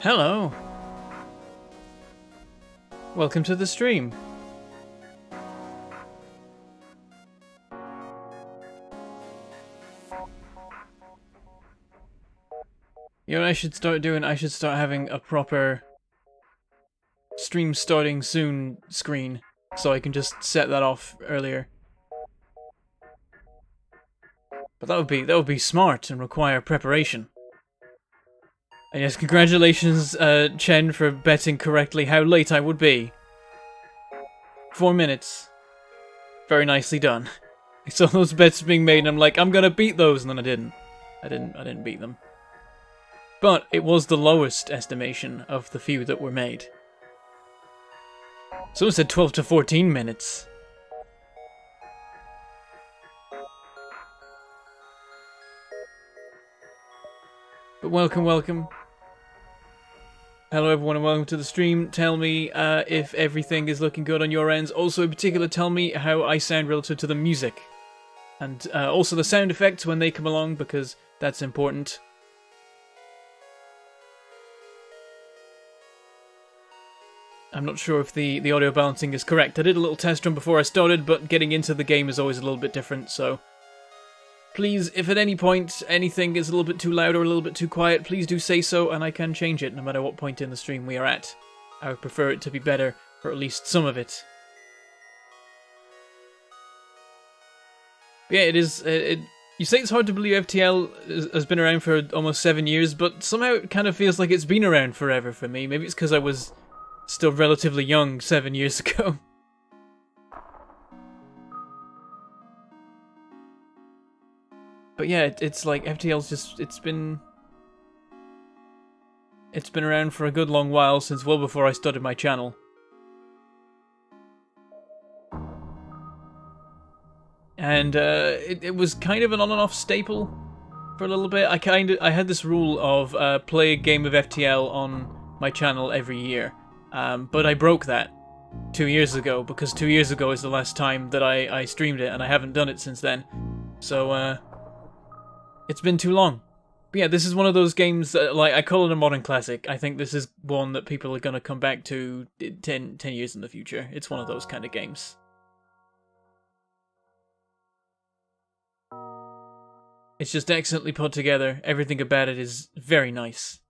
Hello. Welcome to the stream. You know I should start doing? I should start having a proper stream starting soon screen so I can just set that off earlier. But that would be that would be smart and require preparation. Yes, congratulations, uh, Chen, for betting correctly how late I would be. Four minutes. Very nicely done. I saw those bets being made and I'm like, I'm gonna beat those, and then I didn't. I didn't I didn't beat them. But it was the lowest estimation of the few that were made. Someone said 12 to 14 minutes. But welcome, welcome. Hello everyone and welcome to the stream. Tell me uh, if everything is looking good on your ends. Also in particular tell me how I sound relative to the music. And uh, also the sound effects when they come along because that's important. I'm not sure if the, the audio balancing is correct. I did a little test run before I started, but getting into the game is always a little bit different, so... Please, if at any point anything is a little bit too loud or a little bit too quiet, please do say so and I can change it no matter what point in the stream we are at. I would prefer it to be better, or at least some of it. yeah, it is... It, it, you say it's hard to believe FTL has been around for almost seven years, but somehow it kind of feels like it's been around forever for me. Maybe it's because I was still relatively young seven years ago. But yeah, it, it's like FTL's just it's been it's been around for a good long while since well before I started my channel. And uh, it, it was kind of an on and off staple for a little bit. I kind of I had this rule of uh, play a game of FTL on my channel every year. Um, but I broke that two years ago because two years ago is the last time that I, I streamed it and I haven't done it since then. So, uh, it's been too long. But yeah, this is one of those games that, like, I call it a modern classic. I think this is one that people are going to come back to 10, 10 years in the future. It's one of those kind of games. It's just excellently put together. Everything about it is very nice.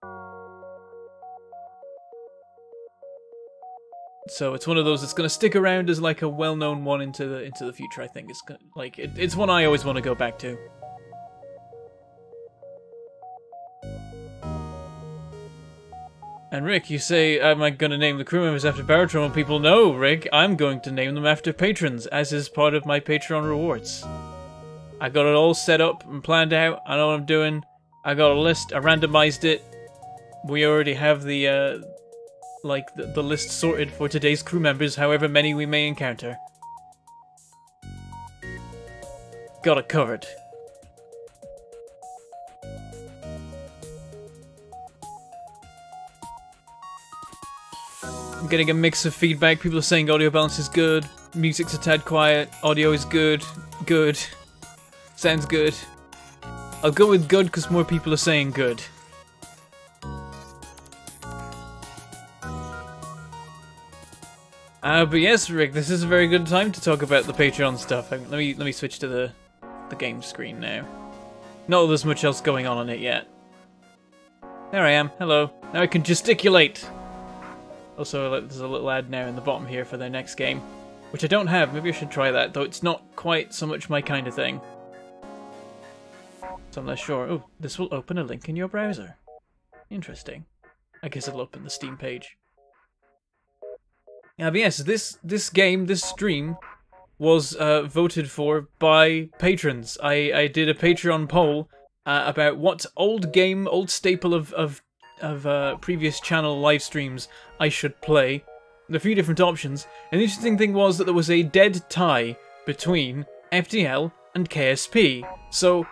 So it's one of those that's going to stick around as like a well-known one into the into the future. I think it's gonna, like it, it's one I always want to go back to. And Rick, you say, am I going to name the crew members after Baratron? People know, Rick, I'm going to name them after patrons, as is part of my Patreon rewards. I got it all set up and planned out. I know what I'm doing. I got a list. I randomized it. We already have the uh, like the, the list sorted for today's crew members, however many we may encounter. Got it covered. I'm getting a mix of feedback. People are saying audio balance is good, music's a tad quiet, audio is good, good, sounds good. I'll go with good because more people are saying good. Uh, but yes, Rick, this is a very good time to talk about the Patreon stuff. Let me let me switch to the the game screen now. Not there's much else going on on it yet. There I am. Hello. Now I can gesticulate. Also, there's a little ad now in the bottom here for their next game, which I don't have. Maybe I should try that, though it's not quite so much my kind of thing. So I'm not sure. Oh, this will open a link in your browser. Interesting. I guess it'll open the Steam page. Yeah, but yes, this this game, this stream, was uh, voted for by patrons. I, I did a Patreon poll uh, about what old game, old staple of of of uh, previous channel live streams I should play. A few different options. And the interesting thing was that there was a dead tie between FTL and KSP. So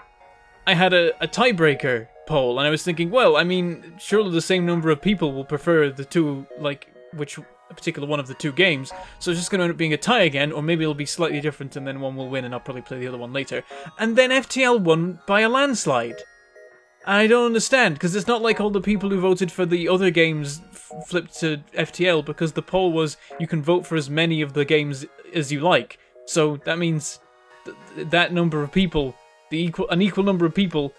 I had a, a tiebreaker poll, and I was thinking, well, I mean, surely the same number of people will prefer the two, like, which particular one of the two games. So it's just going to end up being a tie again, or maybe it'll be slightly different and then one will win and I'll probably play the other one later. And then FTL won by a landslide. I don't understand, because it's not like all the people who voted for the other games flipped to FTL, because the poll was you can vote for as many of the games as you like. So that means th that number of people, the equal an equal number of people,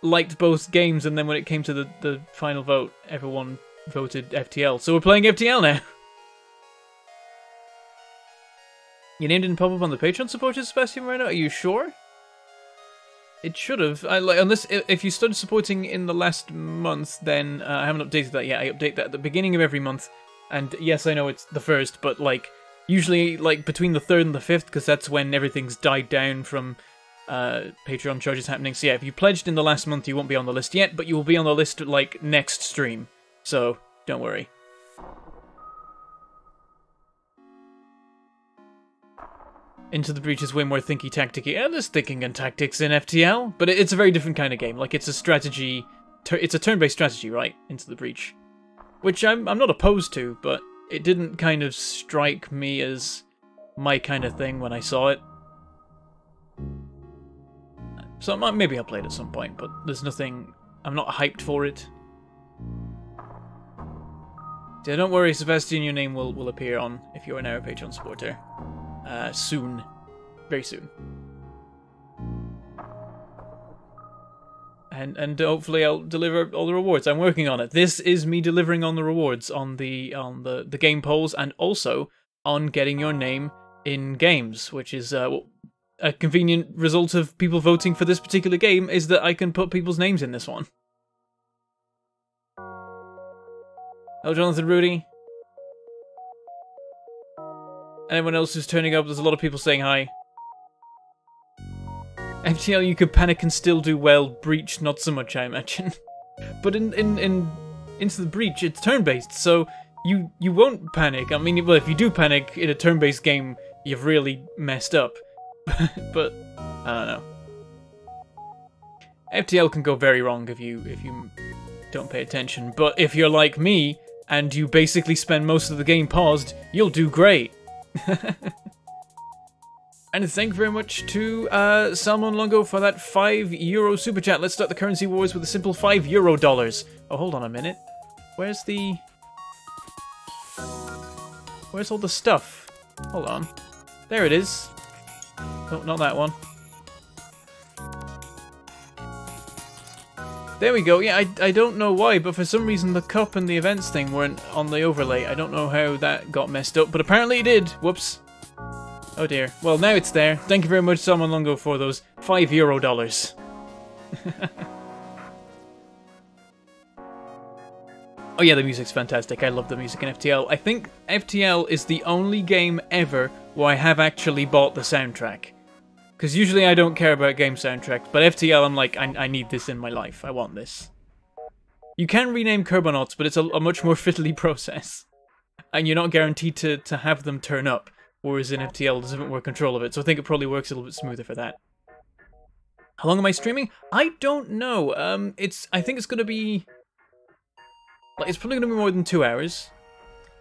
liked both games, and then when it came to the, the final vote, everyone voted FTL. So we're playing FTL now. Your name didn't pop up on the Patreon supporters, Sebastian Moreno? Are you sure? It should have. I, like, unless if you started supporting in the last month, then uh, I haven't updated that yet. I update that at the beginning of every month. And yes, I know it's the first, but like usually like between the third and the fifth, because that's when everything's died down from uh, Patreon charges happening. So yeah, if you pledged in the last month, you won't be on the list yet, but you will be on the list like next stream. So don't worry. Into the Breach is way more thinky tacticky. Yeah, there's thinking and tactics in FTL, but it's a very different kind of game. Like it's a strategy, it's a turn-based strategy, right? Into the Breach, which I'm I'm not opposed to, but it didn't kind of strike me as my kind of thing when I saw it. So maybe I'll play it at some point, but there's nothing. I'm not hyped for it. Yeah, don't worry, Sebastian. Your name will will appear on if you're now a Patreon supporter uh, soon, very soon. And and hopefully I'll deliver all the rewards. I'm working on it. This is me delivering on the rewards on the on the the game polls and also on getting your name in games, which is uh, a convenient result of people voting for this particular game is that I can put people's names in this one. Hello, Jonathan Rudy. Anyone else who's turning up, there's a lot of people saying hi. FTL, you could panic and still do well. Breach, not so much, I imagine. but in, in, in Into the Breach, it's turn-based, so you you won't panic. I mean, well, if you do panic in a turn-based game, you've really messed up. but, I don't know. FTL can go very wrong if you if you don't pay attention, but if you're like me, and you basically spend most of the game paused, you'll do great. and thank you very much to uh, Salmon Longo for that 5 euro super chat. Let's start the currency wars with a simple 5 euro dollars. Oh, hold on a minute. Where's the... Where's all the stuff? Hold on. There it is. Oh, not that one. There we go. Yeah, I, I don't know why, but for some reason the cup and the events thing weren't on the overlay. I don't know how that got messed up, but apparently it did. Whoops. Oh dear. Well, now it's there. Thank you very much, Salmon Longo, for those five euro dollars. oh yeah, the music's fantastic. I love the music in FTL. I think FTL is the only game ever where I have actually bought the soundtrack. Because usually I don't care about game soundtracks, but FTL I'm like, I, I need this in my life. I want this. You can rename Kerbonauts, but it's a, a much more fiddly process. And you're not guaranteed to, to have them turn up, whereas in FTL there's a bit more control of it, so I think it probably works a little bit smoother for that. How long am I streaming? I don't know. Um, it's I think it's gonna be like it's probably gonna be more than two hours.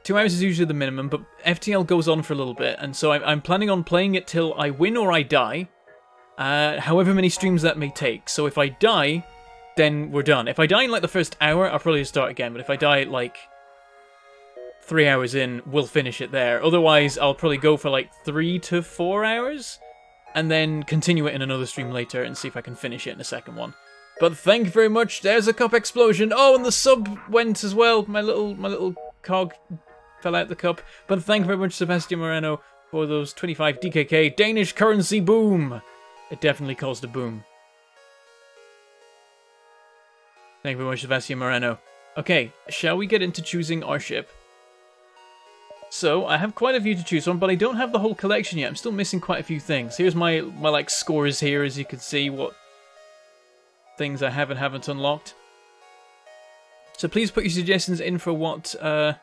Two hours is usually the minimum, but FTL goes on for a little bit, and so I'm, I'm planning on playing it till I win or I die, uh, however many streams that may take. So if I die, then we're done. If I die in like the first hour, I'll probably start again, but if I die like three hours in, we'll finish it there. Otherwise, I'll probably go for like three to four hours, and then continue it in another stream later and see if I can finish it in a second one. But thank you very much. There's a cup explosion. Oh, and the sub went as well. My little, my little cog fell out the cup. But thank you very much, Sebastian Moreno, for those 25 DKK Danish currency boom. It definitely caused a boom. Thank you very much, Sebastian Moreno. Okay, shall we get into choosing our ship? So, I have quite a few to choose from, but I don't have the whole collection yet. I'm still missing quite a few things. Here's my, my like, scores here, as you can see, what things I have and haven't unlocked. So please put your suggestions in for what, uh,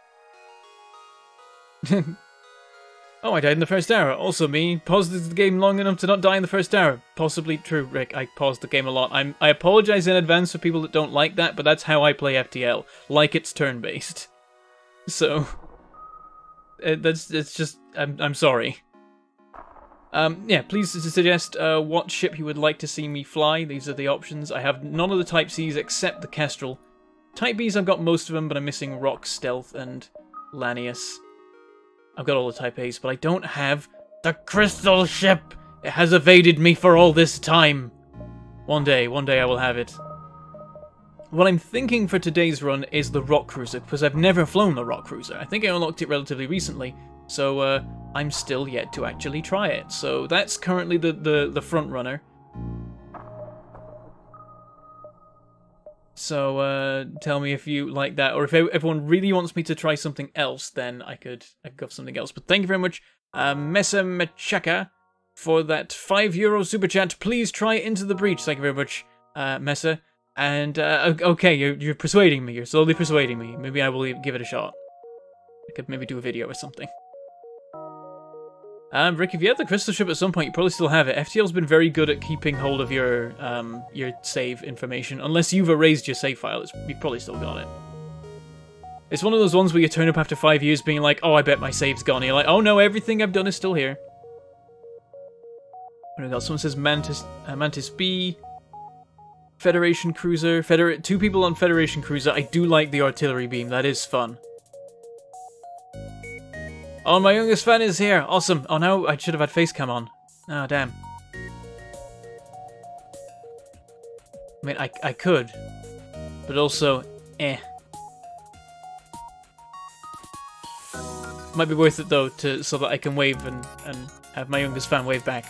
oh, I died in the first hour. Also me. Paused the game long enough to not die in the first hour. Possibly true, Rick. I paused the game a lot. I'm, I apologize in advance for people that don't like that, but that's how I play FTL. Like it's turn-based. So... It, uh, that's, it's just... I'm, I'm sorry. Um, yeah, please suggest uh, what ship you would like to see me fly. These are the options. I have none of the Type Cs except the Kestrel. Type Bs, I've got most of them, but I'm missing Rock, Stealth, and Lanius. I've got all the Type As, but I don't have the Crystal Ship! It has evaded me for all this time! One day, one day I will have it. What I'm thinking for today's run is the Rock Cruiser, because I've never flown the Rock Cruiser. I think I unlocked it relatively recently, so uh, I'm still yet to actually try it. So that's currently the, the, the front runner. So uh, tell me if you like that, or if everyone really wants me to try something else, then I could I could go for something else. But thank you very much, uh, Mesa Mechaka, for that five euro super chat. Please try Into the Breach. Thank you very much, uh, Mesa. And, uh, okay, you're, you're persuading me. You're slowly persuading me. Maybe I will give it a shot. I could maybe do a video or something. Um, Rick, if you have the crystal ship at some point, you probably still have it. FTL's been very good at keeping hold of your um, your save information. Unless you've erased your save file, it's, you probably still got it. It's one of those ones where you turn up after five years being like, oh, I bet my save's gone. And you're like, oh no, everything I've done is still here. What do we got? Someone says Mantis, uh, Mantis B. Federation Cruiser. Feder two people on Federation Cruiser. I do like the artillery beam. That is fun. Oh, my youngest fan is here. Awesome. Oh, no, I should have had face cam on. Oh, damn. I mean, I, I could. But also, eh. Might be worth it, though, to so that I can wave and, and have my youngest fan wave back.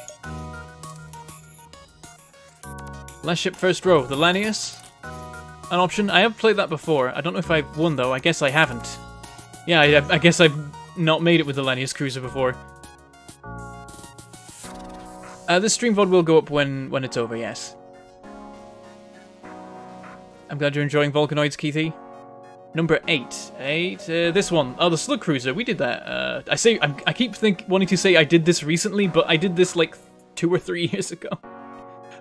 Last ship first row, the Lanius. An option. I have played that before. I don't know if I've won though. I guess I haven't. Yeah, I, I guess I've not made it with the Lanius Cruiser before. Uh, the stream VOD will go up when, when it's over, yes. I'm glad you're enjoying Volcanoids, Keithy. Number eight. Eight. Uh, this one. Oh, the Slug Cruiser. We did that. Uh, I say I, I keep think wanting to say I did this recently, but I did this like two or three years ago.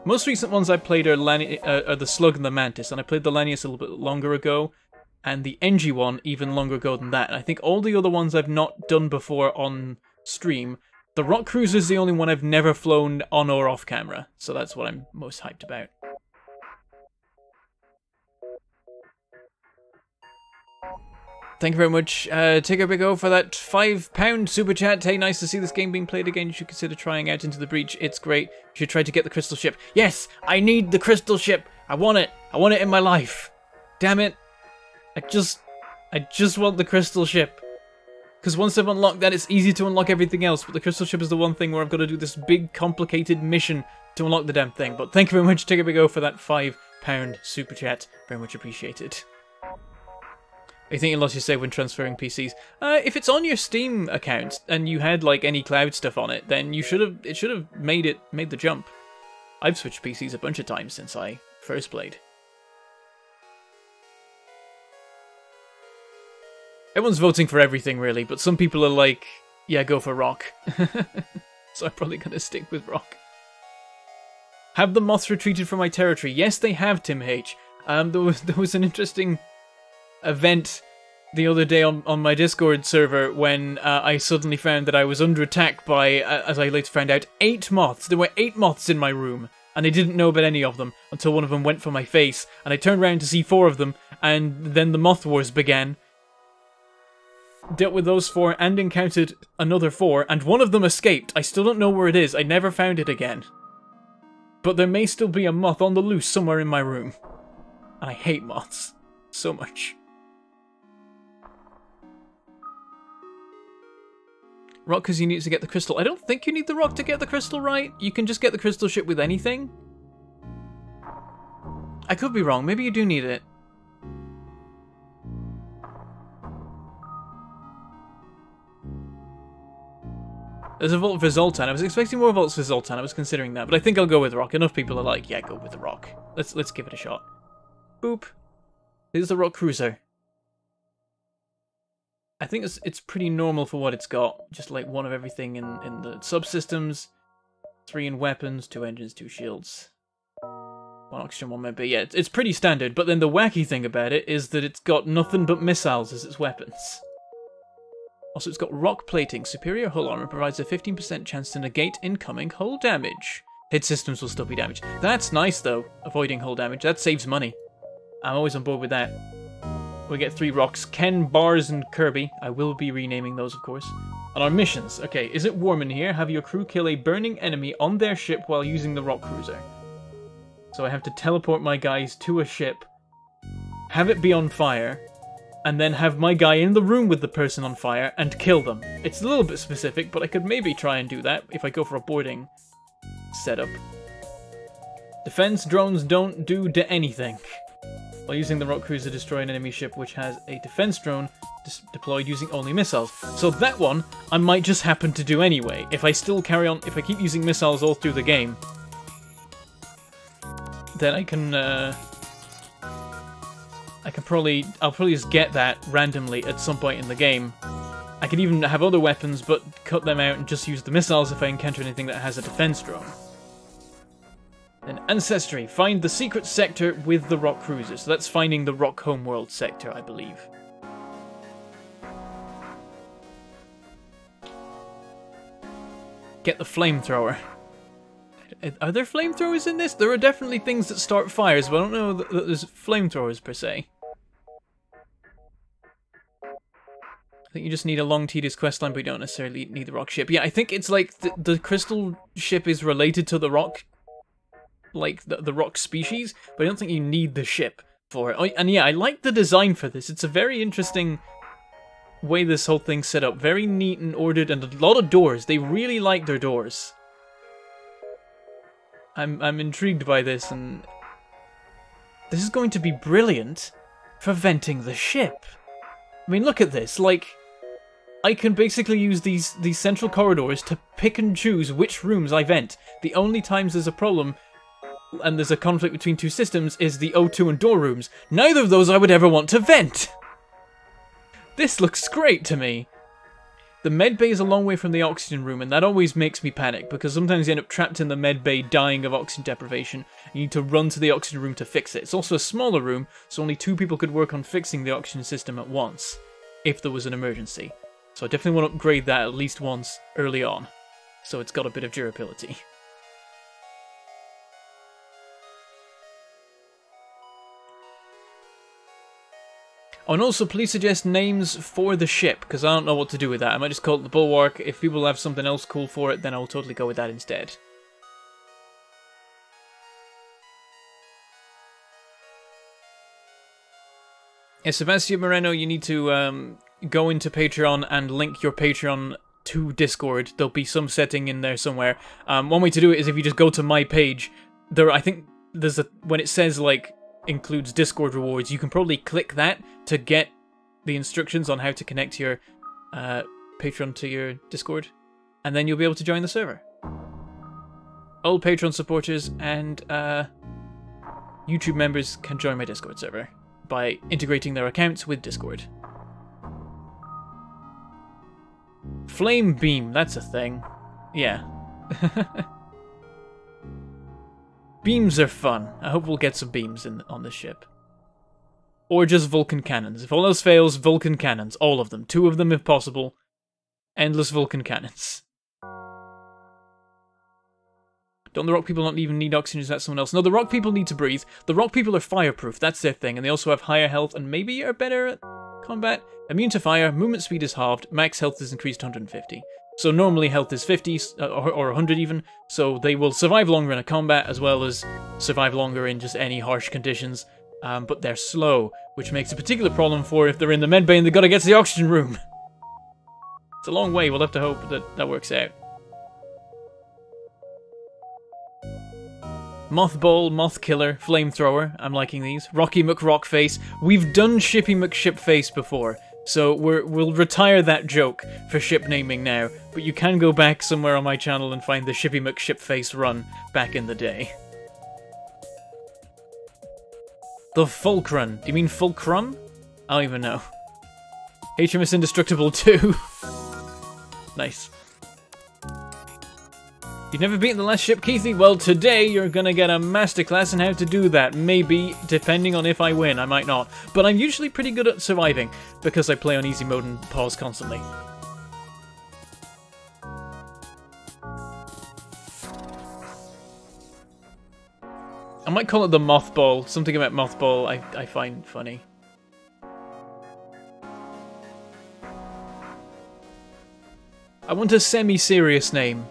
Most recent ones I played are, Lani uh, are the Slug and the Mantis, and I played the Lanius a little bit longer ago, and the NG one even longer ago than that. I think all the other ones I've not done before on stream. The Rock Cruiser is the only one I've never flown on or off camera, so that's what I'm most hyped about. Thank you very much, uh, Take a Big O, for that £5 super chat. Hey, nice to see this game being played again. You should consider trying out Into the Breach. It's great. You should try to get the crystal ship. Yes, I need the crystal ship. I want it. I want it in my life. Damn it. I just... I just want the crystal ship. Because once I've unlocked that, it's easy to unlock everything else. But the crystal ship is the one thing where I've got to do this big, complicated mission to unlock the damn thing. But thank you very much, Take a Big O, for that £5 super chat. Very much appreciated. I think you lost your save when transferring PCs. Uh, if it's on your Steam account and you had like any cloud stuff on it, then you should have it should have made it made the jump. I've switched PCs a bunch of times since I first played. Everyone's voting for everything really, but some people are like, yeah, go for rock. so I'm probably gonna stick with rock. Have the moths retreated from my territory? Yes, they have, Tim H. Um, there was there was an interesting event the other day on, on my Discord server when uh, I suddenly found that I was under attack by, uh, as I later found out, eight moths. There were eight moths in my room, and I didn't know about any of them until one of them went for my face, and I turned around to see four of them, and then the moth wars began. Dealt with those four and encountered another four, and one of them escaped. I still don't know where it is. I never found it again. But there may still be a moth on the loose somewhere in my room. And I hate moths so much. Rock because you need to get the crystal. I don't think you need the rock to get the crystal right. You can just get the crystal ship with anything. I could be wrong. Maybe you do need it. There's a vault for Zoltan. I was expecting more vaults for Zoltan. I was considering that, but I think I'll go with rock. Enough people are like, yeah, go with the rock. Let's let's give it a shot. Boop. Here's the rock cruiser. I think it's it's pretty normal for what it's got. Just like one of everything in, in the subsystems. Three in weapons, two engines, two shields. One oxygen, one med. Yeah, it's pretty standard. But then the wacky thing about it is that it's got nothing but missiles as its weapons. Also, it's got rock plating. Superior hull armor provides a 15% chance to negate incoming hull damage. Hit systems will still be damaged. That's nice, though, avoiding hull damage. That saves money. I'm always on board with that. We get three rocks. Ken, Bars, and Kirby. I will be renaming those, of course. On our missions. Okay, is it warm in here? Have your crew kill a burning enemy on their ship while using the rock cruiser. So I have to teleport my guys to a ship, have it be on fire, and then have my guy in the room with the person on fire and kill them. It's a little bit specific, but I could maybe try and do that if I go for a boarding setup. Defense drones don't do to anything. While using the rock cruiser, destroy an enemy ship which has a defense drone deployed using only missiles. So that one, I might just happen to do anyway. If I still carry on, if I keep using missiles all through the game, then I can, uh, I can probably, I'll probably just get that randomly at some point in the game. I could even have other weapons, but cut them out and just use the missiles if I encounter anything that has a defense drone. Then Ancestry. Find the secret sector with the rock cruiser. So that's finding the rock homeworld sector, I believe. Get the flamethrower. Are there flamethrowers in this? There are definitely things that start fires, but I don't know that there's flamethrowers per se. I think you just need a long, tedious questline, but you don't necessarily need the rock ship. Yeah, I think it's like the, the crystal ship is related to the rock, like the, the rock species, but I don't think you need the ship for it. Oh, and yeah, I like the design for this. It's a very interesting way this whole thing's set up. Very neat and ordered and a lot of doors. They really like their doors. I'm, I'm intrigued by this and... This is going to be brilliant for venting the ship. I mean, look at this. Like, I can basically use these, these central corridors to pick and choose which rooms I vent. The only times there's a problem and there's a conflict between two systems is the O2 and door rooms. Neither of those I would ever want to vent! This looks great to me. The med bay is a long way from the oxygen room, and that always makes me panic, because sometimes you end up trapped in the med bay dying of oxygen deprivation. You need to run to the oxygen room to fix it. It's also a smaller room, so only two people could work on fixing the oxygen system at once, if there was an emergency. So I definitely want to upgrade that at least once early on, so it's got a bit of durability. And also, please suggest names for the ship, because I don't know what to do with that. I might just call it the Bulwark. If people have something else cool for it, then I'll totally go with that instead. Yeah, Sebastian Moreno, you need to um, go into Patreon and link your Patreon to Discord. There'll be some setting in there somewhere. Um, one way to do it is if you just go to my page. There, I think there's a when it says like includes Discord rewards, you can probably click that to get the instructions on how to connect your uh, Patreon to your Discord, and then you'll be able to join the server. All Patreon supporters and uh, YouTube members can join my Discord server by integrating their accounts with Discord. Flame Beam, that's a thing. Yeah. Beams are fun. I hope we'll get some beams in on the ship. Or just Vulcan cannons. If all else fails, Vulcan cannons. All of them. Two of them if possible. Endless Vulcan cannons. Don't the rock people not even need oxygen? Is that someone else? No, the rock people need to breathe. The rock people are fireproof. That's their thing. And they also have higher health and maybe are better at combat. Immune to fire. Movement speed is halved. Max health is increased to 150. So normally health is 50 uh, or, or 100 even, so they will survive longer in a combat as well as survive longer in just any harsh conditions. Um, but they're slow, which makes a particular problem for if they're in the medbay and they've got to get to the oxygen room. it's a long way, we'll have to hope that that works out. Mothball, Mothkiller, Flamethrower, I'm liking these. Rocky McRockface. We've done Shippy McShipface before, so we will retire that joke for ship naming now, but you can go back somewhere on my channel and find the Shippy McShipface run back in the day. The Fulcrum. Do you mean Fulcrum? I don't even know. HMS Indestructible 2. nice. You've never beaten the last ship, Keithy? Well, today you're gonna get a masterclass in how to do that. Maybe, depending on if I win, I might not. But I'm usually pretty good at surviving, because I play on easy mode and pause constantly. I might call it the mothball. Something about mothball I, I find funny. I want a semi-serious name.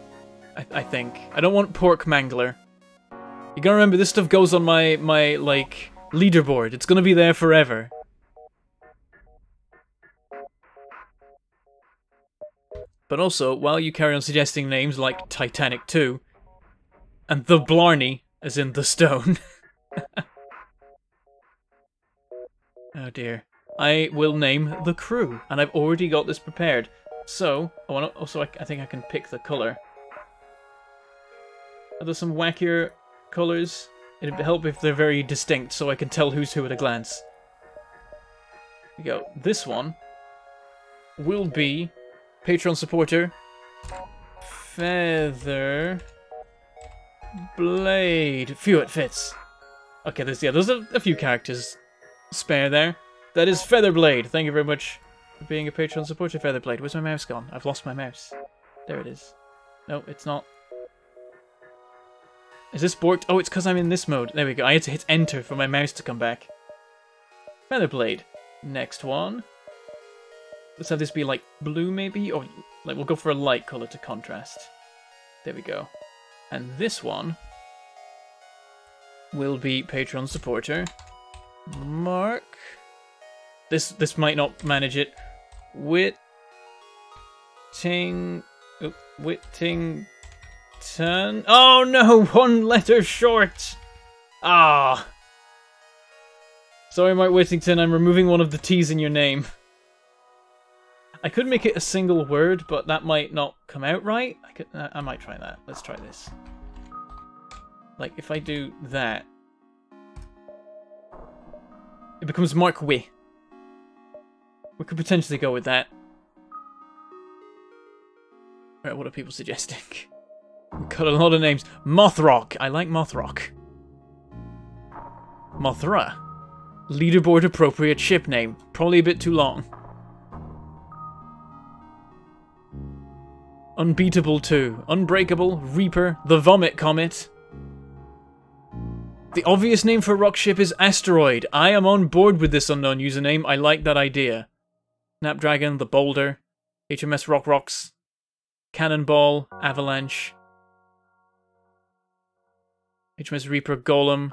I, I think. I don't want Pork Mangler. You gotta remember, this stuff goes on my, my like, leaderboard. It's gonna be there forever. But also, while you carry on suggesting names like Titanic 2, and The Blarney, as in the stone. oh dear. I will name the crew, and I've already got this prepared. So, I want to, also I, I think I can pick the colour. Are there some wackier colours? It'd help if they're very distinct so I can tell who's who at a glance. we go. This one will be Patreon supporter Feather Blade. Phew, it fits. Okay, there's yeah, there's a, a few characters spare there. That is Featherblade. Thank you very much for being a Patreon supporter, Featherblade. Where's my mouse gone? I've lost my mouse. There it is. No, it's not. Is this borked? Oh, it's because I'm in this mode. There we go. I had to hit enter for my mouse to come back. Featherblade. Next one. Let's have this be like blue maybe? Or like we'll go for a light colour to contrast. There we go. And this one will be Patreon supporter. Mark. This this might not manage it. Whitting. Oh, Whittington. Oh no, one letter short. Ah. Sorry, Mark Whittington. I'm removing one of the T's in your name. I could make it a single word, but that might not come out right. I could. Uh, I might try that. Let's try this. Like if I do that, it becomes Mark We. We could potentially go with that. What are people suggesting? Got a lot of names. Mothrock. I like Mothrock. Mothra. Leaderboard appropriate ship name. Probably a bit too long. Unbeatable 2. Unbreakable. Reaper. The Vomit Comet. The obvious name for rock ship is Asteroid. I am on board with this unknown username. I like that idea. Snapdragon, The Boulder, HMS Rock Rocks, Cannonball, Avalanche, HMS Reaper Golem.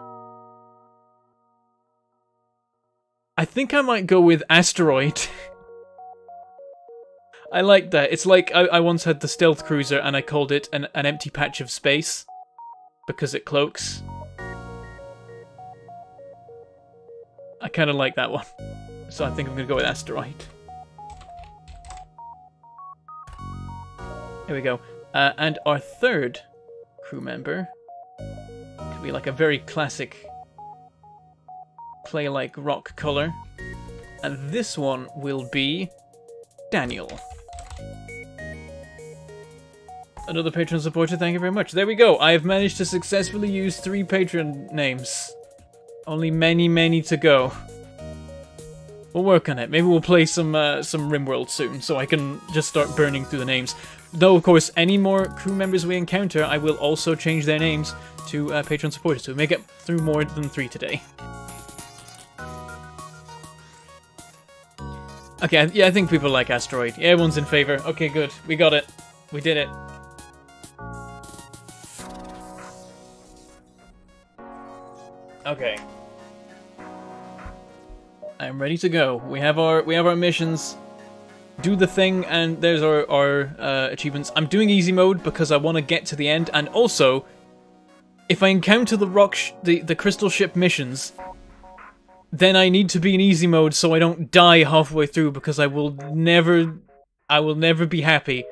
I think I might go with Asteroid. I like that. It's like I, I once had the stealth cruiser and I called it an, an empty patch of space because it cloaks. I kind of like that one. So I think I'm going to go with Asteroid. Here we go. Uh, and our third crew member be like a very classic clay-like rock color. And this one will be Daniel. Another patron supporter, thank you very much. There we go. I have managed to successfully use three patron names. Only many, many to go. We'll work on it. Maybe we'll play some uh, some RimWorld soon, so I can just start burning through the names. Though, of course, any more crew members we encounter, I will also change their names to uh, patron supporters, so we may get through more than three today. Okay, yeah, I think people like Asteroid. Yeah, everyone's in favor. Okay, good. We got it. We did it. Okay. I'm ready to go. We have our we have our missions. Do the thing, and there's our our uh, achievements. I'm doing easy mode because I want to get to the end, and also, if I encounter the rock the the crystal ship missions, then I need to be in easy mode so I don't die halfway through because I will never I will never be happy.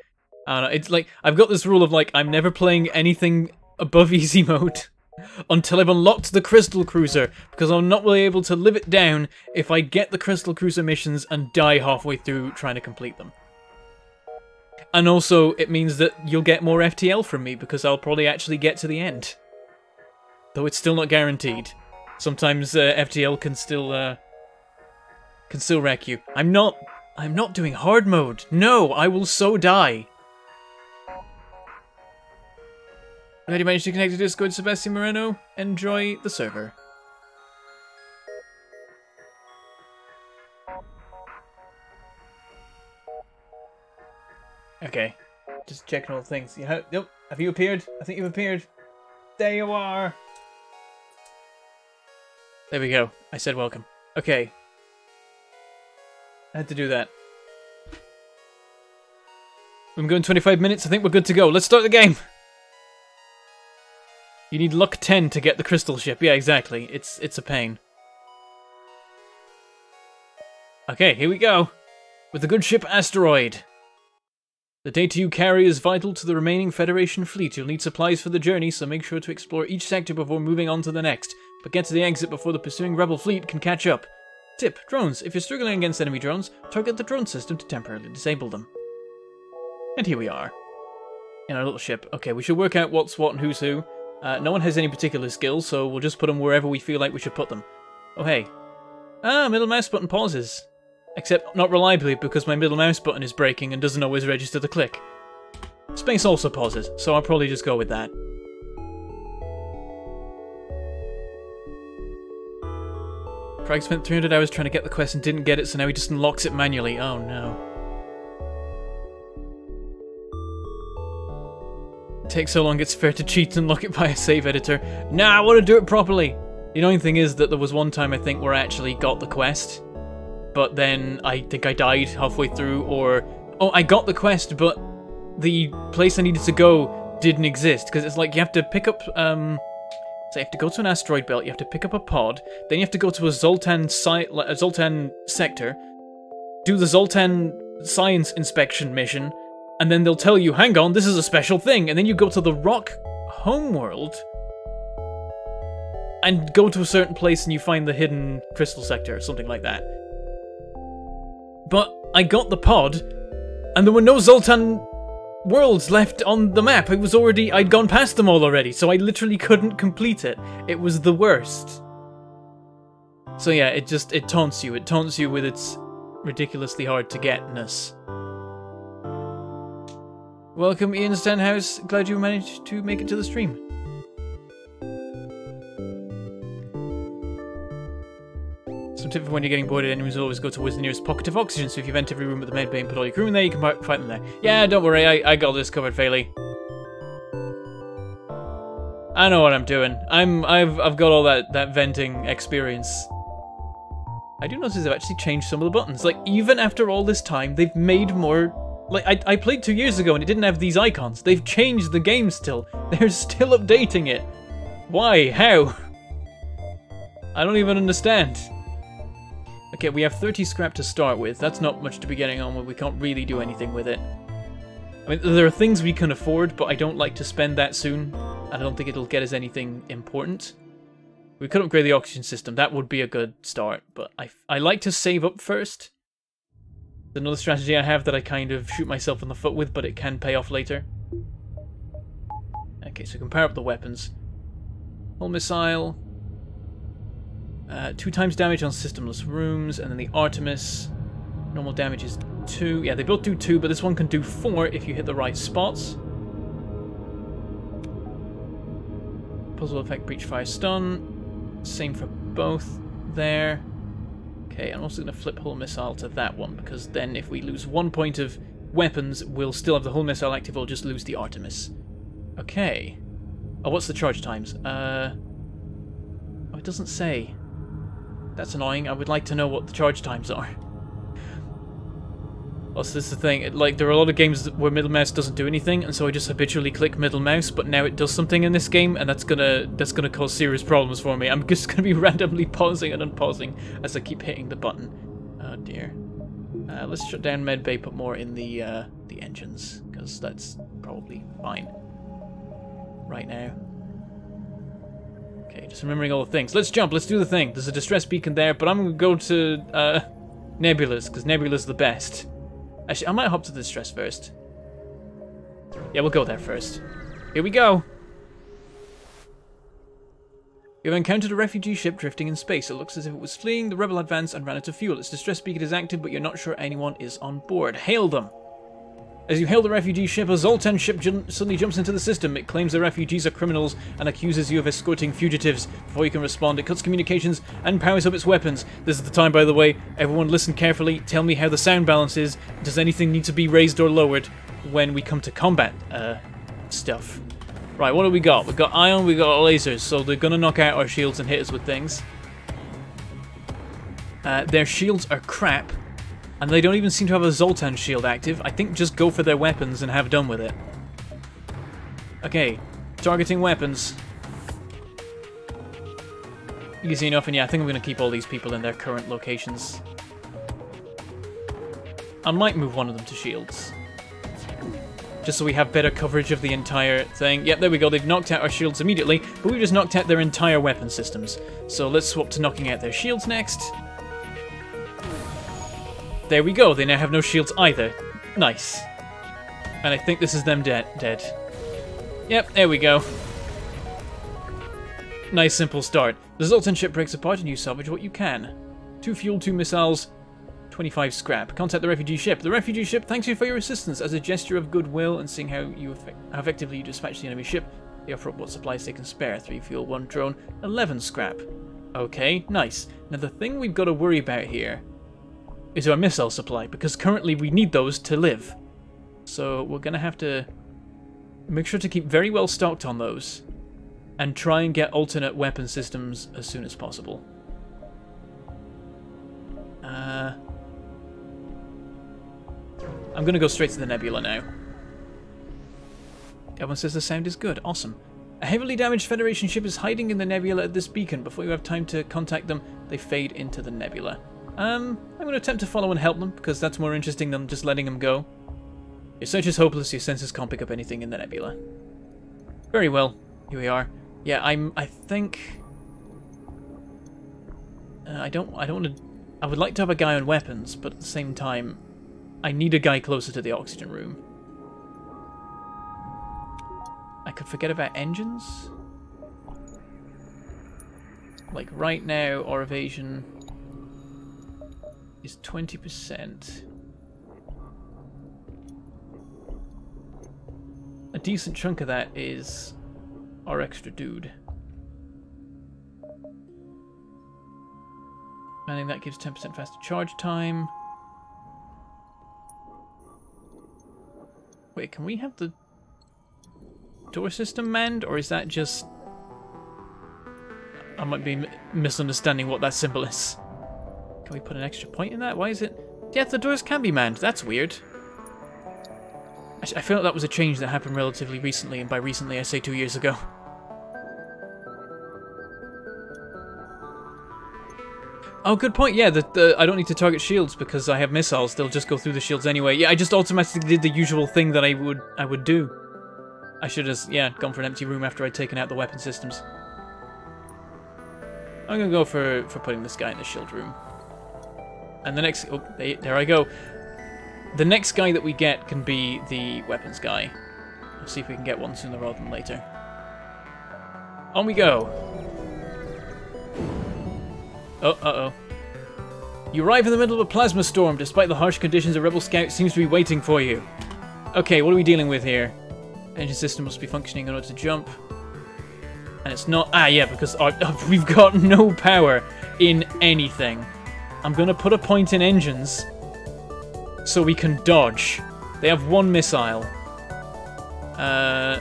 It's like I've got this rule of like I'm never playing anything above easy mode until I've unlocked the Crystal Cruiser, because I'm not really able to live it down if I get the Crystal Cruiser missions and die halfway through trying to complete them. And also, it means that you'll get more FTL from me, because I'll probably actually get to the end. Though it's still not guaranteed. Sometimes uh, FTL can still, uh, can still wreck you. I'm not, I'm not doing hard mode. No, I will so die. Glad you managed to connect to Discord, Sebastian Moreno. Enjoy the server. Okay, just checking all things. You have. Have you appeared? I think you've appeared. There you are. There we go. I said welcome. Okay. I had to do that. I'm going 25 minutes. I think we're good to go. Let's start the game. You need luck 10 to get the crystal ship. Yeah, exactly. It's it's a pain. Okay, here we go. With the good ship Asteroid. The data you carry is vital to the remaining Federation fleet. You'll need supplies for the journey, so make sure to explore each sector before moving on to the next. But get to the exit before the pursuing Rebel fleet can catch up. Tip, drones. If you're struggling against enemy drones, target the drone system to temporarily disable them. And here we are. In our little ship. Okay, we should work out what's what and who's who. Uh, no one has any particular skills, so we'll just put them wherever we feel like we should put them. Oh, hey. Ah, middle mouse button pauses. Except not reliably because my middle mouse button is breaking and doesn't always register the click. Space also pauses, so I'll probably just go with that. Craig spent 300 hours trying to get the quest and didn't get it, so now he just unlocks it manually. Oh no. takes so long it's fair to cheat and lock it by a save editor. Nah, I want to do it properly. The annoying thing is that there was one time I think where I actually got the quest, but then I think I died halfway through, or oh, I got the quest, but the place I needed to go didn't exist because it's like you have to pick up um. So you have to go to an asteroid belt, you have to pick up a pod, then you have to go to a Zoltan site, a Zoltan sector, do the Zoltan science inspection mission, and then they'll tell you, hang on, this is a special thing, and then you go to the rock homeworld and go to a certain place and you find the hidden crystal sector or something like that. But I got the pod, and there were no Zoltan worlds left on the map. It was already, I'd gone past them all already, so I literally couldn't complete it. It was the worst. So yeah, it just, it taunts you. It taunts you with its ridiculously hard to getness. Welcome, Ian Stenhouse. Glad you managed to make it to the stream. Tip for when you're getting bored enemies always go towards the nearest pocket of oxygen, so if you vent every room with the med bay and put all your crew in there, you can fight them there. Yeah, don't worry, I, I got this covered, Fairly. I know what I'm doing. I'm I've I've got all that, that venting experience. I do notice they've actually changed some of the buttons. Like, even after all this time, they've made more like, I, I played two years ago and it didn't have these icons. They've changed the game still. They're still updating it. Why? How? I don't even understand. Okay, we have 30 scrap to start with. That's not much to be getting on with. We can't really do anything with it. I mean, there are things we can afford, but I don't like to spend that soon. And I don't think it'll get us anything important. We could upgrade the oxygen system. That would be a good start, but I, I like to save up first another strategy I have that I kind of shoot myself in the foot with, but it can pay off later. Okay, so compare up the weapons. Hull missile. Uh, two times damage on systemless rooms, and then the Artemis. Normal damage is two. Yeah, they both do two, but this one can do four if you hit the right spots. Puzzle effect, breach fire, stun. Same for both there. Okay, I'm also going to flip Hull missile to that one, because then if we lose one point of weapons, we'll still have the Hull missile active, we'll just lose the Artemis. Okay. Oh, what's the charge times? Uh... Oh, it doesn't say. That's annoying. I would like to know what the charge times are. Also, this is the thing, like, there are a lot of games where middle mouse doesn't do anything, and so I just habitually click middle mouse, but now it does something in this game, and that's gonna that's gonna cause serious problems for me. I'm just gonna be randomly pausing and unpausing as I keep hitting the button. Oh dear. Uh, let's shut down medbay, put more in the, uh, the engines, because that's probably fine right now. Okay, just remembering all the things. Let's jump, let's do the thing. There's a distress beacon there, but I'm gonna go to, uh, Nebulous, because Nebula's the best. Actually, I might hop to the distress first. Yeah, we'll go there first. Here we go! You have encountered a refugee ship drifting in space. It looks as if it was fleeing the rebel advance and ran out of fuel. Its distress beacon is active, but you're not sure anyone is on board. Hail them! As you hail the refugee ship, a Zoltan ship jun- suddenly jumps into the system. It claims the refugees are criminals and accuses you of escorting fugitives. Before you can respond, it cuts communications and powers up its weapons. This is the time, by the way. Everyone listen carefully. Tell me how the sound balance is. Does anything need to be raised or lowered when we come to combat uh, stuff? Right, what do we got? We've got ion, we got lasers, so they're gonna knock out our shields and hit us with things. Uh, their shields are crap, and they don't even seem to have a Zoltan shield active. I think just go for their weapons and have done with it. Okay, targeting weapons. Easy enough, and yeah, I think I'm going to keep all these people in their current locations. I might move one of them to shields. Just so we have better coverage of the entire thing. Yep, there we go. They've knocked out our shields immediately, but we just knocked out their entire weapon systems. So let's swap to knocking out their shields next. There we go. They now have no shields either. Nice. And I think this is them dead. Dead. Yep, there we go. Nice simple start. The Zoltan ship breaks apart and you salvage what you can. Two fuel, two missiles, 25 scrap. Contact the refugee ship. The refugee ship thanks you for your assistance as a gesture of goodwill and seeing how you how effectively you dispatch the enemy ship. They offer up what supplies they can spare. 3 fuel, 1 drone, 11 scrap. Okay, nice. Now the thing we've got to worry about here is our missile supply, because currently we need those to live. So we're going to have to make sure to keep very well stocked on those, and try and get alternate weapon systems as soon as possible. Uh, I'm going to go straight to the nebula now. Everyone says the sound is good. Awesome. A heavily damaged Federation ship is hiding in the nebula at this beacon. Before you have time to contact them, they fade into the nebula. Um, I'm going to attempt to follow and help them, because that's more interesting than just letting them go. Your search is hopeless, your sensors can't pick up anything in the nebula. Very well, here we are. Yeah, I'm, I think... Uh, I don't, I don't want to... I would like to have a guy on weapons, but at the same time, I need a guy closer to the oxygen room. I could forget about engines? Like right now, or evasion is 20%. A decent chunk of that is our extra dude. I think that gives 10% faster charge time. Wait, can we have the door system manned, or is that just... I might be misunderstanding what that symbol is. Can we put an extra point in that? Why is it... Yeah, the doors can be manned. That's weird. I feel like that was a change that happened relatively recently, and by recently I say two years ago. Oh, good point. Yeah, the, the, I don't need to target shields because I have missiles. They'll just go through the shields anyway. Yeah, I just automatically did the usual thing that I would I would do. I should have, yeah, gone for an empty room after I'd taken out the weapon systems. I'm gonna go for for putting this guy in the shield room. And the next... Oh, there I go. The next guy that we get can be the weapons guy. Let's see if we can get one sooner rather than later. On we go. Oh, uh-oh. You arrive in the middle of a plasma storm. Despite the harsh conditions, a rebel scout seems to be waiting for you. Okay, what are we dealing with here? Engine system must be functioning in order to jump. And it's not... Ah, yeah, because our, we've got no power in anything. I'm going to put a point in engines so we can dodge. They have one missile. Uh,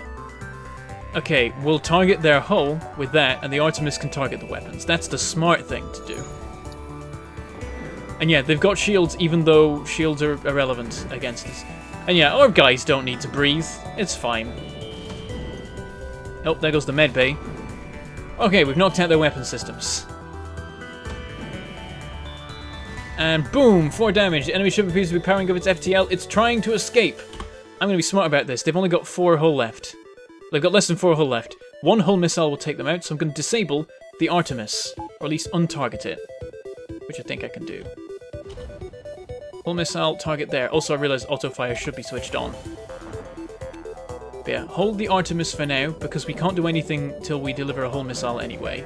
okay, we'll target their hull with that, and the Artemis can target the weapons. That's the smart thing to do. And yeah, they've got shields, even though shields are irrelevant against us. And yeah, our guys don't need to breathe. It's fine. Oh, there goes the med bay. Okay, we've knocked out their weapon systems. And boom, 4 damage. The enemy ship appears to be powering up its FTL. It's trying to escape. I'm going to be smart about this. They've only got 4 hull left. They've got less than 4 hull left. One hull missile will take them out, so I'm going to disable the Artemis. Or at least untarget it. Which I think I can do. Hull missile, target there. Also, I realize auto fire should be switched on. But yeah, hold the Artemis for now, because we can't do anything till we deliver a hull missile anyway.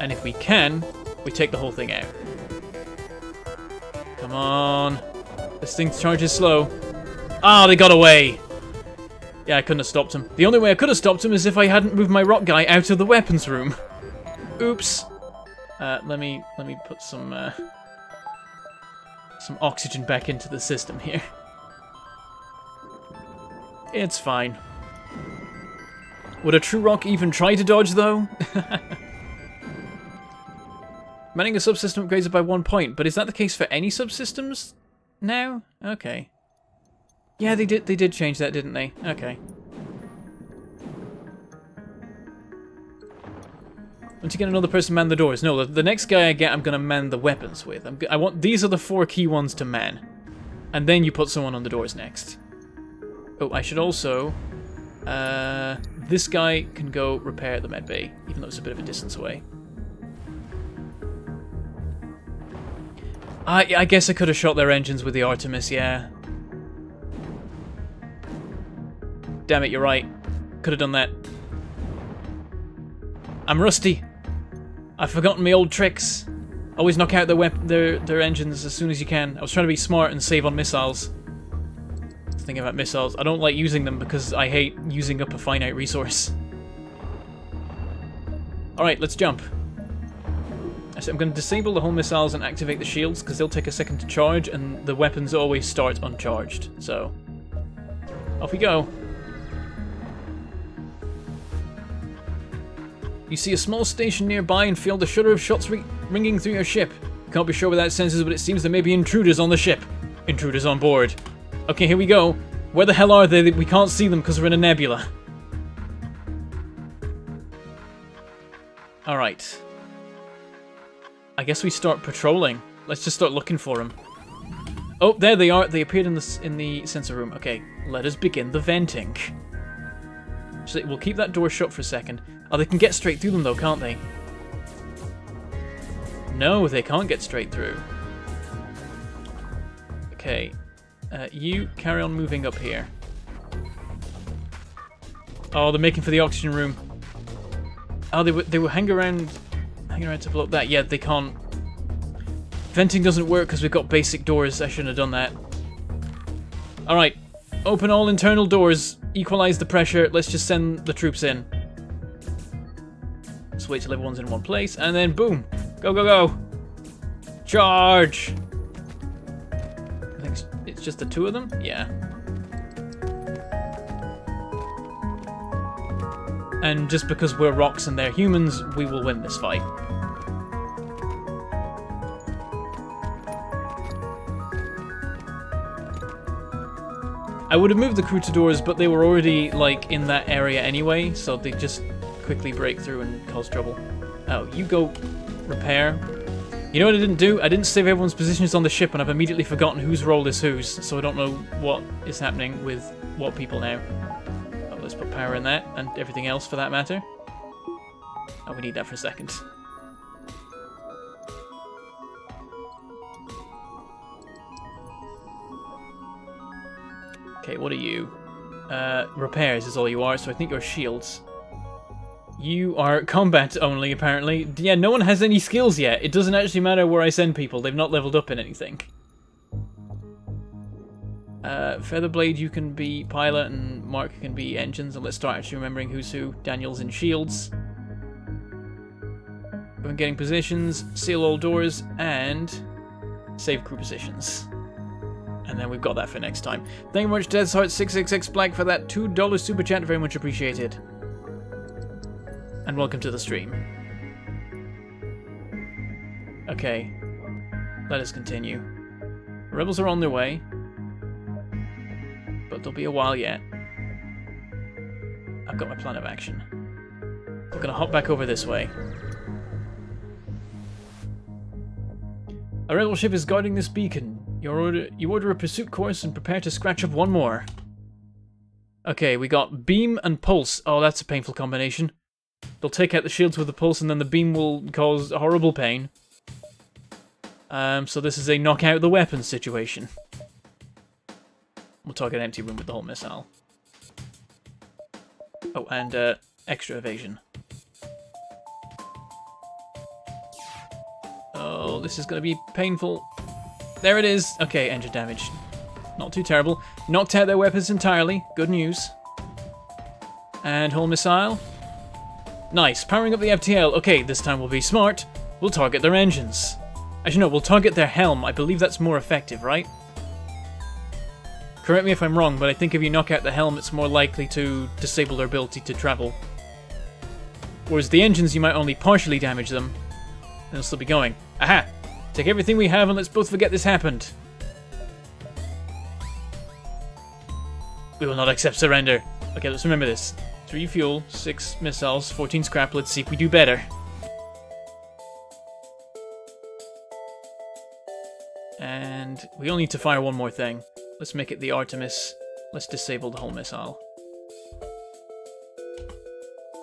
And if we can, we take the whole thing out. Come on. This thing charges slow. Ah, they got away. Yeah, I couldn't have stopped him. The only way I could have stopped him is if I hadn't moved my rock guy out of the weapons room. Oops. Uh, let me let me put some uh, some oxygen back into the system here. It's fine. Would a true rock even try to dodge, though? Manning a subsystem upgrades it by one point, but is that the case for any subsystems now? Okay. Yeah, they did. They did change that, didn't they? Okay. Once you get another person man the doors? No, the, the next guy I get, I'm gonna man the weapons with. I'm, I want these are the four key ones to man, and then you put someone on the doors next. Oh, I should also. Uh, this guy can go repair the med bay, even though it's a bit of a distance away. I I guess I could have shot their engines with the Artemis. Yeah. Damn it, you're right. Could have done that. I'm rusty. I've forgotten my old tricks. Always knock out their, their, their engines as soon as you can. I was trying to be smart and save on missiles. Thinking about missiles. I don't like using them because I hate using up a finite resource. Alright, let's jump. I'm going to disable the hull missiles and activate the shields because they'll take a second to charge and the weapons always start uncharged. So, off we go. You see a small station nearby and feel the shudder of shots ringing through your ship. Can't be sure without sensors, but it seems there may be intruders on the ship. Intruders on board. Okay, here we go. Where the hell are they? We can't see them because we're in a nebula. Alright. I guess we start patrolling. Let's just start looking for them. Oh, there they are. They appeared in the in the sensor room. Okay, let us begin the venting. So we'll keep that door shut for a second. Oh, they can get straight through them though, can't they? No, they can't get straight through. Okay. Uh, you carry on moving up here. Oh, they're making for the oxygen room. Oh, they, they will hang around, hang around to block that. Yeah, they can't. Venting doesn't work because we've got basic doors. I shouldn't have done that. Alright. Open all internal doors. Equalize the pressure. Let's just send the troops in. Just wait till everyone's in one place, and then boom! Go, go, go! Charge! I think it's just the two of them? Yeah. And just because we're rocks and they're humans, we will win this fight. I would have moved the crew to doors, but they were already, like, in that area anyway, so they just quickly break through and cause trouble. Oh, you go repair. You know what I didn't do? I didn't save everyone's positions on the ship and I've immediately forgotten whose role is whose, so I don't know what is happening with what people now. Oh, let's put power in that, and everything else for that matter. Oh, we need that for a second. Okay, what are you? Uh, repairs is all you are, so I think you're shields. You are combat only, apparently. Yeah, no one has any skills yet. It doesn't actually matter where I send people. They've not leveled up in anything. Uh, Featherblade, you can be pilot, and Mark can be engines. And let's start actually remembering who's who. Daniel's in shields. And getting positions, seal all doors, and save crew positions. And then we've got that for next time. Thank you very much, DeathHeart666 Black, for that $2 super chat. Very much appreciated and welcome to the stream. Okay, let us continue. rebels are on their way, but there'll be a while yet. I've got my plan of action. We're gonna hop back over this way. A rebel ship is guarding this beacon. You order, you order a pursuit course and prepare to scratch up one more. Okay, we got beam and pulse. Oh, that's a painful combination. They'll take out the shields with the pulse and then the beam will cause horrible pain. Um, so this is a knock out the weapon situation. We'll target an empty room with the hull missile. Oh, and uh, extra evasion. Oh, this is going to be painful. There it is. Okay, engine damage. Not too terrible. Knocked out their weapons entirely. Good news. And hull missile. Nice. Powering up the FTL. Okay, this time we'll be smart. We'll target their engines. Actually, no, we'll target their helm. I believe that's more effective, right? Correct me if I'm wrong, but I think if you knock out the helm, it's more likely to disable their ability to travel. Whereas the engines, you might only partially damage them, and they'll still be going. Aha! Take everything we have and let's both forget this happened. We will not accept surrender. Okay, let's remember this. 3 fuel, 6 missiles, 14 scrap. Let's see if we do better. And we only need to fire one more thing. Let's make it the Artemis. Let's disable the hull missile.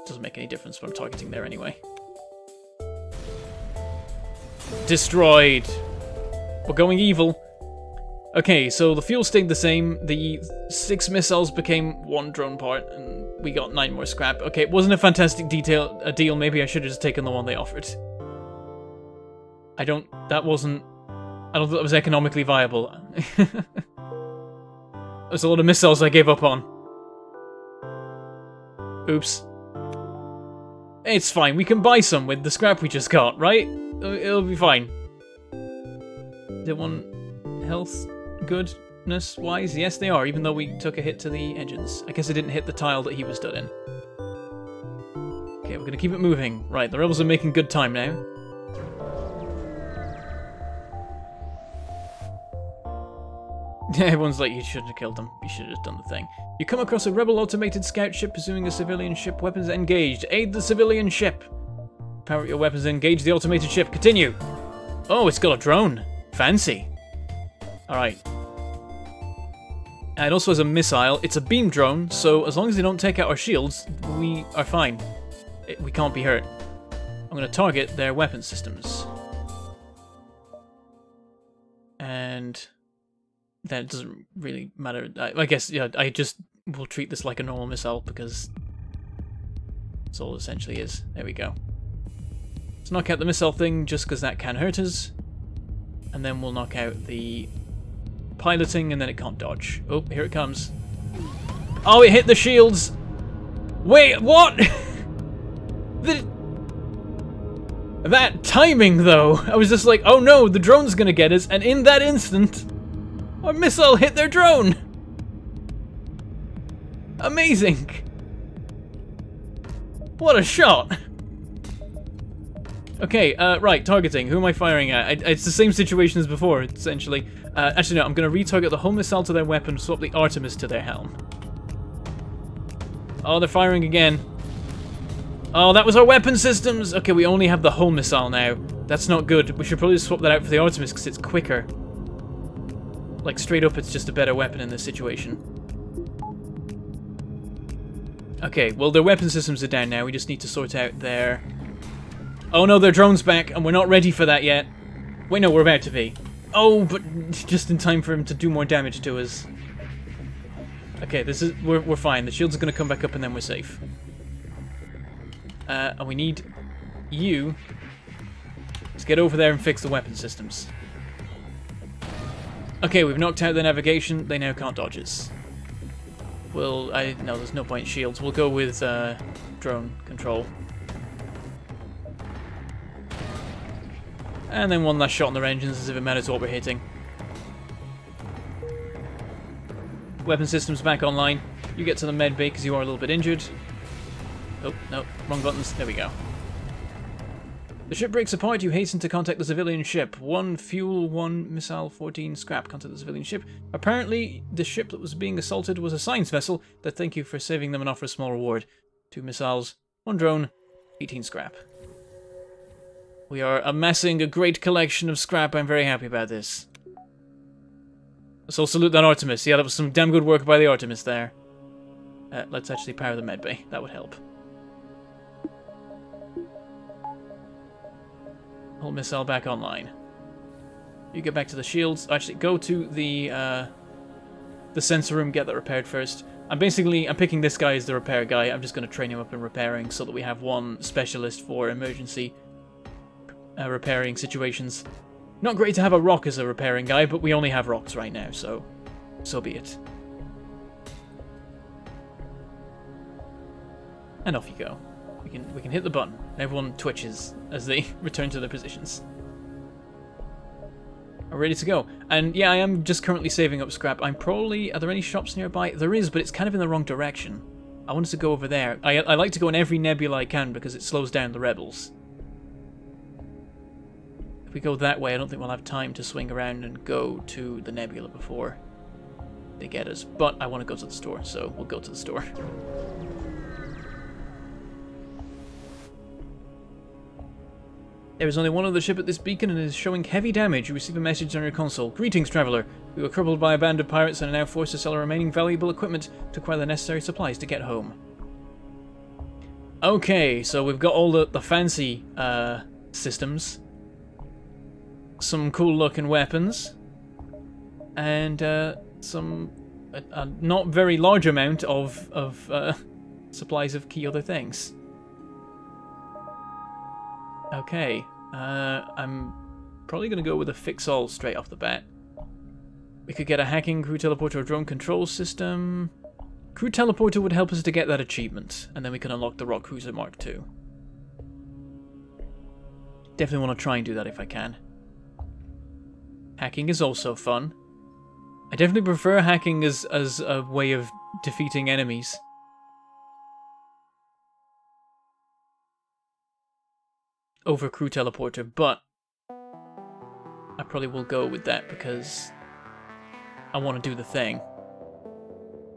Doesn't make any difference what I'm targeting there anyway. Destroyed. We're going evil. Okay, so the fuel stayed the same. The six missiles became one drone part, and we got nine more scrap. Okay, it wasn't a fantastic detail a deal. Maybe I should have just taken the one they offered. I don't. That wasn't. I don't think that was economically viable. There's a lot of missiles I gave up on. Oops. It's fine. We can buy some with the scrap we just got, right? It'll be fine. Did one health goodness wise? Yes, they are, even though we took a hit to the engines. I guess it didn't hit the tile that he was stood in. Okay, we're gonna keep it moving. Right, the rebels are making good time now. Everyone's like, you shouldn't have killed them. You should have done the thing. You come across a rebel automated scout ship pursuing a civilian ship. Weapons engaged. Aid the civilian ship. Power your weapons engage the automated ship. Continue. Oh, it's got a drone. Fancy. Alright. And it also has a missile. It's a beam drone, so as long as they don't take out our shields, we are fine. It, we can't be hurt. I'm going to target their weapon systems. And that doesn't really matter. I, I guess, yeah, I just will treat this like a normal missile because that's all it essentially is. There we go. Let's knock out the missile thing just because that can hurt us. And then we'll knock out the piloting and then it can't dodge. Oh, here it comes. Oh, it hit the shields! Wait, what? the... That timing, though! I was just like, oh no, the drone's gonna get us, and in that instant, a missile hit their drone! Amazing! What a shot! Okay, uh, right, targeting. Who am I firing at? I, it's the same situation as before, essentially. Uh, actually, no, I'm going to retarget the hull missile to their weapon, swap the Artemis to their helm. Oh, they're firing again. Oh, that was our weapon systems! Okay, we only have the hull missile now. That's not good. We should probably swap that out for the Artemis because it's quicker. Like, straight up, it's just a better weapon in this situation. Okay, well, their weapon systems are down now. We just need to sort out their Oh no, their drone's back, and we're not ready for that yet. Wait, no, we're about to be. Oh, but just in time for him to do more damage to us. Okay, this is we're we're fine. The shield's are gonna come back up, and then we're safe. Uh, and we need you to get over there and fix the weapon systems. Okay, we've knocked out the navigation. They now can't dodge us. Well, I no, there's no point shields. We'll go with uh, drone control. And then one last shot on their engines as if it matters what we're hitting. Weapon systems back online. You get to the med bay because you are a little bit injured. Oh, no, wrong buttons. There we go. The ship breaks apart. You hasten to contact the civilian ship. One fuel, one missile, 14 scrap. Contact the civilian ship. Apparently, the ship that was being assaulted was a science vessel. That thank you for saving them and offer a small reward. Two missiles, one drone, 18 scrap. We are amassing a great collection of scrap. I'm very happy about this. So salute that Artemis. Yeah, that was some damn good work by the Artemis there. Uh, let's actually power the medbay. That would help. Hull missile back online. You get back to the shields. Actually, go to the uh, the sensor room. Get that repaired first. I'm basically I'm picking this guy as the repair guy. I'm just going to train him up in repairing so that we have one specialist for emergency uh, repairing situations. Not great to have a rock as a repairing guy, but we only have rocks right now, so so be it. And off you go. We can we can hit the button. Everyone twitches as they return to their positions. Are ready to go. And yeah, I am just currently saving up scrap. I'm probably are there any shops nearby? There is, but it's kind of in the wrong direction. I wanted to go over there. I I like to go in every nebula I can because it slows down the rebels. If we go that way, I don't think we'll have time to swing around and go to the nebula before they get us. But I want to go to the store, so we'll go to the store. There is only one other ship at this beacon and is showing heavy damage. You receive a message on your console. Greetings, traveler. We were crippled by a band of pirates and are now forced to sell our remaining valuable equipment to acquire the necessary supplies to get home. Okay, so we've got all the, the fancy uh, systems. Some cool looking weapons. And uh, some a, a, not very large amount of, of uh, supplies of key other things. Okay, uh, I'm probably going to go with a fix-all straight off the bat. We could get a hacking crew teleporter or drone control system. Crew teleporter would help us to get that achievement, and then we can unlock the Rock Cruiser Mark II. Definitely want to try and do that if I can. Hacking is also fun. I definitely prefer hacking as, as a way of defeating enemies. Over crew teleporter, but I probably will go with that because I want to do the thing.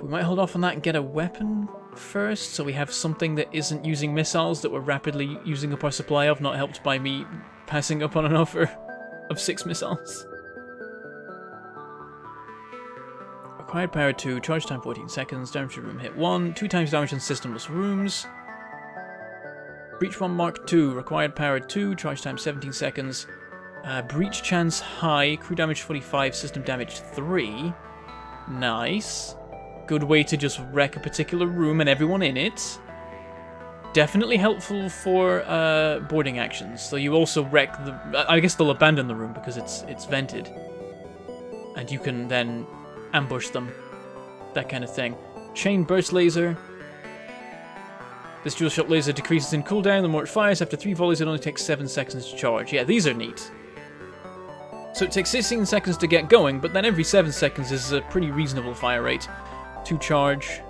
We might hold off on that and get a weapon first, so we have something that isn't using missiles that we're rapidly using up our supply of, not helped by me passing up on an offer of six missiles. Required power 2, charge time 14 seconds, damage to room hit 1, 2 times damage on systemless rooms, Breach 1 Mark 2, required power 2, charge time 17 seconds. Uh, breach chance high, crew damage 45, system damage 3. Nice. Good way to just wreck a particular room and everyone in it. Definitely helpful for uh, boarding actions. So you also wreck the... I guess they'll abandon the room because it's it's vented. And you can then ambush them. That kind of thing. Chain burst laser. This dual shot laser decreases in cooldown the more it fires. After three volleys, it only takes seven seconds to charge. Yeah, these are neat. So it takes 16 seconds to get going, but then every 7 seconds is a pretty reasonable fire rate. 2 charge,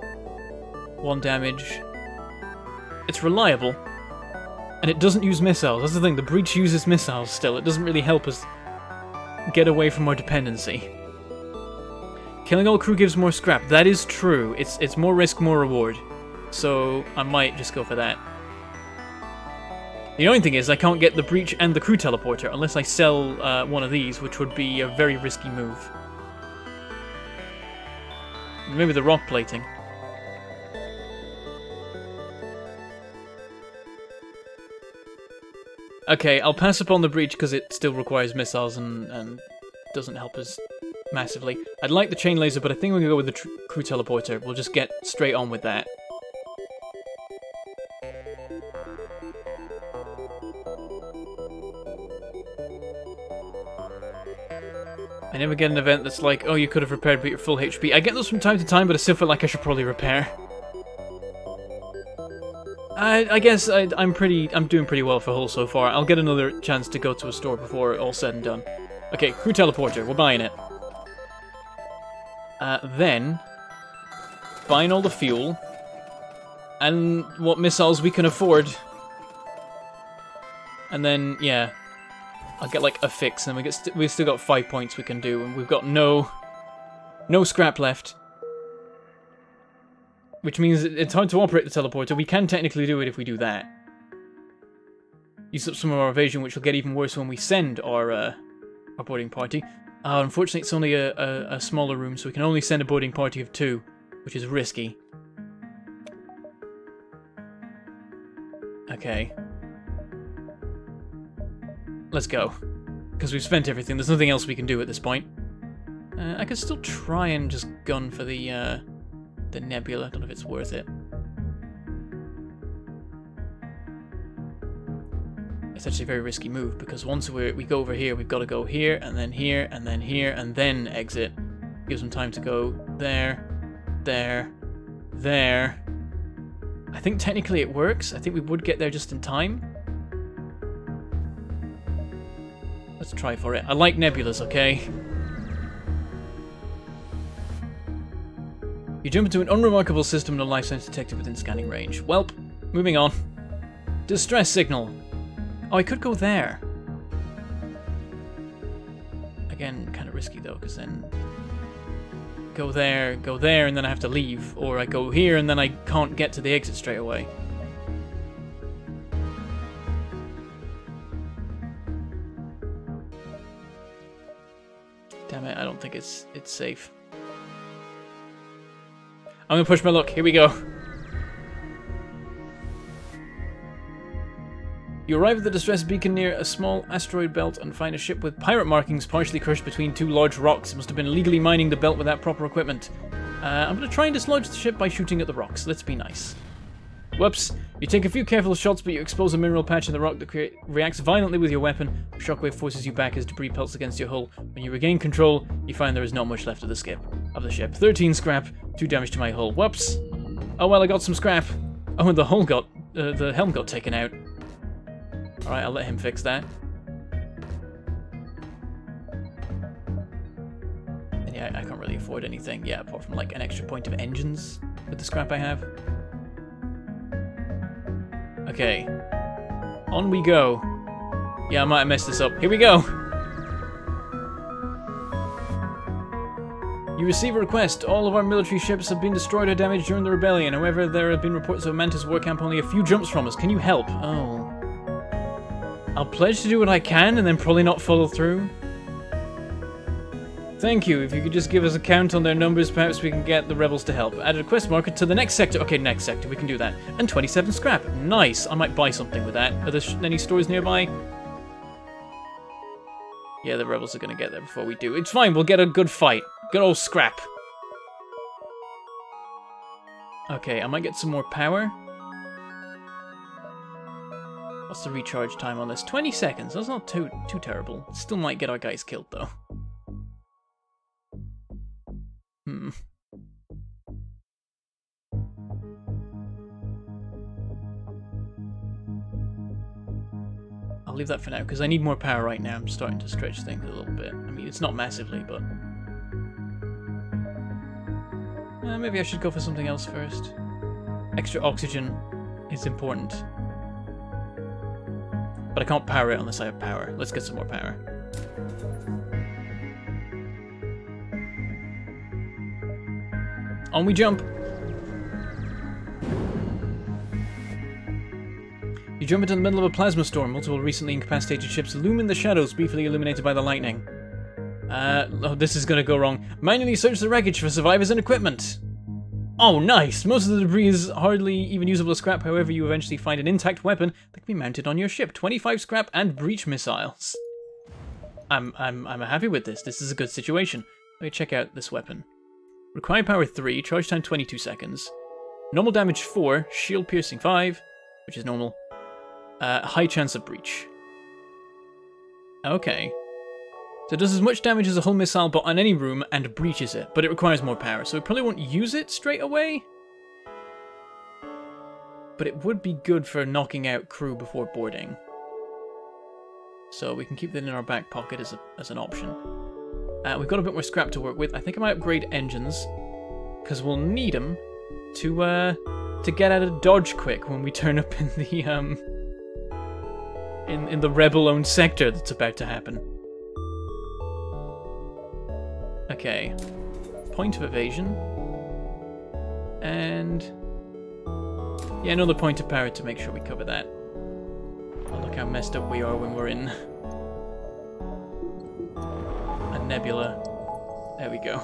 1 damage. It's reliable, and it doesn't use missiles. That's the thing, the Breach uses missiles still. It doesn't really help us get away from our dependency. Killing all crew gives more scrap. That is true. It's, it's more risk, more reward so I might just go for that. The only thing is I can't get the Breach and the Crew Teleporter unless I sell uh, one of these, which would be a very risky move. Maybe the rock plating. Okay, I'll pass upon the Breach because it still requires missiles and, and doesn't help us massively. I'd like the Chain Laser, but I think we're going to go with the Crew Teleporter. We'll just get straight on with that. I never get an event that's like, oh, you could have repaired but you're full HP. I get those from time to time, but I still feel like I should probably repair. I, I guess I, am pretty, I'm doing pretty well for Hull so far. I'll get another chance to go to a store before all said and done. Okay, crew teleporter, we're buying it. Uh, then, buying all the fuel, and what missiles we can afford. And then, yeah, I'll get like a fix, and we get st we've still got five points we can do, and we've got no no scrap left. Which means it's hard to operate the teleporter. We can technically do it if we do that. Use up some of our evasion, which will get even worse when we send our uh, our boarding party. Uh, unfortunately, it's only a, a, a smaller room, so we can only send a boarding party of two, which is risky. Okay. Let's go. Because we've spent everything. There's nothing else we can do at this point. Uh, I could still try and just gun for the, uh, the nebula. I don't know if it's worth it. It's actually a very risky move, because once we we go over here, we've got to go here, and then here, and then here, and then exit. Gives them time to go there, there, there. I think technically it works. I think we would get there just in time. Let's try for it. I like nebulas, okay? You jump into an unremarkable system and a life signs detected within scanning range. Welp, moving on. Distress signal. Oh, I could go there. Again, kind of risky though, because then go there, go there, and then I have to leave. Or I go here and then I can't get to the exit straight away. Damn it, I don't think it's it's safe. I'm gonna push my luck. Here we go. You arrive at the distress beacon near a small asteroid belt and find a ship with pirate markings partially crushed between two large rocks. It must have been illegally mining the belt without proper equipment. Uh, I'm to try and dislodge the ship by shooting at the rocks. Let's be nice. Whoops. You take a few careful shots, but you expose a mineral patch in the rock that reacts violently with your weapon. Shockwave forces you back as debris pelts against your hull. When you regain control, you find there is not much left of the skip of the ship. 13 scrap, 2 damage to my hull. Whoops. Oh well, I got some scrap. Oh, and the hull got... Uh, the helm got taken out. Alright, I'll let him fix that. And yeah, I can't really afford anything, yeah, apart from like an extra point of engines with the scrap I have. Okay. On we go. Yeah, I might have messed this up. Here we go! You receive a request. All of our military ships have been destroyed or damaged during the rebellion. However, there have been reports of a Mantis war camp only a few jumps from us. Can you help? Oh. I'll pledge to do what I can and then probably not follow through. Thank you. If you could just give us a count on their numbers, perhaps we can get the rebels to help. Add a quest marker to the next sector. Okay, next sector. We can do that. And 27 scrap. Nice. I might buy something with that. Are there any stores nearby? Yeah, the rebels are going to get there before we do. It's fine. We'll get a good fight. Good old scrap. Okay, I might get some more power. What's the recharge time on this? 20 seconds. That's not too too terrible. Still might get our guys killed though. Hmm. I'll leave that for now, because I need more power right now. I'm starting to stretch things a little bit. I mean, it's not massively, but... Uh, maybe I should go for something else first. Extra oxygen is important. But I can't power it unless I have power. Let's get some more power. On we jump! You jump into the middle of a plasma storm. Multiple recently incapacitated ships loom in the shadows, briefly illuminated by the lightning. Uh, oh, this is gonna go wrong. Manually search the wreckage for survivors and equipment. Oh, nice! Most of the debris is hardly even usable as scrap, however you eventually find an intact weapon that can be mounted on your ship. 25 scrap and breach missiles. I'm, I'm, I'm happy with this. This is a good situation. Let me check out this weapon. Required power 3, charge time 22 seconds. Normal damage 4, shield piercing 5, which is normal. Uh, high chance of breach. Okay. So it does as much damage as a hull missile but on any room and breaches it, but it requires more power, so we probably won't use it straight away. But it would be good for knocking out crew before boarding. So we can keep that in our back pocket as, a, as an option. Uh, we've got a bit more scrap to work with. I think I might upgrade engines, because we'll need them to uh, to get out of dodge quick when we turn up in the um in in the rebel-owned sector that's about to happen. Okay. Point of evasion. And... Yeah, another point of power to make sure we cover that. Oh, look how messed up we are when we're in... nebula. There we go.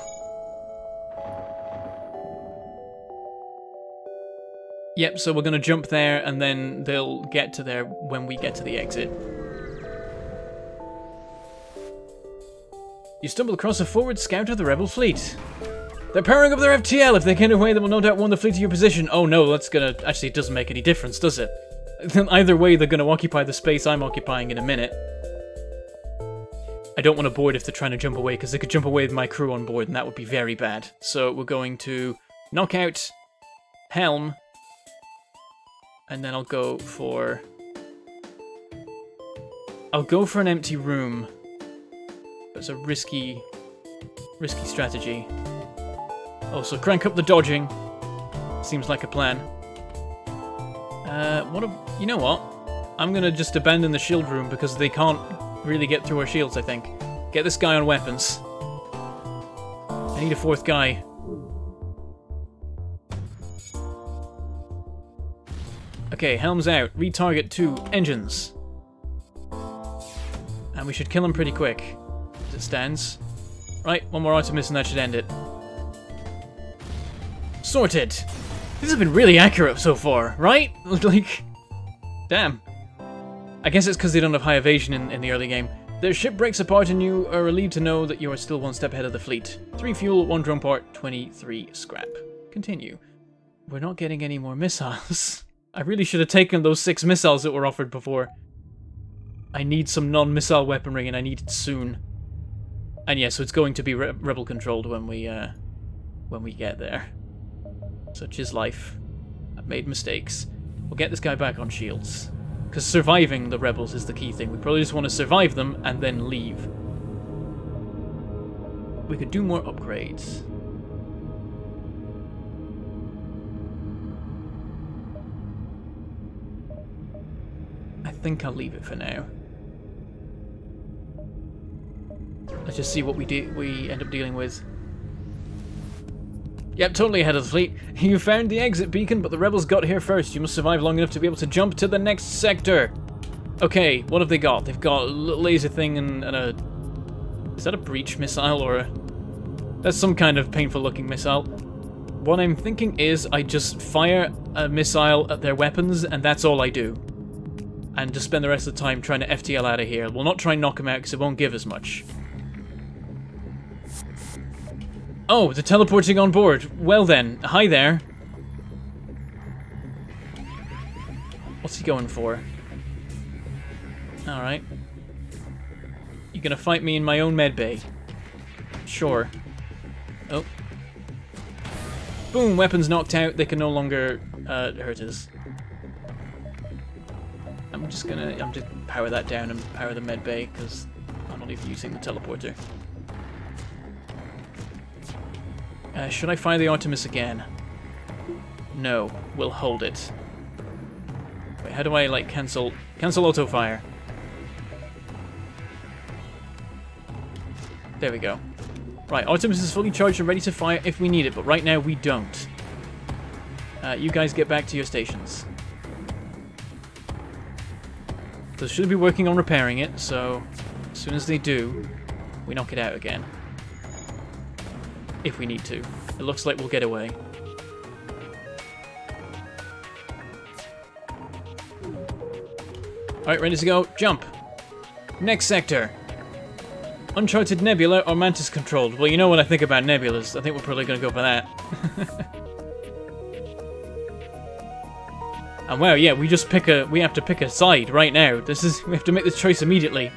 Yep, so we're going to jump there, and then they'll get to there when we get to the exit. You stumble across a forward scout of the rebel fleet. They're powering up their FTL. If they can't get away, they will no doubt warn the fleet to your position. Oh no, that's gonna... Actually, it doesn't make any difference, does it? Either way, they're gonna occupy the space I'm occupying in a minute. I don't want to board if they're trying to jump away, because they could jump away with my crew on board, and that would be very bad. So we're going to knock out Helm, and then I'll go for... I'll go for an empty room. That's a risky, risky strategy. Also, crank up the dodging. Seems like a plan. Uh, what a... You know what? I'm gonna just abandon the shield room because they can't really get through our shields, I think. Get this guy on weapons. I need a fourth guy. Okay, helm's out. Retarget two engines. And we should kill him pretty quick, as it stands. Right, one more Artemis and that should end it. Sorted! This has been really accurate so far, right? like, damn. I guess it's because they don't have high evasion in, in the early game. Their ship breaks apart and you are relieved to know that you are still one step ahead of the fleet. 3 fuel, 1 drone part, 23 scrap. Continue. We're not getting any more missiles. I really should have taken those 6 missiles that were offered before. I need some non-missile weaponry and I need it soon. And yeah, so it's going to be re rebel controlled when we uh, when we get there. Such is life. I've made mistakes. We'll get this guy back on shields. Because surviving the rebels is the key thing. We probably just want to survive them and then leave. We could do more upgrades. I think I'll leave it for now. Let's just see what we do we end up dealing with. Yep, totally ahead of the fleet. You found the exit beacon, but the rebels got here first. You must survive long enough to be able to jump to the next sector. Okay, what have they got? They've got a laser thing and, and a... Is that a breach missile or a... That's some kind of painful looking missile. What I'm thinking is I just fire a missile at their weapons and that's all I do. And just spend the rest of the time trying to FTL out of here. We'll not try and knock them out because it won't give us much. Oh, the teleporting on board. Well then, hi there. What's he going for? Alright. You gonna fight me in my own medbay? Sure. Oh. Boom, weapons knocked out. They can no longer uh, hurt us. I'm just gonna, I'm just power that down and power the medbay because I'm not even using the teleporter. Uh, should I fire the Artemis again? No, we'll hold it. Wait, how do I, like, cancel... Cancel auto-fire. There we go. Right, Artemis is fully charged and ready to fire if we need it, but right now we don't. Uh, you guys get back to your stations. They should be working on repairing it, so as soon as they do, we knock it out again if we need to. It looks like we'll get away. Alright, ready to go. Jump! Next sector. Uncharted Nebula or Mantis controlled? Well, you know what I think about nebulas. I think we're probably going to go for that. and wow, yeah, we just pick a... We have to pick a side right now. This is... We have to make this choice immediately.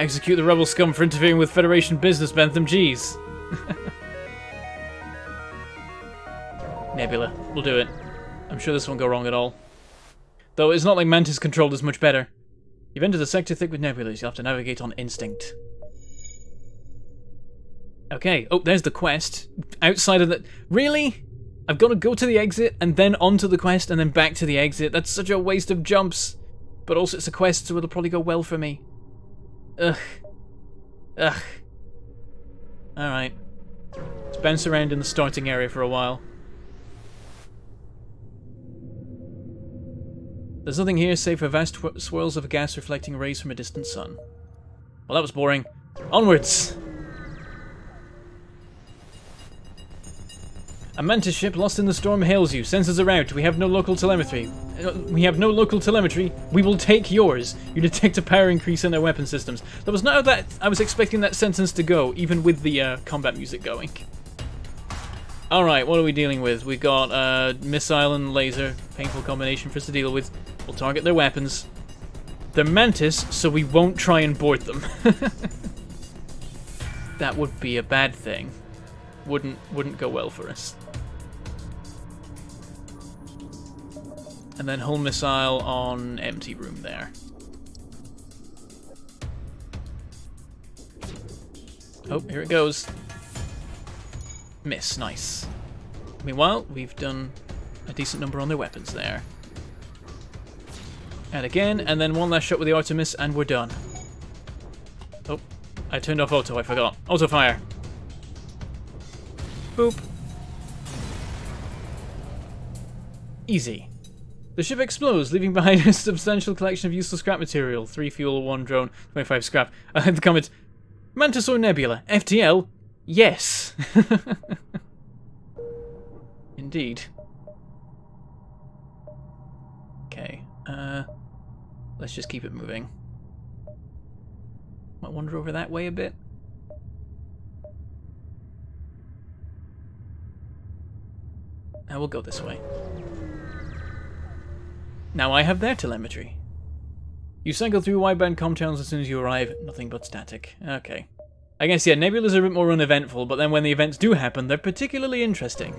Execute the rebel scum for interfering with Federation business, Bentham. Jeez. Nebula. We'll do it. I'm sure this won't go wrong at all. Though it's not like Mantis controlled is much better. You've entered the sector thick with nebulas. You'll have to navigate on instinct. Okay. Oh, there's the quest. Outside of the... Really? I've got to go to the exit and then onto the quest and then back to the exit. That's such a waste of jumps. But also it's a quest, so it'll probably go well for me. Ugh. Ugh. Alright. Let's bounce around in the starting area for a while. There's nothing here save for vast swirls of gas reflecting rays from a distant sun. Well, that was boring. Onwards! A mantis ship lost in the storm hails you. Sensors are out. We have no local telemetry. Uh, we have no local telemetry. We will take yours. You detect a power increase in their weapon systems. That was not that I was expecting that sentence to go, even with the uh, combat music going. Alright, what are we dealing with? We got uh, missile and laser. Painful combination for us to deal with. We'll target their weapons. They're Mantis, so we won't try and board them. that would be a bad thing. Wouldn't wouldn't go well for us. And then hull missile on empty room there. Oh, here it goes. Miss, nice. Meanwhile, we've done a decent number on their weapons there. And again, and then one last shot with the Artemis, and we're done. Oh, I turned off auto, I forgot. Auto fire. Boop. Easy. The ship explodes, leaving behind a substantial collection of useless scrap material. 3 fuel, 1 drone, 25 scrap. Uh, the comment, Mantis or Nebula? FTL? Yes. Indeed. Okay, uh, let's just keep it moving. Might wander over that way a bit. Now we'll go this way. Now I have their telemetry. You cycle through wideband com channels as soon as you arrive. Nothing but static. Okay. I guess, yeah, Nebula's are a bit more uneventful, but then when the events do happen, they're particularly interesting.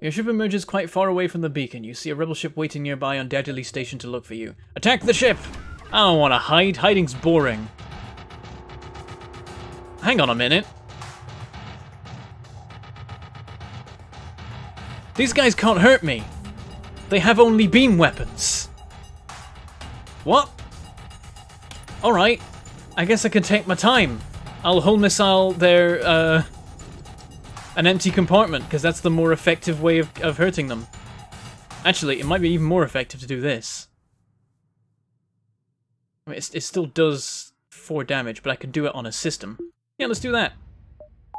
Your ship emerges quite far away from the beacon. You see a rebel ship waiting nearby, on undoubtedly stationed to look for you. Attack the ship! I don't want to hide. Hiding's boring. Hang on a minute. These guys can't hurt me. They have only beam weapons. What? Alright. I guess I can take my time. I'll hull missile their, uh, an empty compartment, because that's the more effective way of, of hurting them. Actually, it might be even more effective to do this. I mean, it, it still does 4 damage, but I can do it on a system. Yeah, let's do that.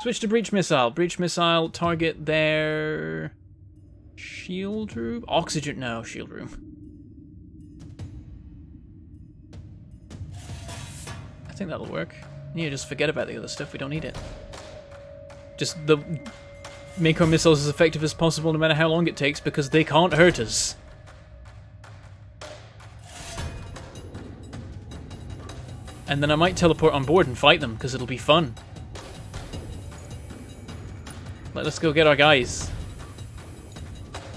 Switch to breach missile. Breach missile, target their... Shield room? Oxygen, no, shield room. I think that'll work. Yeah, just forget about the other stuff, we don't need it. Just the make our missiles as effective as possible no matter how long it takes because they can't hurt us. And then I might teleport on board and fight them because it'll be fun. Let us go get our guys.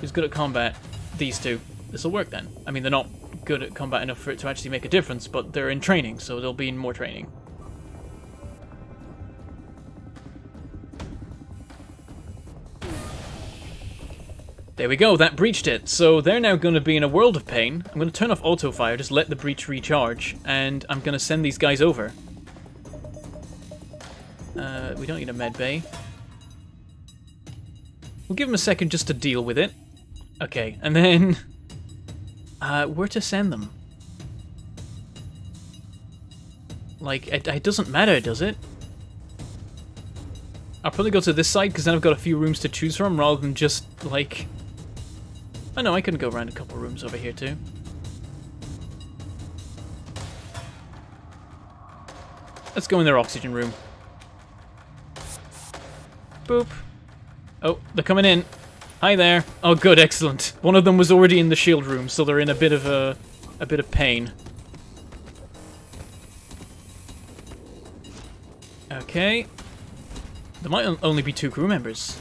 Who's good at combat? These two. This'll work then. I mean, they're not good at combat enough for it to actually make a difference, but they're in training, so they'll be in more training. There we go, that breached it. So they're now going to be in a world of pain. I'm going to turn off auto fire, just let the breach recharge, and I'm going to send these guys over. Uh, we don't need a med bay. We'll give them a second just to deal with it. Okay, and then... Uh, where to send them? Like, it, it doesn't matter, does it? I'll probably go to this side, because then I've got a few rooms to choose from, rather than just, like... Oh no, I can go around a couple rooms over here, too. Let's go in their oxygen room. Boop. Oh, they're coming in. Hi there. Oh, good, excellent. One of them was already in the shield room, so they're in a bit of a, a bit of pain. Okay. There might only be two crew members.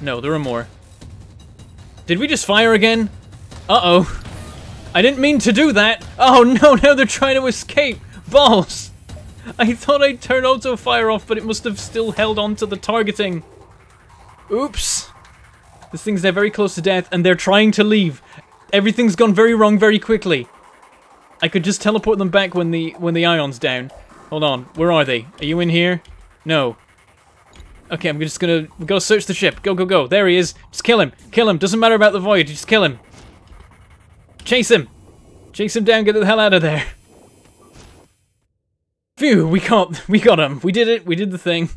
No, there are more. Did we just fire again? Uh-oh. I didn't mean to do that. Oh no, now they're trying to escape. Balls. I thought I'd turn auto fire off, but it must have still held on to the targeting. Oops. This thing's now very close to death, and they're trying to leave. Everything's gone very wrong very quickly. I could just teleport them back when the when the ion's down. Hold on, where are they? Are you in here? No. Okay, I'm just gonna go search the ship. Go, go, go. There he is. Just kill him. Kill him. Doesn't matter about the voyage. Just kill him. Chase him. Chase him down. Get the hell out of there. Phew, we got we got him. We did it. We did the thing.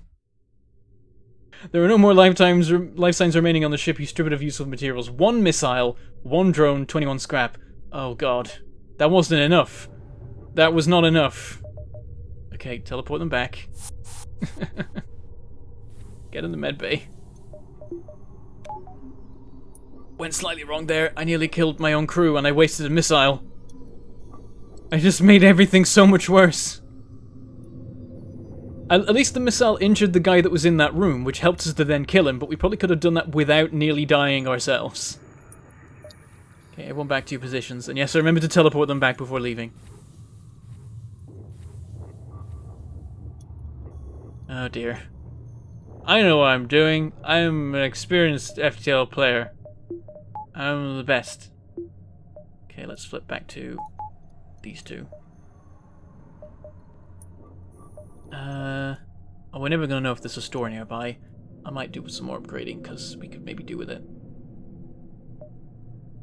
There are no more lifetimes, life signs remaining on the ship. You strip it of useful materials. One missile, one drone, 21 scrap. Oh god. That wasn't enough. That was not enough. Okay, teleport them back. Get in the med bay. Went slightly wrong there. I nearly killed my own crew and I wasted a missile. I just made everything so much worse. At, least the missile injured the guy that was in that room, which helped us to then kill him, but we probably could have done that without nearly dying ourselves. Okay, everyone back to your positions. And yes, I remember to teleport them back before leaving. Oh dear. I know what I'm doing. I'm an experienced FTL player. I'm the best. Okay, let's flip back to these two. Uh, oh, we're never gonna know if there's a store nearby. I might do some more upgrading, because we could maybe do with it.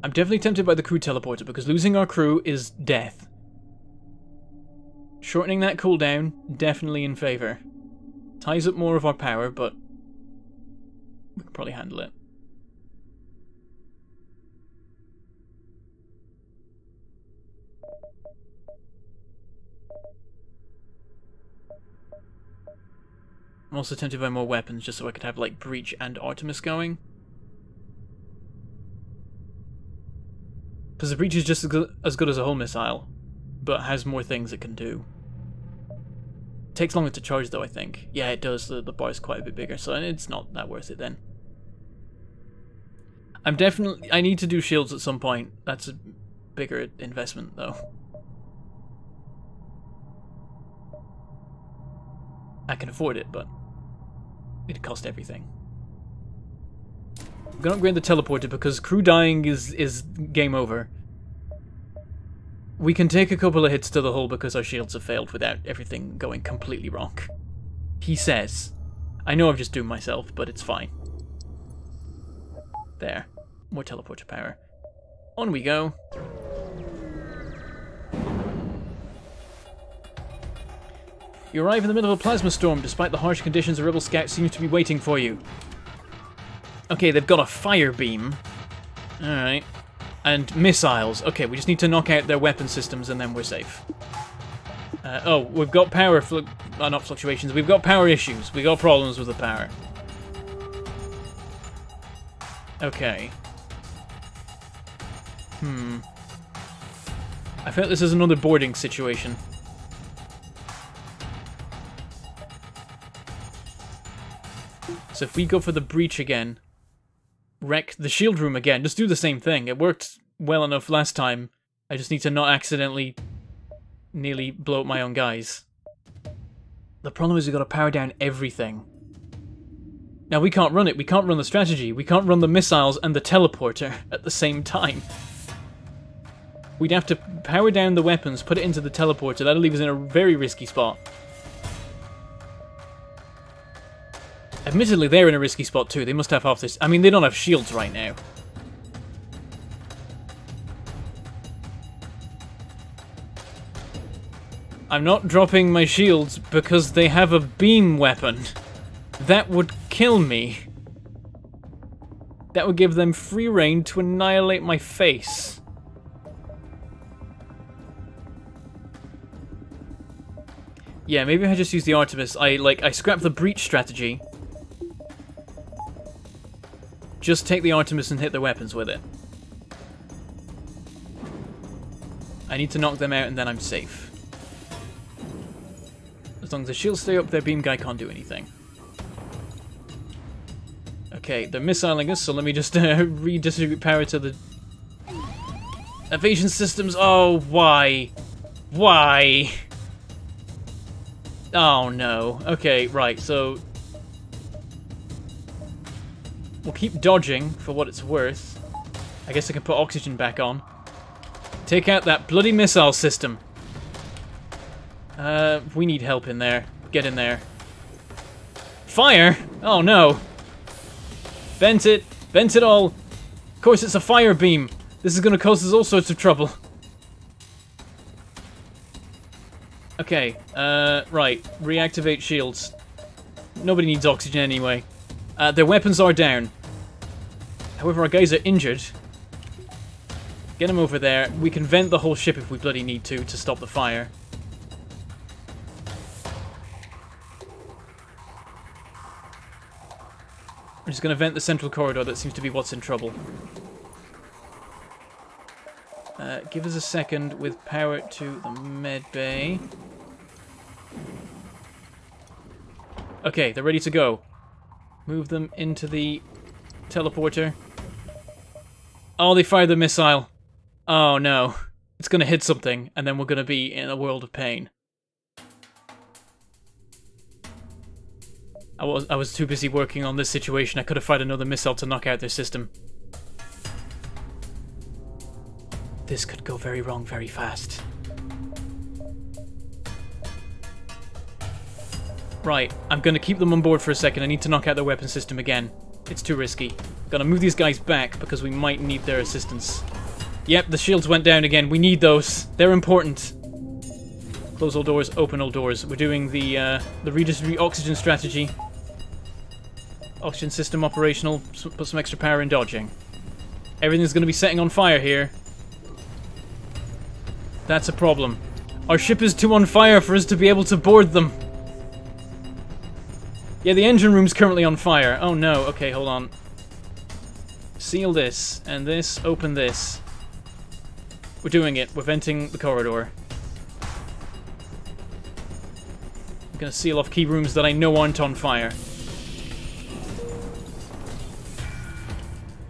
I'm definitely tempted by the crew teleporter, because losing our crew is death. Shortening that cooldown, definitely in favour. Ties up more of our power, but we can probably handle it. I'm also tempted by more weapons just so I could have like Breach and Artemis going. Because the Breach is just as good, as a hull missile, but has more things it can do. Takes longer to charge though, I think. Yeah, it does. The, the bar is quite a bit bigger, so it's not that worth it then. I'm definitely... I need to do shields at some point. That's a bigger investment though. I can afford it, but it cost everything. I'm gonna upgrade the teleporter because crew dying is is game over. We can take a couple of hits to the hull because our shields have failed without everything going completely wrong. He says. I know I've just doomed myself, but it's fine. There. More teleporter power. On we go. You arrive in the middle of a plasma storm. Despite the harsh conditions, the rebel scouts seem to be waiting for you. Okay, they've got a fire beam. Alright. And missiles. Okay, we just need to knock out their weapon systems and then we're safe. Uh, oh, we've got power flu uh, not fluctuations. We've got power issues. We've got problems with the power. Okay. Hmm. I feel like this is another boarding situation. So if we go for the breach again, wreck the shield room again, just do the same thing. It worked well enough last time. I just need to not accidentally nearly blow up my own guys. The problem is we've got to power down everything. Now we can't run it, we can't run the strategy, we can't run the missiles and the teleporter at the same time. We'd have to power down the weapons, put it into the teleporter, that'll leave us in a very risky spot. Admittedly, they're in a risky spot too. They must have half this. I mean, they don't have shields right now. I'm not dropping my shields because they have a beam weapon. That would kill me. That would give them free reign to annihilate my face. Yeah, maybe I just use the Artemis. I like I scrap the breach strategy just take the Artemis and hit their weapons with it. I need to knock them out and then I'm safe. As long as the shields stay up, their beam guy can't do anything. Okay, they're missiling us, so let me just uh, redistribute power to the... Evasion systems! Oh, why? Why? Oh no. Okay, right, so We'll keep dodging for what it's worth. I guess I can put oxygen back on. Take out that bloody missile system. Uh, we need help in there. Get in there. Fire? Oh no. Vent it. Vent it all. Of course it's a fire beam. This is going to cause us all sorts of trouble. Okay, uh, right. Reactivate shields. Nobody needs oxygen anyway. Uh, their weapons are down. However, our guys are injured. Get them over there. We can vent the whole ship if we bloody need to, to stop the fire. We're just going to vent the central corridor that seems to be what's in trouble. Uh, give us a second with power to the med bay. Okay, they're ready to go. Move them into the teleporter. Oh, they fired the missile. Oh no. It's gonna hit something, and then we're gonna be in a world of pain. I was I was too busy working on this situation. I could have fired another missile to knock out their system. This could go very wrong very fast. Right, I'm gonna keep them on board for a second. I need to knock out their weapon system again. It's too risky. Gonna move these guys back because we might need their assistance. Yep, the shields went down again. We need those. They're important. Close all doors, open all doors. We're doing the uh, the redistribute oxygen strategy. Oxygen system operational. Put some extra power in dodging. Everything's going to be setting on fire here. That's a problem. Our ship is too on fire for us to be able to board them. Yeah, the engine room's currently on fire. Oh no, okay, hold on. Seal this, and this, open this. We're doing it. We're venting the corridor. I'm gonna seal off key rooms that I know aren't on fire.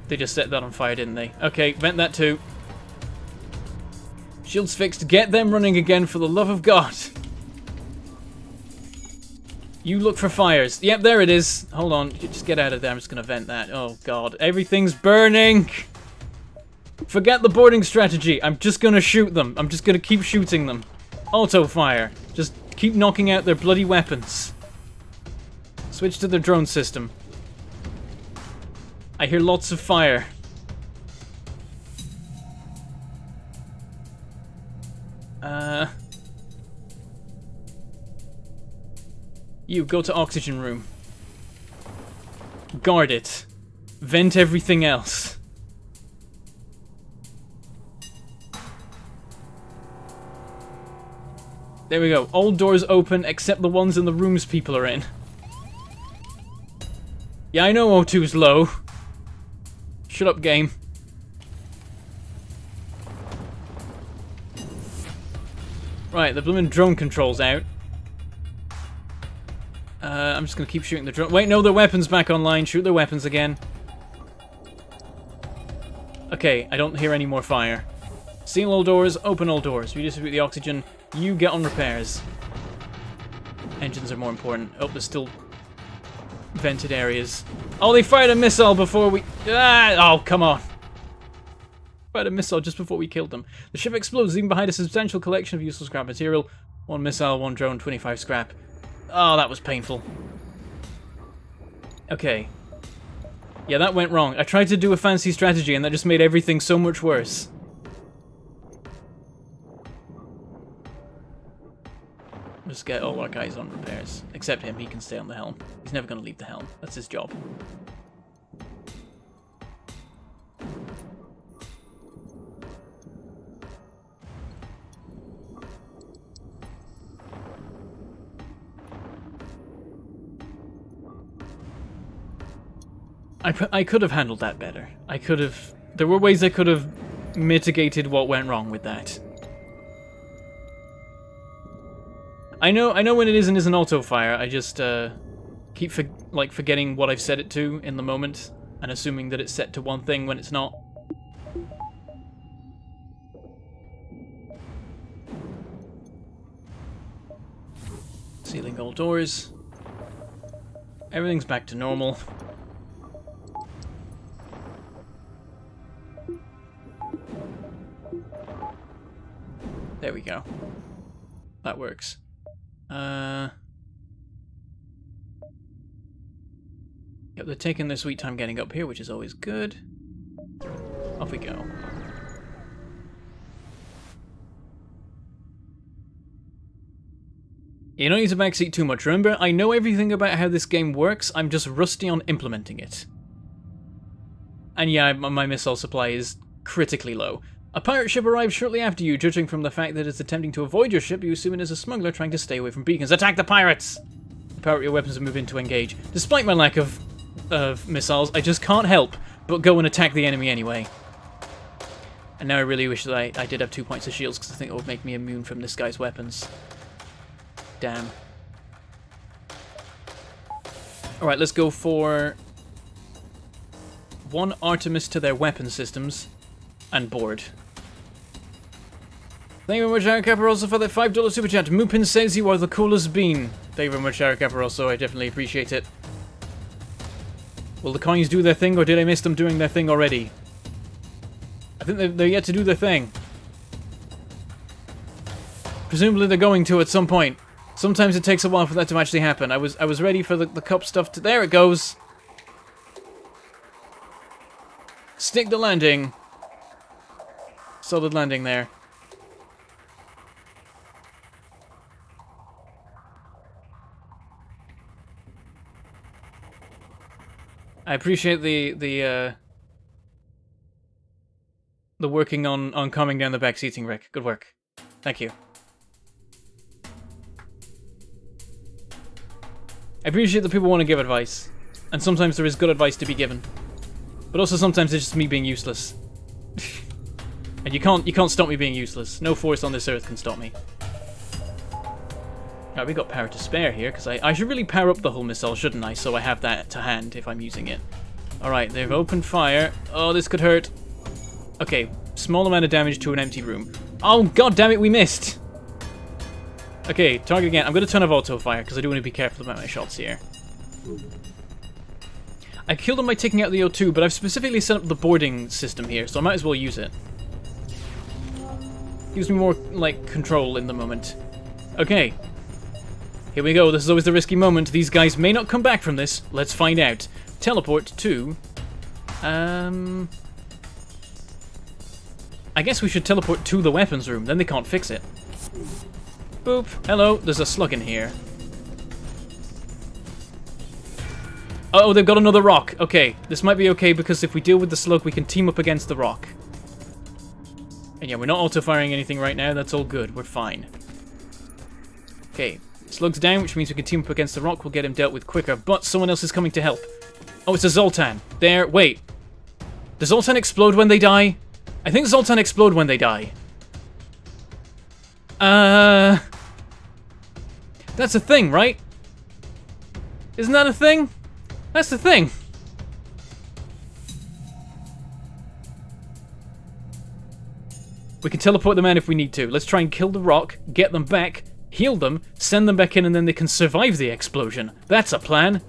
They just set that on fire, didn't they? Okay, vent that too. Shields fixed. Get them running again for the love of God. You look for fires. Yep, there it is. Hold on. Just get out of there. I'm just going to vent that. Oh, God. Everything's burning. Forget the boarding strategy. I'm just going to shoot them. I'm just going to keep shooting them. Auto fire. Just keep knocking out their bloody weapons. Switch to the drone system. I hear lots of fire. Uh... You, go to oxygen room. Guard it. Vent everything else. There we go. All doors open except the ones in the rooms people are in. Yeah, I know O2's low. Shut up, game. Right, the blooming drone control's out. Uh, I'm just gonna keep shooting the drone. Wait, no, the weapon's back online. Shoot their weapons again. Okay, I don't hear any more fire. Seal all doors, open all doors. Redistribute the oxygen. You get on repairs. Engines are more important. Oh, there's still vented areas. Oh, they fired a missile before we... Ah, oh, come on. Fired a missile just before we killed them. The ship explodes, leaving behind a substantial collection of useless scrap material. One missile, one drone, 25 scrap. Oh, that was painful. Okay. Yeah, that went wrong. I tried to do a fancy strategy and that just made everything so much worse. Just get all our guys on repairs. Except him, he can stay on the helm. He's never going to leave the helm. That's his job. I, I could have handled that better. I could have... There were ways I could have mitigated what went wrong with that. I know I know when it is and isn't auto fire. I just uh, keep for, like forgetting what I've set it to in the moment and assuming that it's set to one thing when it's not. Sealing all doors. Everything's back to normal. There we go. That works. Uh... Yep, they're taking their sweet time getting up here, which is always good. Off we go. You don't need to backseat too much. Remember, I know everything about how this game works, I'm just rusty on implementing it. And yeah, my missile supply is critically low. A pirate ship arrives shortly after you. Judging from the fact that it's attempting to avoid your ship, you assume it is a smuggler trying to stay away from beacons. Attack the pirates! Power your weapons and move in to engage. Despite my lack of of missiles, I just can't help but go and attack the enemy anyway. And now I really wish that I, I did have two points of shields, because I think it would make me immune from this guy's weapons. Damn. Alright, let's go for one Artemis to their weapon systems and board. Thank you very much, Eric Caparoso, for that $5 super chat. Mupin says you are the coolest bean. Thank you very much, Eric Caparoso. I definitely appreciate it. Will the coins do their thing, or did I miss them doing their thing already? I think they're, yet to do their thing. Presumably they're going to at some point. Sometimes it takes a while for that to actually happen. I was I was ready for the, the cup stuff to... There it goes! Stick the landing. Solid landing there. I appreciate the the uh, the working on on calming down the back seating, Rick. Good work. Thank you. I appreciate that people want to give advice, and sometimes there is good advice to be given, but also sometimes it's just me being useless. and you can't you can't stop me being useless. No force on this earth can stop me. Right, we got power to spare here, because I, I should really power up the hull missile, shouldn't I? So I have that to hand if I'm using it. Alright, they've opened fire. Oh, this could hurt. Okay, small amount of damage to an empty room. Oh, god damn it, we missed! Okay, target again. I'm going to turn off auto fire, because I do want to be careful about my shots here. I killed him by taking out the O2, but I've specifically set up the boarding system here, so I might as well use it. Gives me more, like, control in the moment. Okay, here we go, this is always the risky moment. These guys may not come back from this. Let's find out. Teleport to... Um... I guess we should teleport to the weapons room, then they can't fix it. Boop. Hello, there's a slug in here. oh, they've got another rock. Okay, this might be okay because if we deal with the slug, we can team up against the rock. And yeah, we're not auto-firing anything right now. That's all good. We're fine. Okay, Slug's down, which means we can team up against the rock. We'll get him dealt with quicker, but someone else is coming to help. Oh, it's a Zoltan. There, wait. Does Zoltan explode when they die? I think Zoltan explode when they die. Uh... That's a thing, right? Isn't that a thing? That's the thing. We can teleport them in if we need to. Let's try and kill the rock, get them back, heal them, send them back in, and then they can survive the explosion. That's a plan.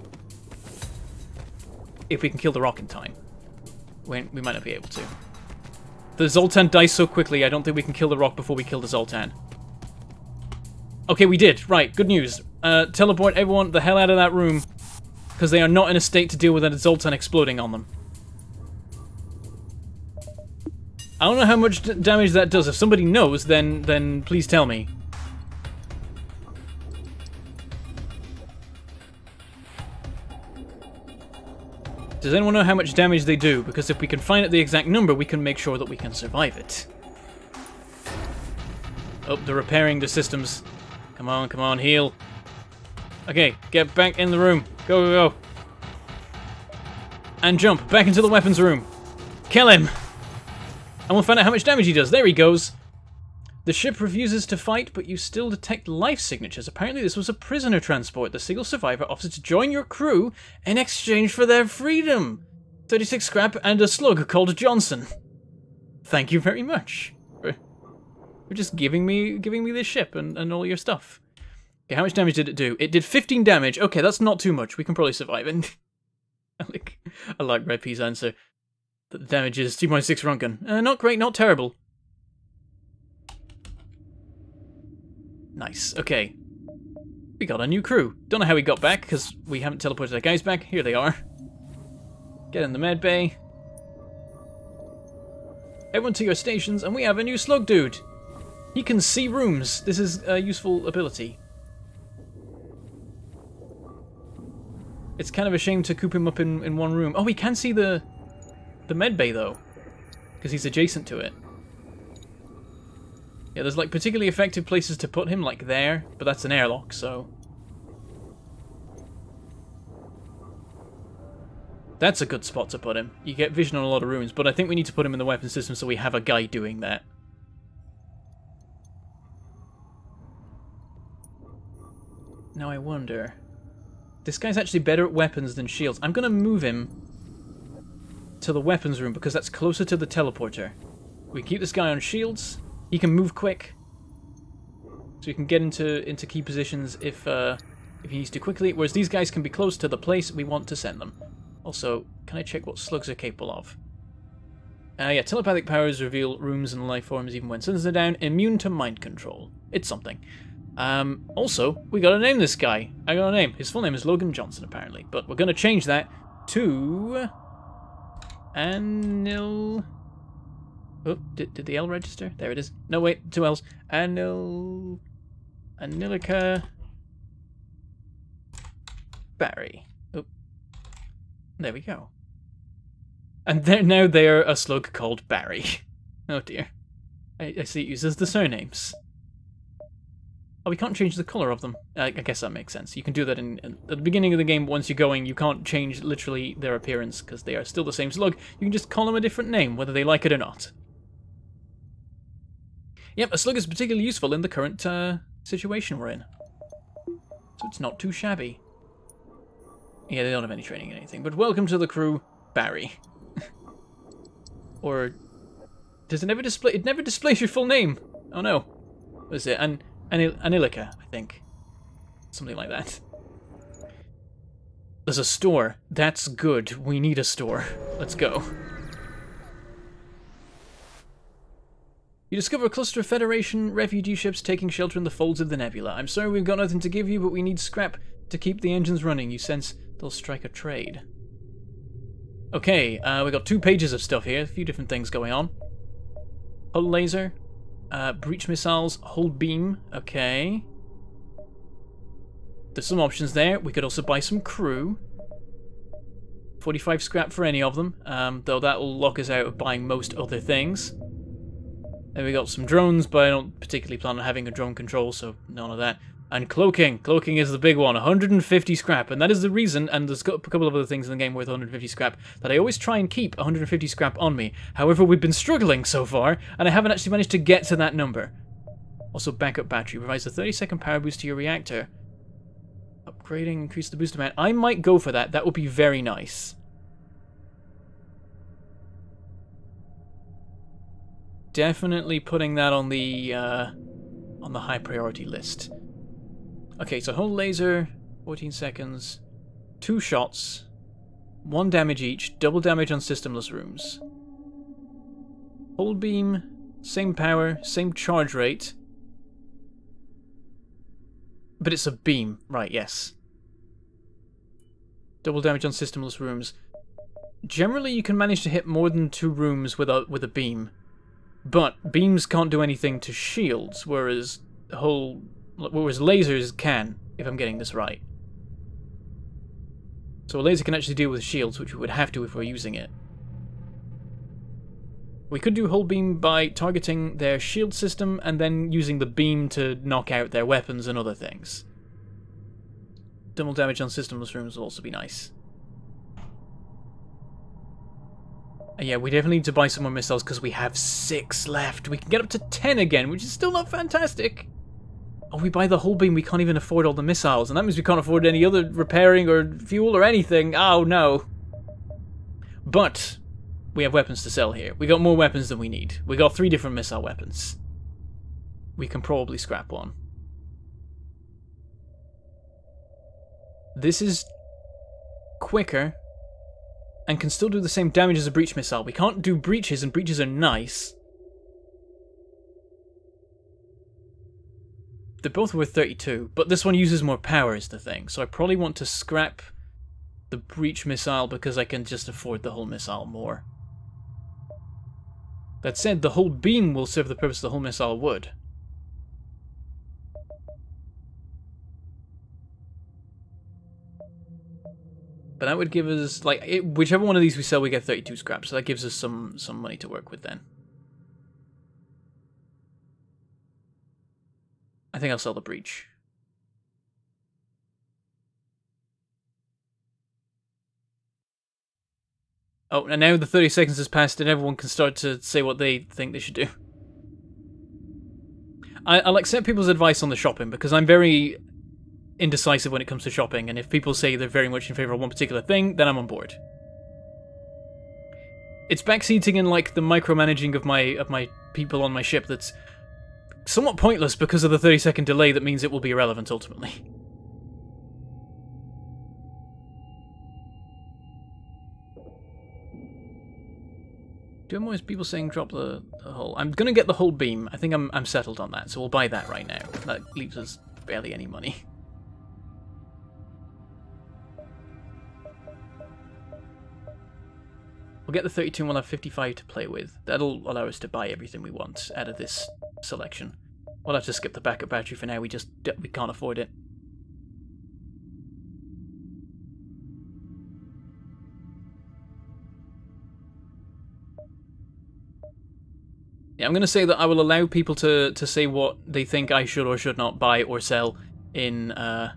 If we can kill the rock in time. We, we might not be able to. The Zoltan dies so quickly, I don't think we can kill the rock before we kill the Zoltan. Okay, we did. Right, good news. Uh, teleport everyone the hell out of that room, because they are not in a state to deal with a Zoltan exploding on them. I don't know how much damage that does. If somebody knows, then then please tell me. Does anyone know how much damage they do? Because if we can find out the exact number, we can make sure that we can survive it. Oh, they're repairing the systems. Come on, come on, heal. Okay, get back in the room. Go, go, go. And jump back into the weapons room. Kill him! And we'll find out how much damage he does. There he goes. The ship refuses to fight, but you still detect life signatures. Apparently this was a prisoner transport. The single survivor offers to join your crew in exchange for their freedom. 36 scrap and a slug called Johnson. Thank you very much. For, just giving me giving me this ship and, and all your stuff. Okay, how much damage did it do? It did 15 damage. Okay, that's not too much. We can probably survive it. I like, I like Red P's answer. The damage is 2.6 Roentgen. Uh, not great, not terrible. Nice, okay. We got a new crew. Don't know how we got back, because we haven't teleported our guys back. Here they are. Get in the med bay. Everyone to your stations, and we have a new slug dude. He can see rooms. This is a useful ability. It's kind of a shame to coop him up in, in one room. Oh, he can see the the med bay, though. Because he's adjacent to it. Yeah, there's like particularly effective places to put him, like there, but that's an airlock, so... That's a good spot to put him. You get vision on a lot of rooms, but I think we need to put him in the weapon system so we have a guy doing that. Now I wonder... This guy's actually better at weapons than shields. I'm going to move him to the weapons room because that's closer to the teleporter. We keep this guy on shields. He can move quick. So he can get into, into key positions if, uh, if he needs to quickly. Whereas these guys can be close to the place we want to send them. Also, can I check what slugs are capable of? Uh, yeah, telepathic powers reveal rooms and life forms even when suns are down. Immune to mind control. It's something. Um, also, we gotta name this guy. I got a name. His full name is Logan Johnson, apparently. But we're gonna change that to... Anil... Oh, did, did the L register? There it is. No, wait, two L's. Anil... Anilica... Barry. Oh. There we go. And now they're a slug called Barry. Oh dear. I, I see it uses the surnames. Oh, we can't change the color of them. I, I guess that makes sense. You can do that in, in, at the beginning of the game. Once you're going, you can't change literally their appearance because they are still the same slug. You can just call them a different name, whether they like it or not. Yep, a slug is particularly useful in the current uh, situation we're in. So it's not too shabby. Yeah, they don't have any training or anything. But welcome to the crew, Barry. or does it never display? It never displays your full name. Oh no, what is it? An Anil Anilica, I think. Something like that. There's a store. That's good. We need a store. Let's go. You discover a cluster of Federation refugee ships taking shelter in the folds of the nebula. I'm sorry we've got nothing to give you, but we need scrap to keep the engines running. You sense they'll strike a trade. Okay, uh, we got two pages of stuff here. A few different things going on. Hull laser, uh, breach missiles, hull beam. Okay. There's some options there. We could also buy some crew. 45 scrap for any of them, um, though that will lock us out of buying most other things. Then we got some drones, but I don't particularly plan on having a drone control, so none of that. And cloaking. Cloaking is the big one. 150 scrap. And that is the reason, and there's a couple of other things in the game worth 150 scrap, that I always try and keep 150 scrap on me. However, we've been struggling so far, and I haven't actually managed to get to that number. Also, backup battery provides a 30 second power boost to your reactor. Upgrading, increase the boost amount. I might go for that. That would be very nice. Definitely putting that on the uh, on the high priority list. Okay, so hull laser, 14 seconds, two shots, one damage each, double damage on systemless rooms. Hull beam, same power, same charge rate. But it's a beam, right, yes. Double damage on systemless rooms. Generally, you can manage to hit more than two rooms with a with a beam, but beams can't do anything to shields, whereas hull Whereas lasers can, if I'm getting this right. So a laser can actually deal with shields, which we would have to if we're using it. We could do hull beam by targeting their shield system and then using the beam to knock out their weapons and other things. Double damage on systems rooms will also be nice. And yeah, we definitely need to buy some more missiles because we have six left. We can get up to ten again, which is still not fantastic. Oh, we buy the hull beam, we can't even afford all the missiles, and that means we can't afford any other repairing or fuel or anything. Oh, no. But, we have weapons to sell here. We got more weapons than we need. We got three different missile weapons. We can probably scrap one. This is quicker and can still do the same damage as a breach missile. We can't do breaches, and breaches are nice. They're both worth 32, but this one uses more power is the thing, so I probably want to scrap the breach missile because I can just afford the hull missile more. That said, the hull beam will serve the purpose the hull missile would. But that would give us, like, it, whichever one of these we sell, we get 32 scraps. so that gives us some, some money to work with then. I think I'll sell the breach. Oh, and now the 30 seconds has passed and everyone can start to say what they think they should do. I, I'll accept people's advice on the shopping because I'm very indecisive when it comes to shopping, and if people say they're very much in favour of one particular thing, then I'm on board. It's backseating and like the micromanaging of my of my people on my ship that's somewhat pointless because of the 30 second delay that means it will be irrelevant ultimately. Do have people saying drop the, the hull? I'm gonna get the hull beam. I think I'm I'm settled on that, so we'll buy that right now. That leaves us barely any money. We'll get the 32 and we'll have 55 to play with. That'll allow us to buy everything we want out of this selection. We'll have to skip the backup battery for now, we just we can't afford it. Yeah, I'm going to say that I will allow people to, to say what they think I should or should not buy or sell in uh,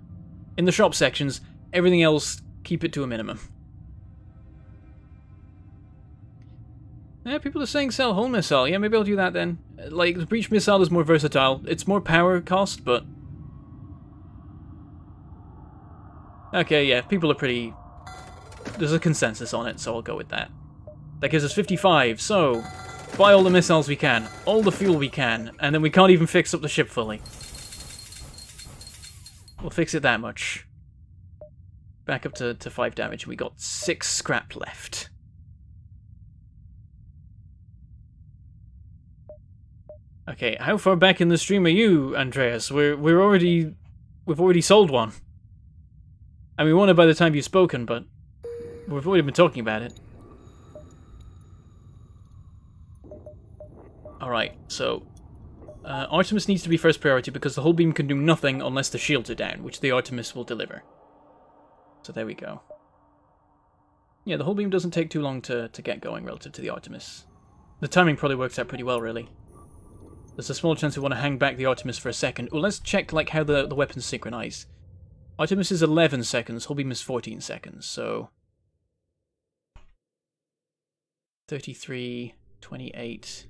in the shop sections. Everything else, keep it to a minimum. Yeah, people are saying sell hull missile. Yeah, maybe I'll do that then. Like, the breach missile is more versatile. It's more power cost, but... Okay, yeah, people are pretty... There's a consensus on it, so I'll go with that. That gives us 55, so buy all the missiles we can, all the fuel we can, and then we can't even fix up the ship fully. We'll fix it that much. Back up to, to 5 damage, we got 6 scrap left. Okay, how far back in the stream are you, Andreas? We're we're already we've already sold one. I mean, we won it by the time you've spoken, but we've already been talking about it. Alright, so... Uh, Artemis needs to be first priority because the hull beam can do nothing unless the shields are down, which the Artemis will deliver. So there we go. Yeah, the hull beam doesn't take too long to, to get going relative to the Artemis. The timing probably works out pretty well, really. There's a small chance we want to hang back the Artemis for a second. Well, let's check like how the, the weapons synchronize. Artemis is 11 seconds, hull beam is 14 seconds, so... 33, 28...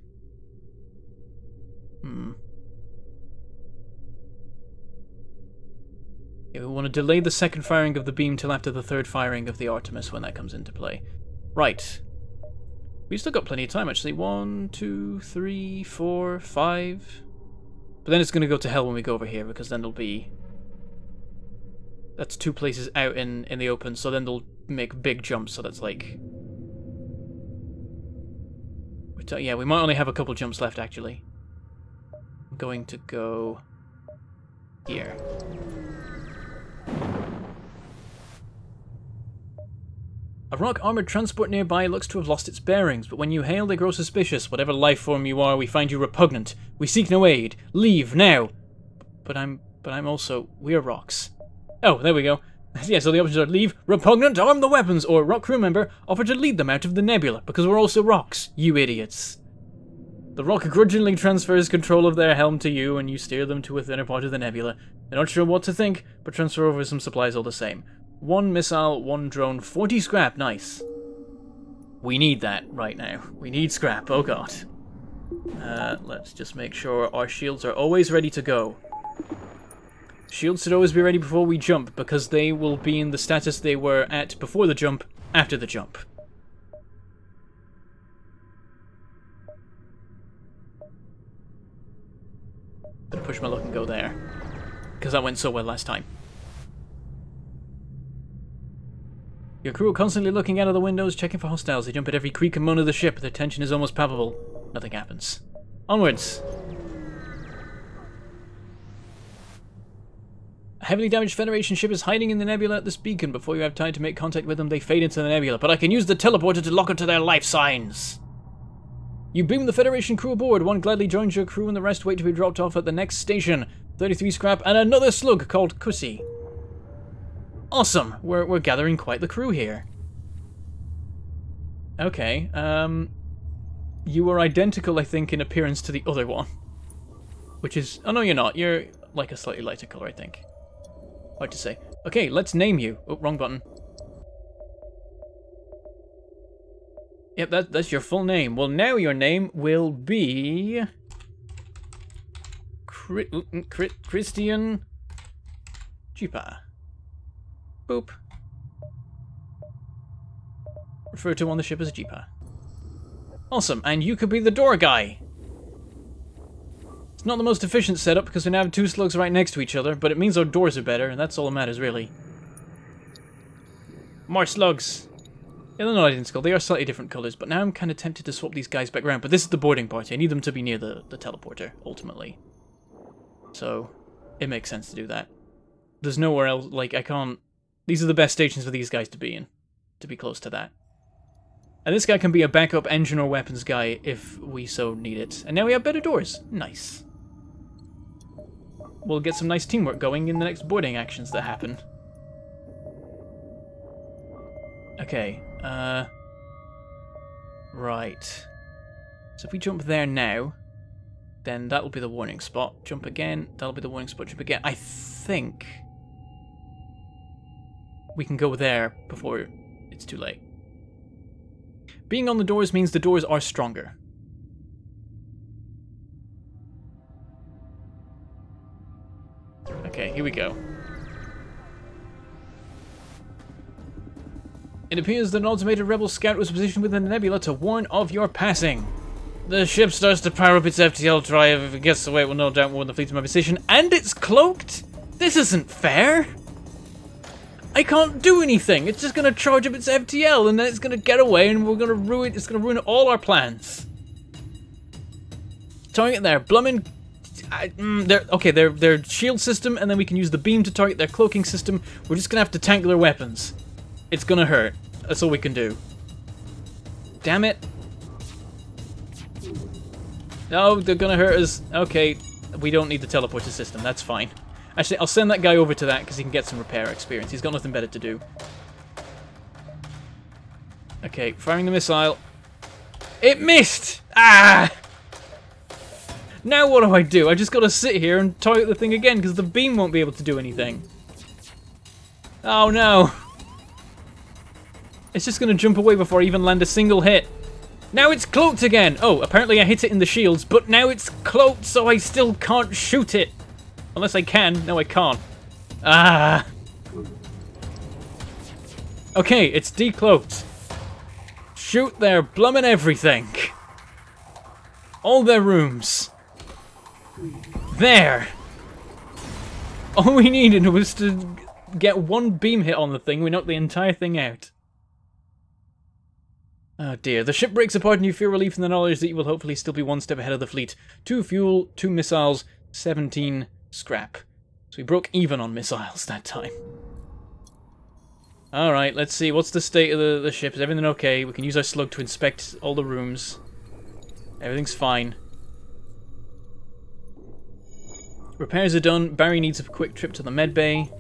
Hmm. Yeah, we want to delay the second firing of the beam till after the third firing of the Artemis when that comes into play. Right. We've still got plenty of time, actually. One, two, three, four, five. But then it's going to go to hell when we go over here, because then there'll be... That's two places out in, in the open, so then they'll make big jumps, so that's like... Yeah, we might only have a couple jumps left, actually I'm going to go here. A rock armored transport nearby looks to have lost its bearings, but when you hail, they grow suspicious. Whatever life form you are, we find you repugnant. We seek no aid. Leave now. But I'm, but I'm also. We are rocks. Oh, there we go. yeah, so the options are leave, repugnant, arm the weapons, or rock crew member offer to lead them out of the nebula because we're also rocks. You idiots. The rock grudgingly transfers control of their helm to you, and you steer them to a thinner part of the nebula. They're not sure what to think, but transfer over some supplies all the same. One missile, one drone, 40 scrap, nice. We need that right now. We need scrap, oh god. Uh, let's just make sure our shields are always ready to go. Shields should always be ready before we jump, because they will be in the status they were at before the jump, after the jump. Gonna push my luck and go there. Because that went so well last time. Your crew are constantly looking out of the windows, checking for hostiles. They jump at every creak and moan of the ship. Their tension is almost palpable. Nothing happens. Onwards! A heavily damaged Federation ship is hiding in the nebula at this beacon. Before you have time to make contact with them, they fade into the nebula. But I can use the teleporter to lock onto their life signs! You beam the Federation crew aboard. One gladly joins your crew and the rest wait to be dropped off at the next station. 33 scrap and another slug called Kusi. Awesome. We're, we're gathering quite the crew here. Okay, um... You are identical, I think, in appearance to the other one. Which is... Oh, no, you're not. You're like a slightly lighter colour, I think. Hard to say. Okay, let's name you. Oh, wrong button. Yep, that, that's your full name. Well, now your name will be... Mm, Christian Jipa. Boop. Referred to on the ship as Jipa. Awesome, and you could be the door guy. It's not the most efficient setup because we now have two slugs right next to each other, but it means our doors are better, and that's all that matters, really. More slugs. Yeah, they're not identical. They are slightly different colours, but now I'm kind of tempted to swap these guys back around. But this is the boarding party. I need them to be near the, the teleporter, ultimately. So, it makes sense to do that. There's nowhere else, like, I can't... These are the best stations for these guys to be in. To be close to that. And this guy can be a backup engine or weapons guy if we so need it. And now we have better doors. Nice. We'll get some nice teamwork going in the next boarding actions that happen. Okay, uh... Right. So if we jump there now, then that'll be the warning spot. Jump again, that'll be the warning spot. Jump again. I think we can go there before it's too late. Being on the doors means the doors are stronger. Okay, here we go. It appears that an automated rebel scout was positioned within the nebula to warn of your passing. The ship starts to power up its FTL drive. If it gets away, it will no doubt warn the fleet of my position. And it's cloaked? This isn't fair. I can't do anything. It's just going to charge up its FTL and then it's going to get away and we're going to ruin it's going to ruin all our plans. Target there. Blummin I, mm, they're, okay, their their shield system, and then we can use the beam to target their cloaking system. We're just gonna have to tank their weapons. It's gonna hurt. That's all we can do. Damn it. No, they're gonna hurt us. Okay, we don't need the teleporter system. That's fine. Actually, I'll send that guy over to that because he can get some repair experience. He's got nothing better to do. Okay, firing the missile. It missed! Ah! Now what do I do? I just gotta sit here and target the thing again because the beam won't be able to do anything. Oh no! It's just going to jump away before I even land a single hit. Now it's cloaked again! Oh, apparently I hit it in the shields, but now it's cloaked so I still can't shoot it. Unless I can. No, I can't. Ah. Okay, it's decloaked. Shoot their blummin' everything. All their rooms. There! All we needed was to get one beam hit on the thing, we knocked the entire thing out. Oh dear. The ship breaks apart and you feel relief in the knowledge that you will hopefully still be one step ahead of the fleet. Two fuel, two missiles, 17 scrap. So we broke even on missiles that time. Alright, let's see. What's the state of the, the ship? Is everything okay? We can use our slug to inspect all the rooms. Everything's fine. Repairs are done. Barry needs a quick trip to the med bay.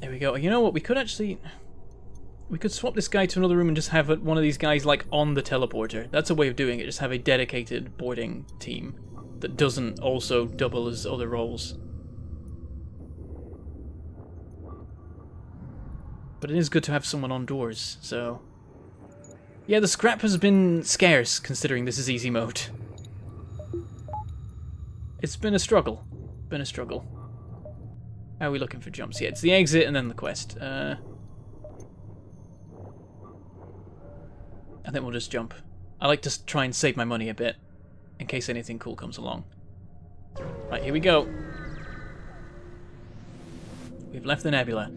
There we go. You know what? We could actually... We could swap this guy to another room and just have one of these guys, like, on the teleporter. That's a way of doing it. Just have a dedicated boarding team that doesn't also double as other roles. But it is good to have someone on doors, so... Yeah, the scrap has been scarce, considering this is easy mode. It's been a struggle. Been a struggle. How are we looking for jumps? Yeah, it's the exit and then the quest. Uh, I think we'll just jump. I like to try and save my money a bit, in case anything cool comes along. Right, here we go. We've left the nebula.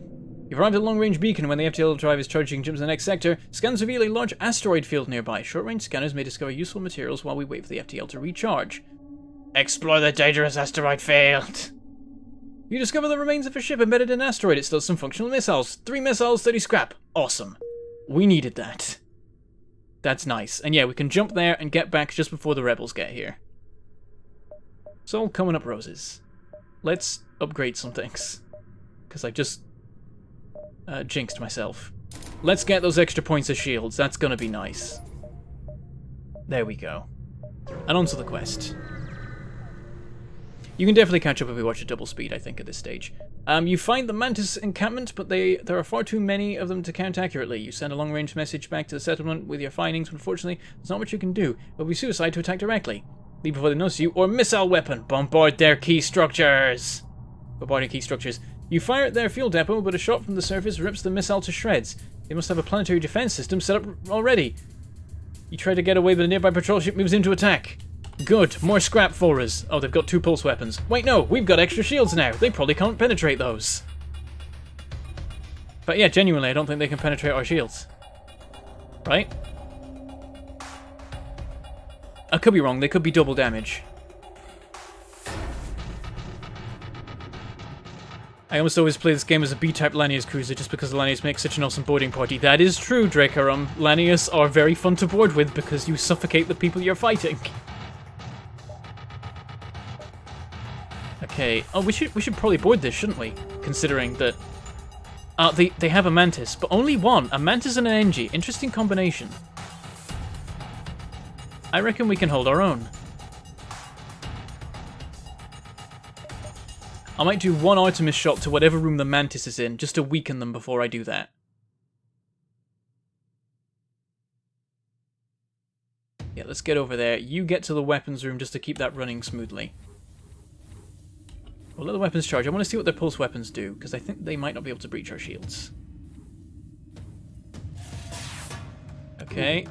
You've arrived at the long-range beacon when the FTL drive is charging jump to the next sector. Scans reveal a large asteroid field nearby. Short-range scanners may discover useful materials while we wait for the FTL to recharge. Explore the dangerous asteroid field! You discover the remains of a ship embedded in an asteroid. It still has some functional missiles. Three missiles, 30 scrap. Awesome. We needed that. That's nice. And yeah, we can jump there and get back just before the rebels get here. It's all coming up roses. Let's upgrade some things. Because I just uh, jinxed myself. Let's get those extra points of shields. That's going to be nice. There we go. And on to the quest. You can definitely catch up if we watch a double speed, I think, at this stage. Um, you find the Mantis encampment, but they there are far too many of them to count accurately. You send a long-range message back to the settlement with your findings, but unfortunately, there's not much you can do. It will be suicide to attack directly. Leave before they notice you, or missile weapon! Bombard their key structures! Bombarding key structures. You fire at their fuel depot, but a shot from the surface rips the missile to shreds. They must have a planetary defense system set up already. You try to get away, but a nearby patrol ship moves in to attack. Good, more scrap for us. Oh, they've got two pulse weapons. Wait, no, we've got extra shields now. They probably can't penetrate those. But yeah, genuinely, I don't think they can penetrate our shields. Right? I could be wrong, they could be double damage. I almost always play this game as a B-type Lanius cruiser just because Lanius makes such an awesome boarding party. That is true, Dracarum. Lanius are very fun to board with because you suffocate the people you're fighting. Okay. Oh, we should we should probably board this, shouldn't we? Considering that uh, they they have a mantis, but only one. A mantis and an Engi. Interesting combination. I reckon we can hold our own. I might do one Artemis shot to whatever room the mantis is in, just to weaken them before I do that. Yeah, let's get over there. You get to the weapons room just to keep that running smoothly. We'll let the weapons charge. I want to see what their pulse weapons do, because I think they might not be able to breach our shields. Okay.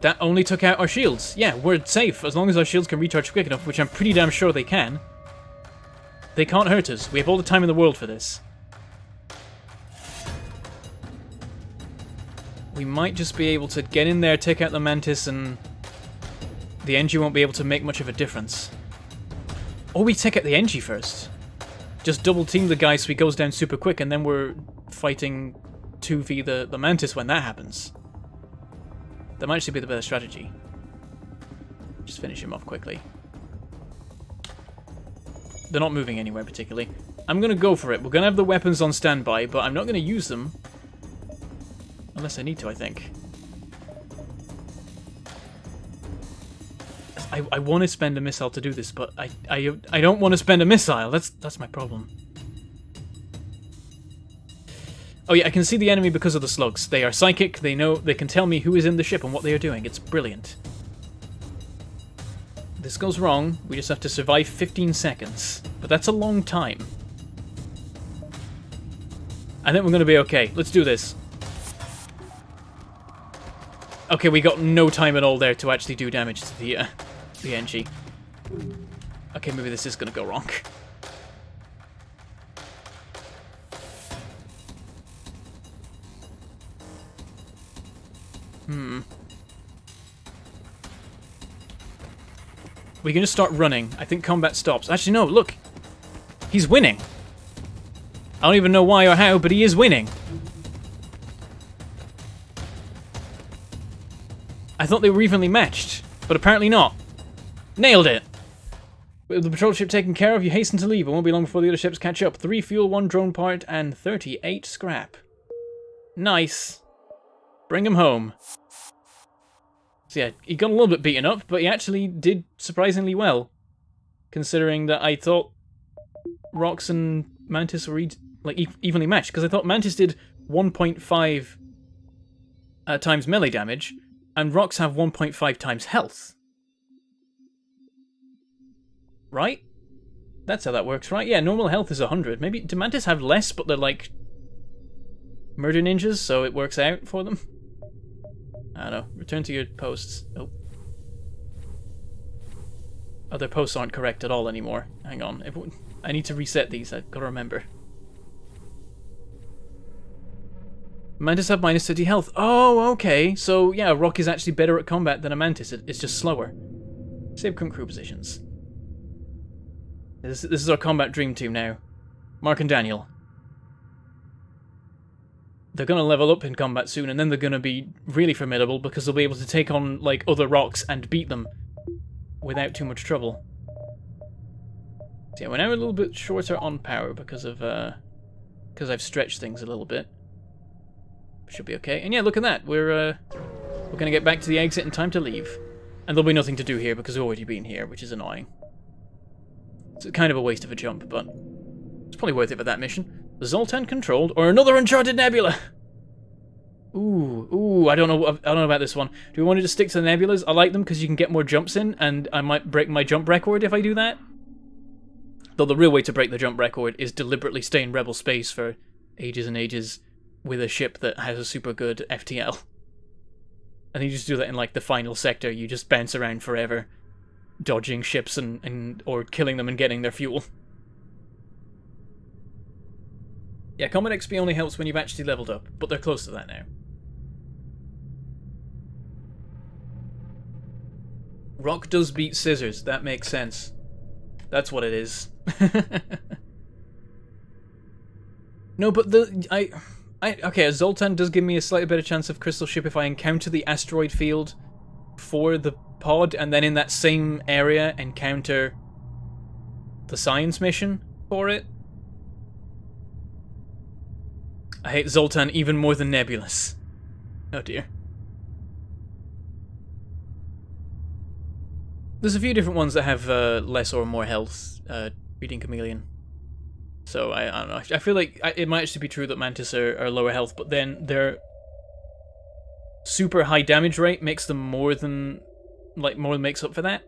That only took out our shields. Yeah, we're safe, as long as our shields can recharge quick enough, which I'm pretty damn sure they can. They can't hurt us. We have all the time in the world for this. We might just be able to get in there, take out the Mantis, and the Engi won't be able to make much of a difference. Or we take out the Engi first. Just double team the guy so he goes down super quick and then we're fighting 2v the, the Mantis when that happens. That might actually be the better strategy. Just finish him off quickly. They're not moving anywhere particularly. I'm going to go for it. We're going to have the weapons on standby, but I'm not going to use them. Unless I need to, I think. I, I want to spend a missile to do this, but I, I, I don't want to spend a missile. That's, that's my problem. Oh yeah, I can see the enemy because of the slugs. They are psychic, they know, they can tell me who is in the ship and what they are doing. It's brilliant. This goes wrong, we just have to survive 15 seconds. But that's a long time. I think we're going to be okay. Let's do this. Okay, we got no time at all there to actually do damage to the, uh, Engi. Okay, maybe this is gonna go wrong. Hmm. We can just start running. I think combat stops. Actually, no, look. He's winning. I don't even know why or how, but he is winning. I thought they were evenly matched, but apparently not. Nailed it! With the patrol ship taken care of, you hasten to leave. It won't be long before the other ships catch up. Three fuel, one drone part, and 38 scrap. Nice. Bring him home. So yeah, he got a little bit beaten up, but he actually did surprisingly well. Considering that I thought Rocks and Mantis were e like evenly matched, because I thought Mantis did 1.5 uh, times melee damage, and Rox have 1.5 times health. Right? That's how that works, right? Yeah, normal health is 100. Maybe Demantis have less, but they're like murder ninjas, so it works out for them. I don't know. Return to your posts. Oh, their posts aren't correct at all anymore. Hang on. I need to reset these. I've got to remember. Mantis have minus 30 health. Oh, okay. So, yeah, Rock is actually better at combat than a Mantis. It's just slower. Save current crew positions. This, this is our combat dream team now. Mark and Daniel. They're to level up in combat soon, and then they're to be really formidable because they'll be able to take on, like, other rocks and beat them without too much trouble. So yeah, we're now a little bit shorter on power because of, uh, because I've stretched things a little bit. Should be okay. And yeah, look at that. We're, uh, we're to get back to the exit in time to leave. And there'll be nothing to do here because we've already been here, which is annoying. It's kind of a waste of a jump, but it's probably worth it for that mission. The Zoltan controlled, or another Uncharted Nebula! Ooh, ooh, I don't know. I don't know about this one. Do we want to just stick to the nebulas? I like them because you can get more jumps in, and I might break my jump record if I do that. Though the real way to break the jump record is deliberately stay in rebel space for ages and ages with a ship that has a super good FTL. And you just do that in like the final sector. You just bounce around forever, dodging ships and, and or killing them and getting their fuel. Yeah, combat XP only helps when you've actually leveled up, but they're close to that now. Rock does beat scissors, that makes sense. That's what it is. no, but the I I okay, Zoltan does give me a slightly better chance of crystal ship if I encounter the asteroid field for the pod and then in that same area encounter the science mission for it. I hate Zoltan even more than Nebulous. Oh dear. There's a few different ones that have uh, less or more health, uh, reading Chameleon. So I, I don't know. I feel like it might actually be true that Mantis are, are lower health, but then their super high damage rate makes them more than like more than makes up for that.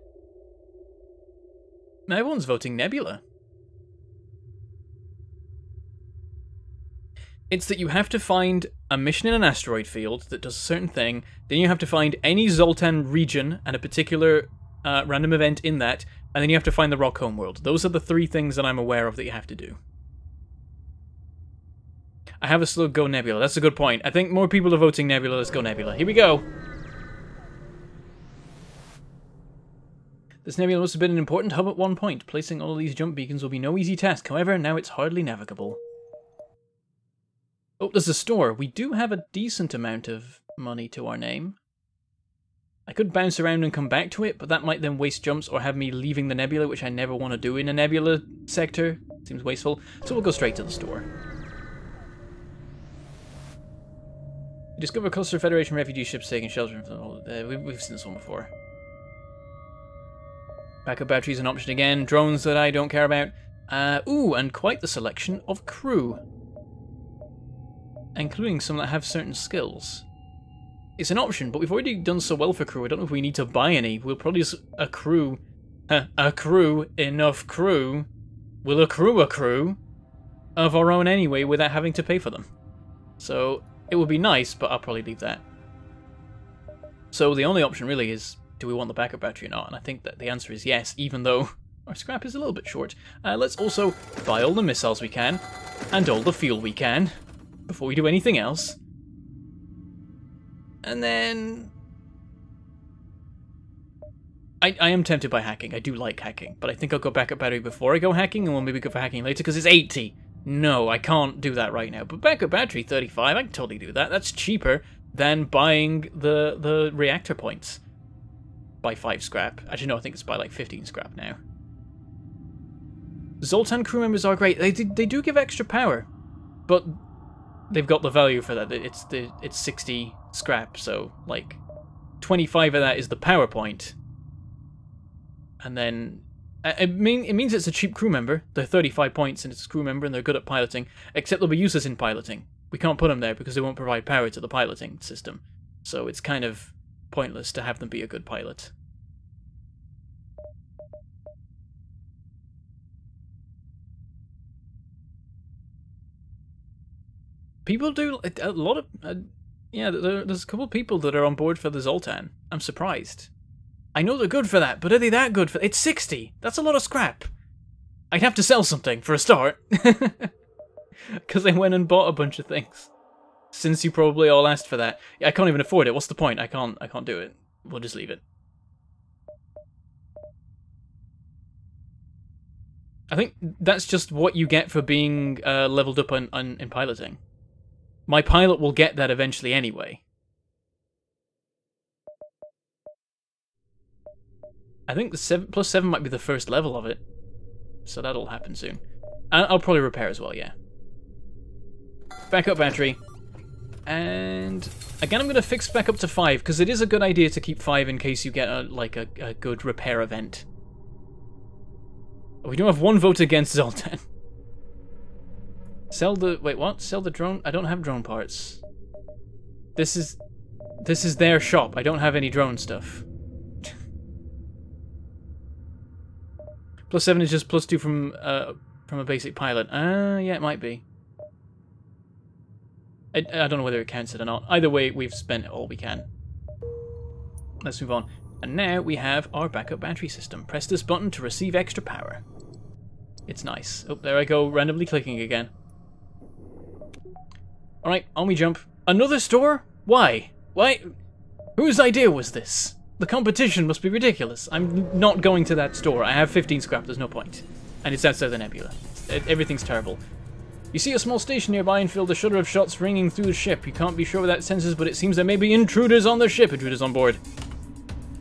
Now everyone's voting Nebula. It's that you have to find a mission in an asteroid field that does a certain thing, then you have to find any Zoltan region and a particular uh, random event in that, and then you have to find the rock homeworld. Those are the three things that I'm aware of that you have to do. I have a slow Go Nebula. That's a good point. I think more people are voting Nebula. Let's go Nebula. Here we go. This nebula must have been an important hub at one point. Placing all of these jump beacons will be no easy task. However, now it's hardly navigable. Oh, there's a store. We do have a decent amount of money to our name. I could bounce around and come back to it, but that might then waste jumps or have me leaving the nebula, which I never want to do in a nebula sector. Seems wasteful. So we'll go straight to the store. Discover a cluster of Federation refugee ships taking shelter from uh, We've seen this one before. Backup batteries an option again. Drones that I don't care about. Uh, ooh, and quite the selection of crew. Including some that have certain skills. It's an option, but we've already done so well for crew. I don't know if we need to buy any. We'll probably accrue, uh, accrue enough crew. We'll accrue a crew of our own anyway without having to pay for them. So it would be nice, but I'll probably leave that. So the only option really is, do we want the backup battery or not? And I think that the answer is yes, even though our scrap is a little bit short. Uh, let's also buy all the missiles we can, and all the fuel we can, before we do anything else. And then... I, I am tempted by hacking. I do like hacking. But I think I'll go back up battery before I go hacking, and we'll maybe go for hacking later, because it's 80. No, I can't do that right now. But backup battery, 35, I can totally do that. That's cheaper than buying the, the reactor points. By 5 scrap. Actually, no, I think it's by like 15 scrap now. Zoltan crew members are great. They, they do give extra power. But they've got the value for that. It's the it's 60 scrap, so like 25 of that is the PowerPoint. And then it mean it means it's a cheap crew member. They're 35 points and it's a crew member and they're good at piloting, except they'll be useless in piloting. We can't put them there because they won't provide power to the piloting system. So it's kind of pointless to have them be a good pilot. people do a lot of uh, yeah. There, there's a couple of people that are on board for the Zoltan. I'm surprised. I know they're good for that, but are they that good for? It's sixty. That's a lot of scrap. I'd have to sell something for a start, because I went and bought a bunch of things. Since you probably all asked for that, I can't even afford it. What's the point? I can't. I can't do it. We'll just leave it. I think that's just what you get for being uh, leveled up on, on, in piloting. My pilot will get that eventually anyway. I think the seven plus seven might be the first level of it. So that'll happen soon. And I'll probably repair as well, yeah. Backup battery. And again, I'm going to fix back up to 5, because it is a good idea to keep 5 in case you get a, like a, a good repair event. We do have one vote against Zoltan. Sell the... Wait, what? Sell the drone? I don't have drone parts. This is... This is their shop. I don't have any drone stuff. Plus seven is just plus two from uh, from a basic pilot. Ah, uh, yeah, it might be. I, I don't know whether it counts it or not. Either way, we've spent all we can. Let's move on. And now we have our backup battery system. Press this button to receive extra power. It's nice. Oh, there I go, randomly clicking again. Alright, on we jump. Another store? Why? Why? Whose idea was this? The competition must be ridiculous. I'm not going to that store. I have 15 scrap, there's no point. And it's outside the nebula. Everything's terrible. You see a small station nearby and feel the shudder of shots ringing through the ship. You can't be sure what that senses, but it seems there may be intruders on the ship. Intruders on board.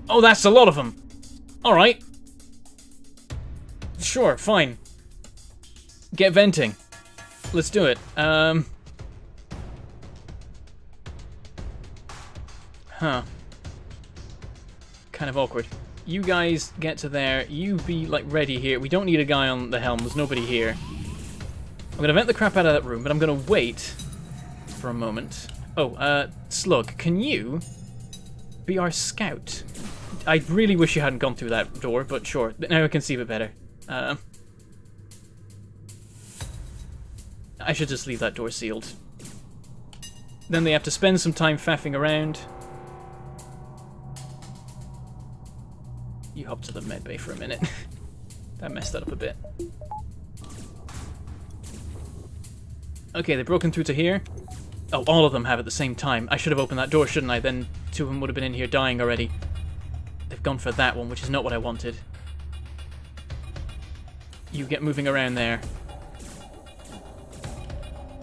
Oh, that's a lot of them. Alright. Sure, fine. Get venting. Let's do it. Um... Huh. Kind of awkward. You guys get to there. You be, like, ready here. We don't need a guy on the helm. There's nobody here. I'm going to vent the crap out of that room, but I'm going to wait for a moment. Oh, uh, Slug, can you be our scout? I really wish you hadn't gone through that door, but sure. Now I can see a bit better. Uh, I should just leave that door sealed. Then they have to spend some time faffing around. You hop to the medbay for a minute. that messed that up a bit. Okay, they've broken through to here. Oh, all of them have at the same time. I should have opened that door, shouldn't I? Then two of them would have been in here dying already. They've gone for that one, which is not what I wanted. You get moving around there.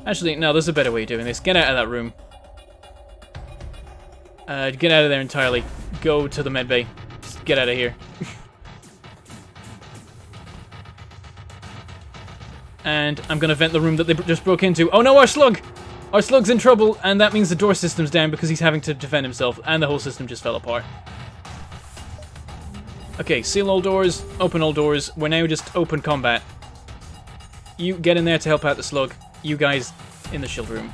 Actually, no, there's a better way of doing this. Get out of that room. Uh, get out of there entirely. Go to the medbay. Get out of here. and I'm gonna vent the room that they just broke into. Oh no, our slug! Our slug's in trouble, and that means the door system's down because he's having to defend himself, and the whole system just fell apart. Okay, seal all doors, open all doors. We're now just open combat. You get in there to help out the slug you guys in the shield room.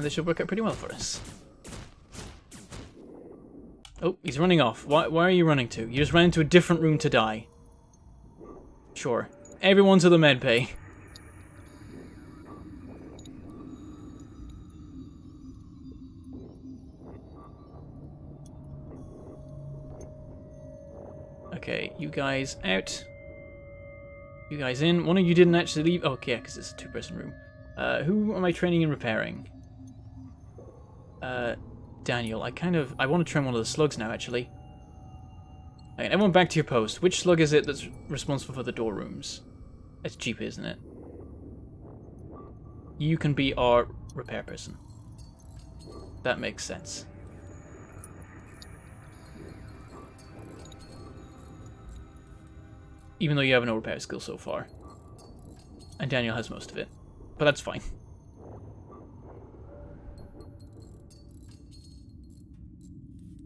And this should work out pretty well for us. Oh, he's running off. Why, why are you running to? You just ran into a different room to die. Sure. Everyone to the med bay. Okay, you guys out. You guys in. One of you didn't actually leave. Oh, okay, because it's a two-person room. Uh, who am I training and repairing? Uh, Daniel. I kind of... I want to trim one of the slugs now, actually. Okay, everyone back to your post. Which slug is it that's responsible for the door rooms? It's cheap, isn't it? You can be our repair person. That makes sense. even though you have no repair skill so far. And Daniel has most of it. But that's fine.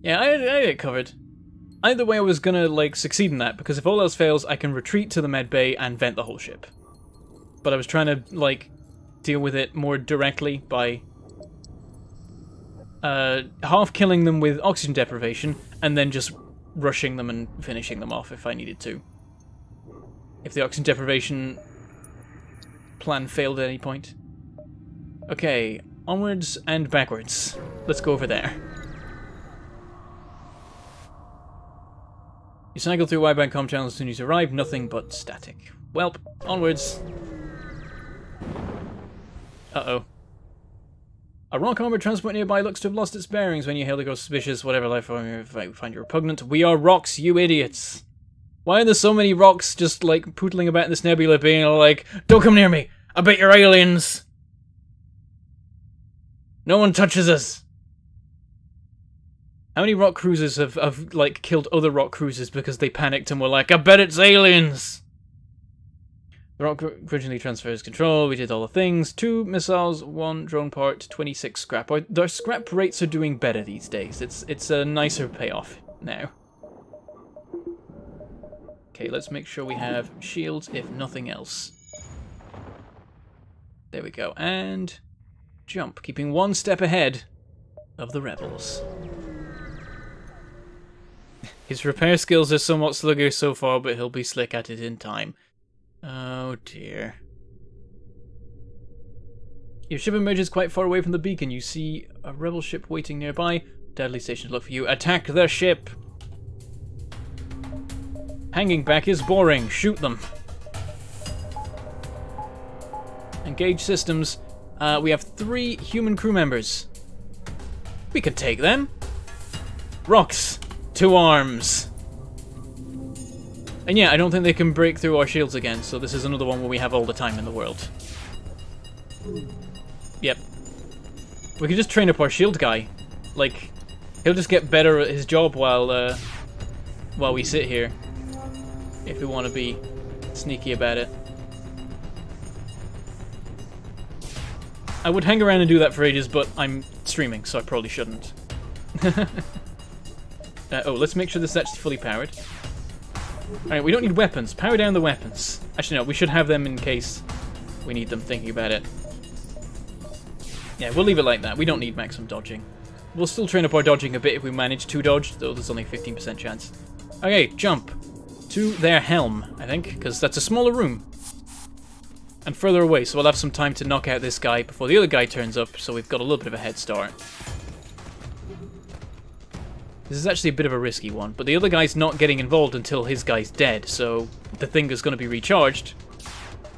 Yeah, I, I it covered. Either way, I was gonna, like, succeed in that, because if all else fails, I can retreat to the med bay and vent the whole ship. But I was trying to, like, deal with it more directly by uh, half killing them with oxygen deprivation, and then just rushing them and finishing them off if I needed to if the oxygen deprivation plan failed at any point. Okay, onwards and backwards. Let's go over there. You cycle through wideband com channels as soon as you arrive, nothing but static. Welp, onwards. Uh-oh. A rock armored transport nearby looks to have lost its bearings when you hail to go suspicious, whatever life form you find you repugnant. We are rocks, you idiots! Why are there so many rocks just like pootling about in this nebula being like, don't come near me, I bet you're aliens. No one touches us. How many rock cruisers have, have like killed other rock cruisers because they panicked and were like, I bet it's aliens. The rock originally transfers control. We did all the things. Two missiles, one drone part, 26 scrap. Our scrap rates are doing better these days. It's it's a nicer payoff now. Okay, let's make sure we have shields, if nothing else. There we go. And jump, keeping one step ahead of the rebels. His repair skills are somewhat sluggish so far, but he'll be slick at it in time. Oh dear. Your ship emerges quite far away from the beacon. You see a rebel ship waiting nearby. Deadly stations look for you. Attack the ship! Hanging back is boring. Shoot them. Engage systems. Uh, we have three human crew members. We could take them. Rocks. Two arms. And yeah, I don't think they can break through our shields again, so this is another one where we have all the time in the world. Yep. We could just train up our shield guy. Like, he'll just get better at his job while, uh, while we sit here. If we want to be sneaky about it. I would hang around and do that for ages, but I'm streaming, so I probably shouldn't. uh, oh, let's make sure this is actually fully powered. Alright, we don't need weapons. Power down the weapons. Actually, no, we should have them in case we need them thinking about it. Yeah, we'll leave it like that. We don't need maximum dodging. We'll still train up our dodging a bit if we manage to dodge, though there's only a 15% chance. Okay, jump. To their helm, I think, because that's a smaller room and further away, so we'll have some time to knock out this guy before the other guy turns up, so we've got a little bit of a head start. This is actually a bit of a risky one, but the other guy's not getting involved until his guy's dead, so the thing is going to be recharged,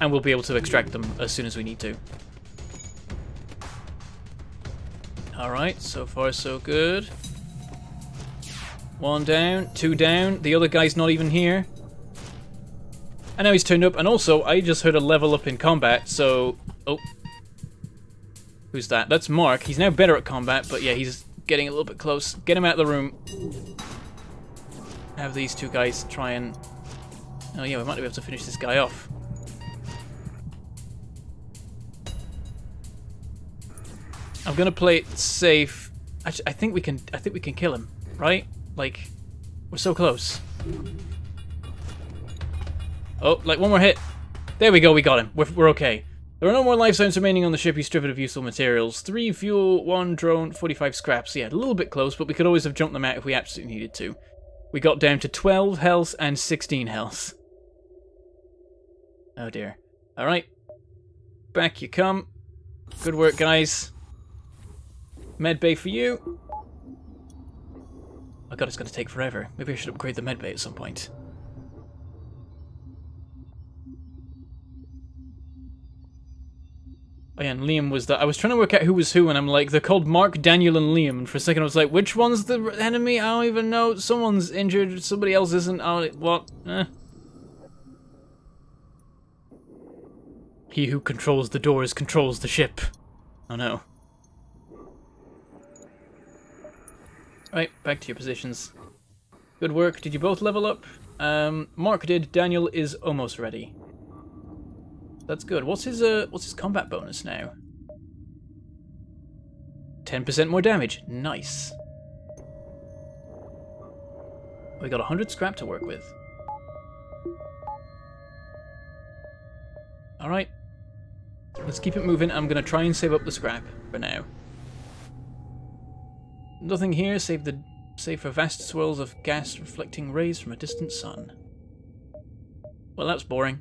and we'll be able to extract them as soon as we need to. Alright, so far so good. One down, two down, the other guy's not even here. And now he's turned up, and also, I just heard a level up in combat, so... Oh. Who's that? That's Mark. He's now better at combat, but yeah, he's getting a little bit close. Get him out of the room. Have these two guys try and... Oh yeah, we might be able to finish this guy off. I'm gonna play it safe. Actually, I think we can. I think we can kill him, right? Like, we're so close. Oh, like one more hit. There we go, we got him. We're, we're okay. There are no more life signs remaining on the ship. You strip it of useful materials. Three fuel, one drone, 45 scraps. Yeah, a little bit close, but we could always have jumped them out if we absolutely needed to. We got down to 12 health and 16 health. Oh dear. Alright. Back you come. Good work, guys. Med bay for you. Oh god, it's going to take forever. Maybe I should upgrade the med bay at some point. Oh yeah, and Liam was that. I was trying to work out who was who, and I'm like, they're called Mark, Daniel, and Liam. And for a second, I was like, which one's the enemy? I don't even know. Someone's injured, somebody else isn't. Oh, what? Eh. He who controls the doors controls the ship. Oh no. Right, back to your positions. Good work. Did you both level up? Um, Mark did. Daniel is almost ready. That's good. What's his uh what's his combat bonus now? 10% more damage. Nice. We got 100 scrap to work with. Alright. Let's keep it moving. I'm going to try and save up the scrap for now. Nothing here save the save for vast swirls of gas reflecting rays from a distant sun. Well, that's boring.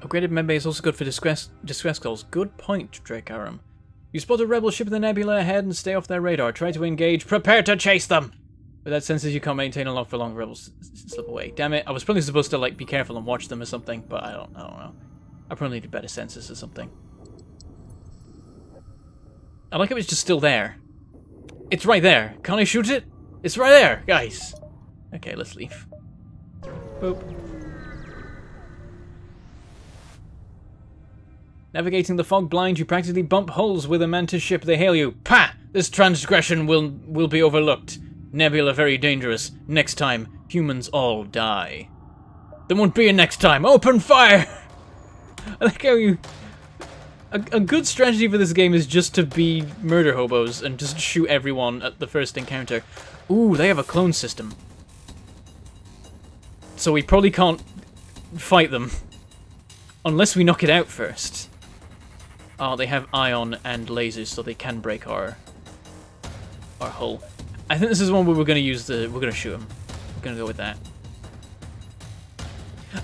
Upgraded medbay is also good for distress, distress calls. Good point, Drake Aram. You spot a rebel ship in the nebula ahead and stay off their radar. Try to engage. Prepare to chase them! But that senses you can't maintain a lock for long. Rebels slip away. Damn it! I was probably supposed to like be careful and watch them or something, but I don't. I don't know. I probably need better senses or something. I like it was just still there. It's right there. Can't I shoot it? It's right there, guys. Okay, let's leave. Boop. Navigating the fog blind, you practically bump holes with a mantis ship. They hail you. Pa! This transgression will will be overlooked. Nebula very dangerous. Next time, humans all die. There won't be a next time. Open fire! I like how you... A, a good strategy for this game is just to be murder hobos and just shoot everyone at the first encounter. Ooh, they have a clone system. So we probably can't fight them. Unless we knock it out first. Oh, they have ion and lasers, so they can break our our hull. I think this is one where we're going to use the... We're going to shoot him. We're going to go with that.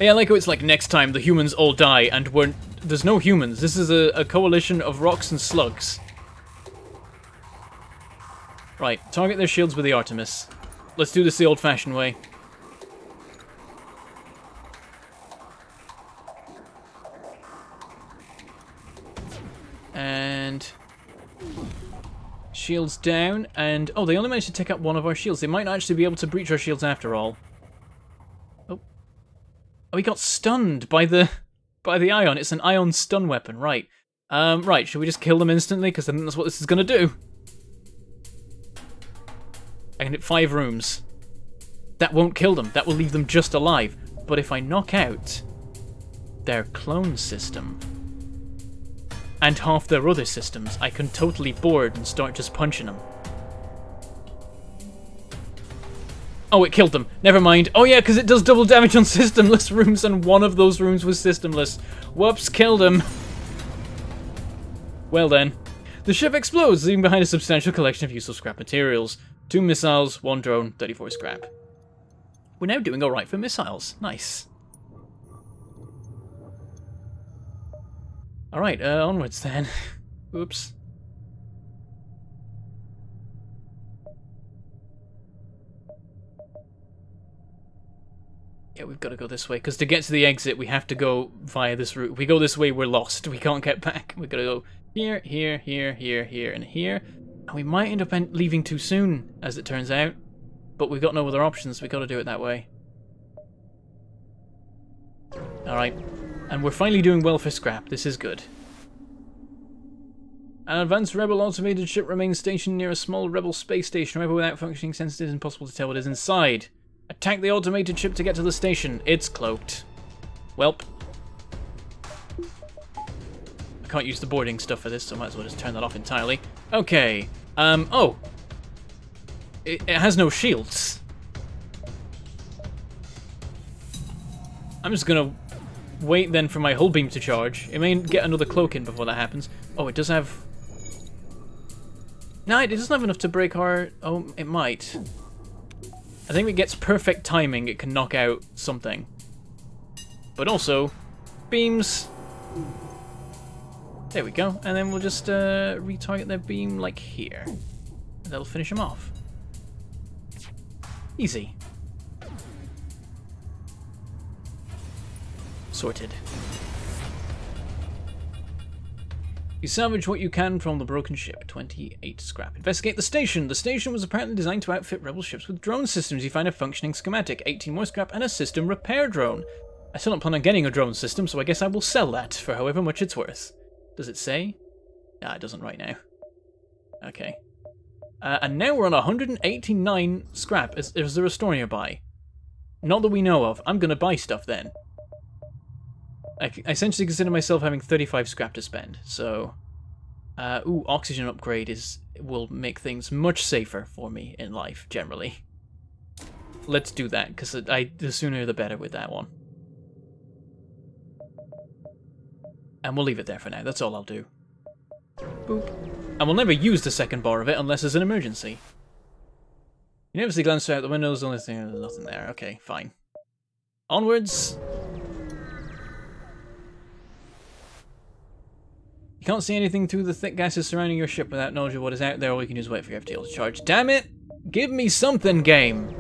Yeah, I like how it's like next time the humans all die and we're... There's no humans. This is a, a coalition of rocks and slugs. Right, target their shields with the Artemis. Let's do this the old-fashioned way. And... Shields down, and... Oh, they only managed to take out one of our shields. They might not actually be able to breach our shields after all. Oh. Oh, he got stunned by the... by the ion. It's an ion stun weapon, right. Um, right, should we just kill them instantly? Because I think that's what this is going to do. I can hit five rooms. That won't kill them. That will leave them just alive. But if I knock out their clone system and half their other systems, I can totally board and start just punching them. Oh, it killed them. Never mind. Oh yeah, because it does double damage on systemless rooms, and one of those rooms was systemless. Whoops, killed him. Well then. The ship explodes, leaving behind a substantial collection of useful scrap materials. Two missiles, one drone, 34 scrap. We're now doing alright for missiles. Nice. Alright, uh, onwards then. Oops. Yeah, we've got to go this way, because to get to the exit, we have to go via this route. If we go this way, we're lost. We can't get back. We've got to go here, here, here, here, here, and here. And we might end up leaving too soon, as it turns out. But we've got no other options. We've got to do it that way. Alright. And we're finally doing well for scrap. This is good. An advanced rebel automated ship remains stationed near a small rebel space station. However, without functioning sensors, it is impossible to tell what is inside. Attack the automated ship to get to the station. It's cloaked. Welp. I can't use the boarding stuff for this, so I might as well just turn that off entirely. Okay. Um, oh. It, it has no shields. I'm just gonna wait then for my hull beam to charge. It may get another cloak in before that happens. Oh, it does have no, it doesn't have enough to break our... Oh, it might. I think if it gets perfect timing, it can knock out something. But also, beams. There we go. And then we'll just uh, retarget their beam like here. And that'll finish them off. Easy. Sorted. You salvage what you can from the broken ship. 28 scrap. Investigate the station. The station was apparently designed to outfit rebel ships with drone systems. You find a functioning schematic. 18 more scrap and a system repair drone. I still don't plan on getting a drone system, so I guess I will sell that for however much it's worth. Does it say? Ah, it doesn't right now. Okay. Uh, and now we're on 189 scrap. Is, is there a store nearby? Not that we know of. I'm going to buy stuff then. I essentially consider myself having 35 scrap to spend, so... Uh, ooh, oxygen upgrade is will make things much safer for me in life, generally. Let's do that, because I the sooner the better with that one. And we'll leave it there for now, that's all I'll do. Boop. And we'll never use the second bar of it unless there's an emergency. You nervously glance out the windows, only thing, there's nothing there. Okay, fine. Onwards! You can't see anything through the thick gases surrounding your ship without knowledge of what is out there, or you can just wait for your FTL to charge. Damn it! Give me something, game!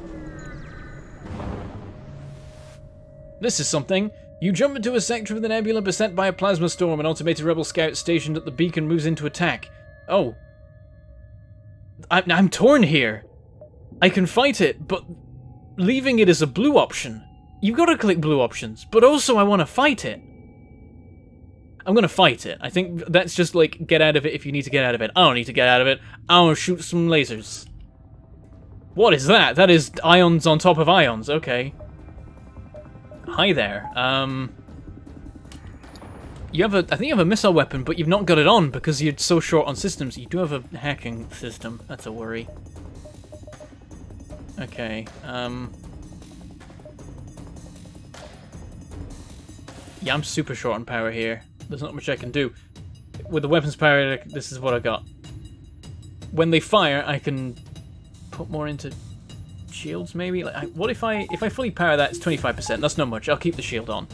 This is something. You jump into a sector of the nebula beset by a plasma storm. An automated rebel scout stationed at the beacon moves into attack. Oh. I'm, I'm torn here. I can fight it, but leaving it is a blue option. You've got to click blue options, but also I want to fight it. I'm gonna fight it. I think that's just like get out of it if you need to get out of it. I don't need to get out of it. I want to shoot some lasers. What is that? That is ions on top of ions. Okay. Hi there. Um, you have a, I think you have a missile weapon, but you've not got it on because you're so short on systems. You do have a hacking system. That's a worry. Okay. Um. Yeah, I'm super short on power here. There's not much I can do. With the weapons power, this is what I got. When they fire, I can put more into shields, maybe? Like, what if I if I fully power that, it's 25%. That's not much. I'll keep the shield on.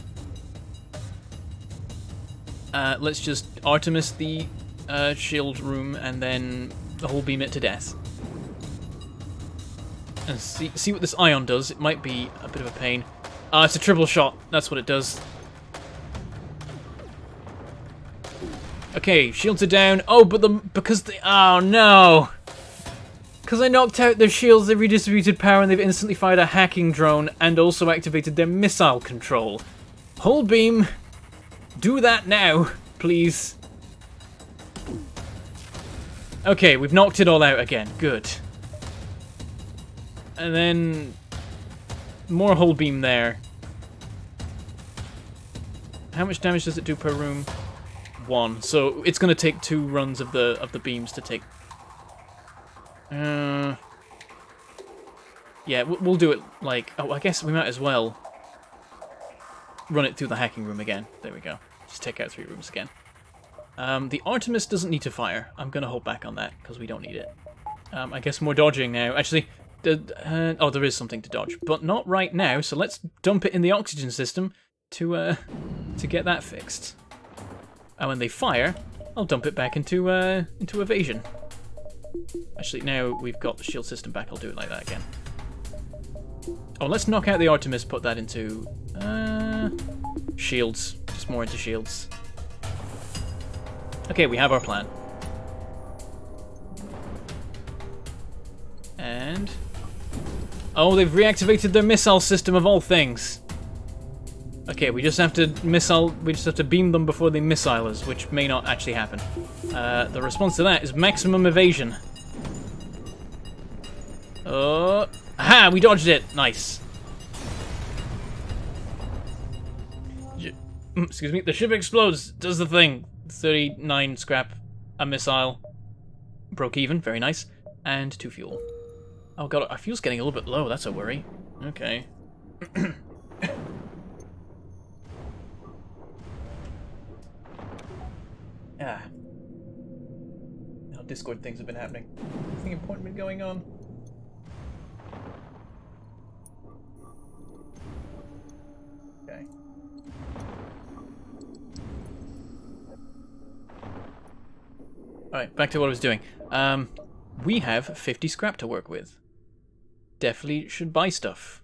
Uh, let's just Artemis the uh, shield room and then the hull beam it to death. And see, see what this ion does. It might be a bit of a pain. Ah, uh, it's a triple shot. That's what it does. Okay, shields are down. Oh, but the because the oh no. Because I knocked out their shields, they redistributed power and they've instantly fired a hacking drone and also activated their missile control. Hull beam, do that now, please. Okay, we've knocked it all out again. Good. And then more hull beam there. How much damage does it do per room? One. So it's going to take two runs of the of the beams to take uh, yeah, we'll do it like... Oh, I guess we might as well run it through the hacking room again. There we go. Just take out three rooms again. Um, the Artemis doesn't need to fire. I'm going to hold back on that because we don't need it. Um, I guess more dodging now. Actually, uh, oh, there is something to dodge, but not right now. So let's dump it in the oxygen system to uh, to get that fixed. And when they fire, I'll dump it back into uh, into evasion. Actually, now we've got the shield system back, I'll do it like that again. Oh, let's knock out the Artemis, put that into... Uh, shields. Just more into shields. Okay, we have our plan. And... Oh, they've reactivated their missile system of all things. Okay, we just have to missile, we just have to beam them before they missile us, which may not actually happen. Uh, the response to that is maximum evasion. Oh, aha, we dodged it. Nice. Mm, excuse me, the ship explodes, does the thing. 39 scrap, a missile. Broke even, very nice. And two fuel. Oh god, our fuel's getting a little bit low, that's a worry. Okay. Ah. Now Discord things have been happening. Anything important been going on? Okay. Alright, back to what I was doing. Um, we have 50 scrap to work with. Definitely should buy stuff.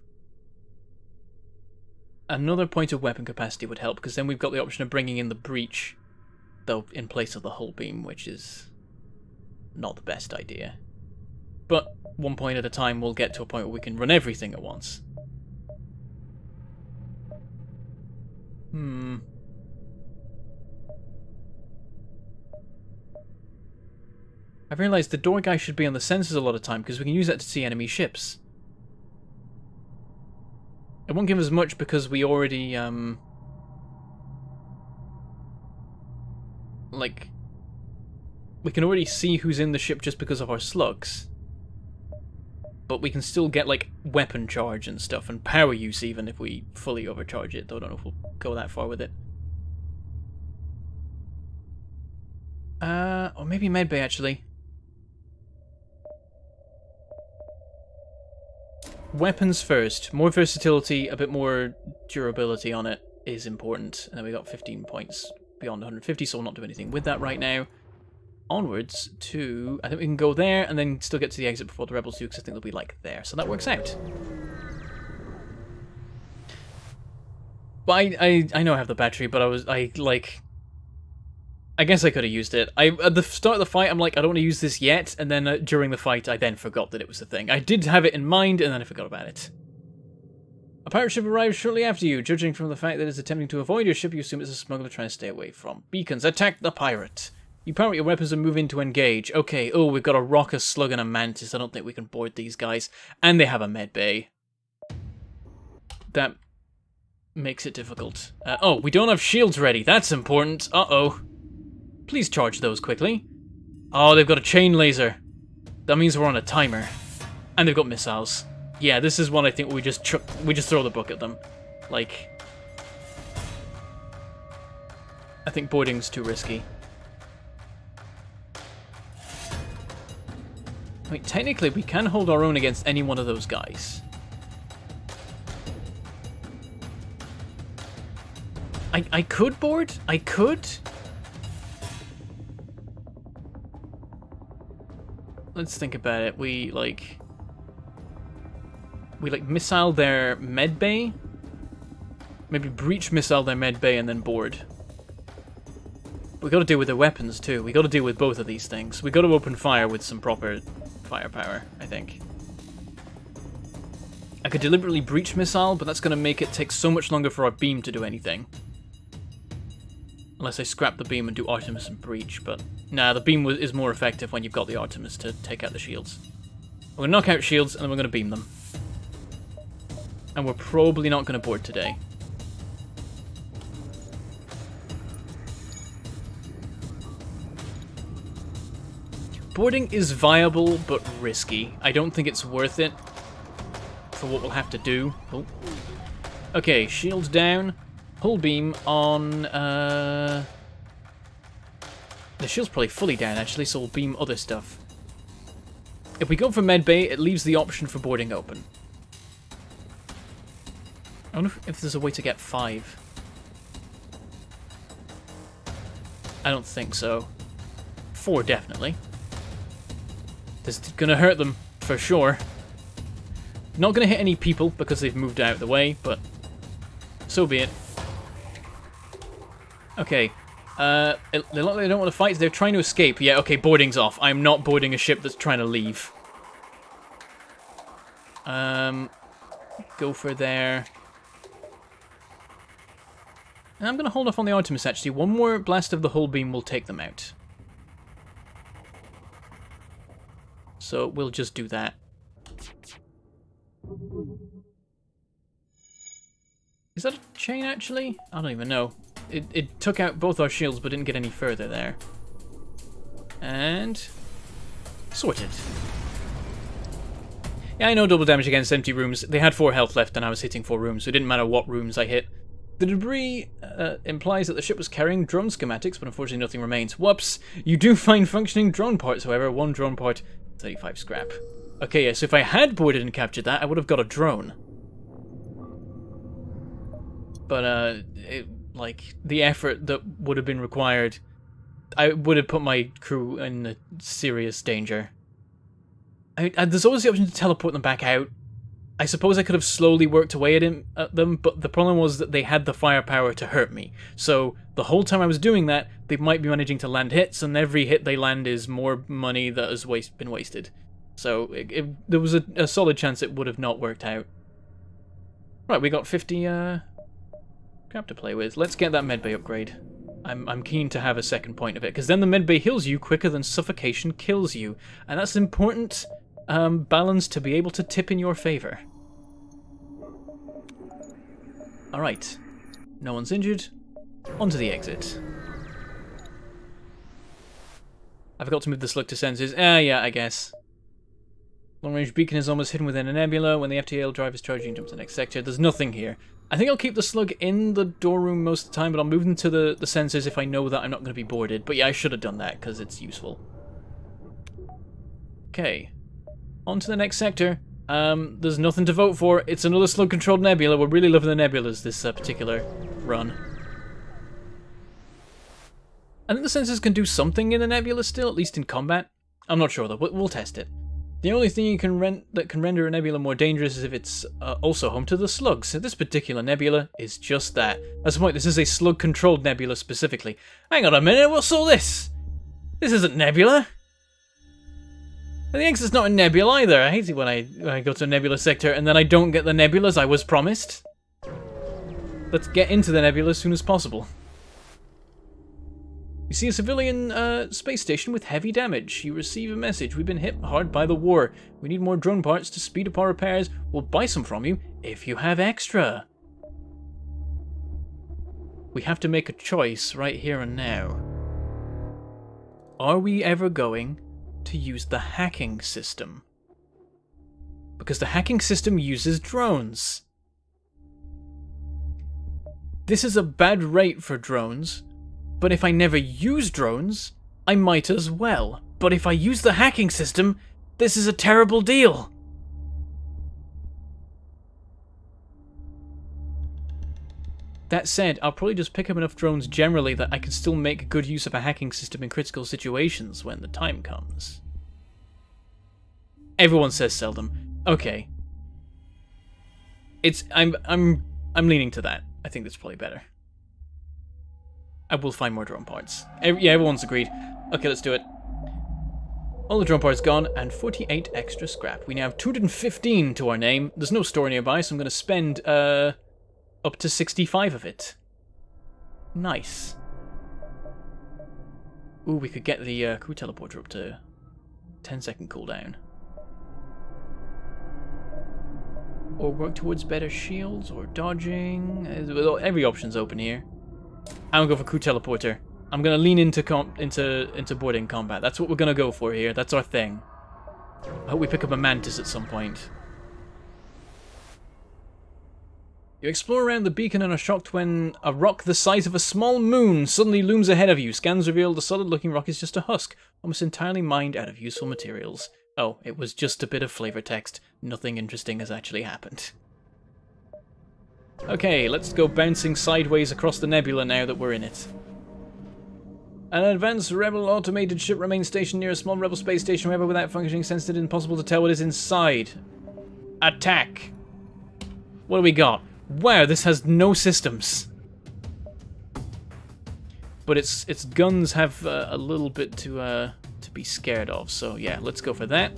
Another point of weapon capacity would help, because then we've got the option of bringing in the breach though in place of the hull beam, which is not the best idea. But one point at a time, we'll get to a point where we can run everything at once. Hmm. I've realised the door guy should be on the sensors a lot of time because we can use that to see enemy ships. It won't give us much because we already um, like we can already see who's in the ship just because of our slugs. But we can still get like weapon charge and stuff and power use even if we fully overcharge it, though I don't know if we'll go that far with it. Uh, or maybe medbay actually. Weapons first. More versatility, a bit more durability on it is important. And then we got 15 points beyond 150, so we'll not do anything with that right now. Onwards to... I think we can go there and then still get to the exit before the rebels do, because I think they'll be like there. So that works out. But I, I, I know I have the battery, but I was... I, like... I guess I could have used it. I At the start of the fight, I'm like, I don't want to use this yet, and then uh, during the fight, I then forgot that it was a thing. I did have it in mind, and then I forgot about it. A pirate ship arrives shortly after you. Judging from the fact that it's attempting to avoid your ship, you assume it's a smuggler trying to stay away from. Beacons, attack the pirate. You power your weapons and move in to engage. Okay, oh, we've got a rocker, slug, and a mantis. I don't think we can board these guys. And they have a med bay. That makes it difficult. Uh, oh, we don't have shields ready. That's important. Uh-oh. Please charge those quickly. Oh, they've got a chain laser. That means we're on a timer. And they've got missiles. Yeah, this is one I think we just we just throw the book at them. Like... I think boarding's too risky. I mean, technically, we can hold our own against any one of those guys. I, I could board? I could? Let's think about it. We, like... We, like, missile their med bay? Maybe breach missile their med bay and then board. We gotta deal with their weapons, too. We gotta deal with both of these things. We gotta open fire with some proper firepower, I think. I could deliberately breach missile, but that's gonna make it take so much longer for our beam to do anything. Unless I scrap the beam and do Artemis and Breach, but... Nah, the beam is more effective when you've got the Artemis to take out the shields. We're to knock out shields, and then we're going to beam them. And we're probably not going to board today. Boarding is viable, but risky. I don't think it's worth it for what we'll have to do. Oh. Okay, shields down. Hull beam on... Uh... The shield's probably fully down, actually, so we'll beam other stuff. If we go for medbay, it leaves the option for boarding open. I wonder if there's a way to get five. I don't think so. Four, definitely. This is gonna hurt them, for sure. Not gonna hit any people because they've moved out of the way, but so be it. Okay. Uh, they they don't want to fight. They're trying to escape. Yeah, okay, boarding's off. I'm not boarding a ship that's trying to leave. Um, go for there. And I'm going to hold off on the Artemis, actually. One more blast of the hull beam will take them out. So we'll just do that. Is that a chain, actually? I don't even know it, it took out both our shields but didn't get any further there. And... Sorted. Yeah, I know double damage against empty rooms. They had 4 health left and I was hitting 4 rooms, so it didn't matter what rooms I hit. The debris uh, implies that the ship was carrying drone schematics, but unfortunately nothing remains. Whoops! You do find functioning drone parts, however. One drone part, 35 scrap. Okay, yeah, so if I had boarded and captured that, I would have got a drone. But, uh, it, like the effort that would have been required, I would have put my crew in serious danger. I, I, there's always the option to teleport them back out. I suppose I could have slowly worked away at, him, at them, but the problem was that they had the firepower to hurt me. So the whole time I was doing that, they might be managing to land hits, and every hit they land is more money that has waste, been wasted. So it, it, there was a, a, solid chance it would have not worked out. Right, we got 50, uh, crap to play with. Let's get that medbay upgrade. I'm, I'm keen to have a second point of it, because then the medbay heals you quicker than suffocation kills you. And that's an important um, balance to be able to tip in your favour. Alright. No one's injured. On to the exit. I forgot to move the slug to sensors. Ah, uh, yeah, I guess. Long range beacon is almost hidden within a nebula. When the FTL drive is charging, jump to the next sector. There's nothing here. I think I'll keep the slug in the door room most of the time, but I'll move them to the, the sensors if I know that I'm not going to be boarded. But yeah, I should have done that, because it's useful. Okay. On to the next sector. Um, there's nothing to vote for. It's another slug-controlled nebula. We're really loving the nebulas this uh, particular run. I think the sensors can do something in the nebula still, at least in combat. I'm not sure though, but we'll test it. The only thing you can that can render a nebula more dangerous is if it's uh, also home to the slugs. So this particular nebula is just that. That's the point, this is a slug-controlled nebula specifically. Hang on a minute, what's all this? This isn't nebula. And the exit's not a nebula either. I hate it when I, when I go to a nebula sector and then I don't get the nebulas I was promised. Let's get into the nebula as soon as possible. You see a civilian uh, space station with heavy damage. You receive a message. We've been hit hard by the war. We need more drone parts to speed up our repairs. We'll buy some from you if you have extra. We have to make a choice right here and now. Are we ever going to use the hacking system? Because the hacking system uses drones. This is a bad rate for drones, but if I never use drones, I might as well. But if I use the hacking system, this is a terrible deal. That said, I'll probably just pick up enough drones generally that I can still make good use of a hacking system in critical situations when the time comes. Everyone says seldom. Okay. It's I'm I'm I'm leaning to that. I think that's probably better. I will find more drone parts. Every, yeah, everyone's agreed. Okay, let's do it. All the drone parts gone, and 48 extra scrap. We now have 215 to our name. There's no store nearby, so I'm going to spend uh, up to 65 of it. Nice. Ooh, we could get the uh, crew teleporter up to 10 second cooldown. Or work towards better shields, or dodging. Every option's open here. I'm gonna go for crew teleporter. I'm gonna lean into into into boarding combat. That's what we're gonna go for here. That's our thing. I hope we pick up a mantis at some point. You explore around the beacon and are shocked when a rock the size of a small moon suddenly looms ahead of you. Scans reveal the solid-looking rock is just a husk, almost entirely mined out of useful materials. Oh, it was just a bit of flavor text. Nothing interesting has actually happened. Okay, let's go bouncing sideways across the nebula now that we're in it. An advanced rebel automated ship remains stationed near a small rebel space station, however, without functioning sensor, it's impossible to tell what is inside. Attack! What do we got? Wow, this has no systems. But its its guns have uh, a little bit to uh, to be scared of, so yeah, let's go for that.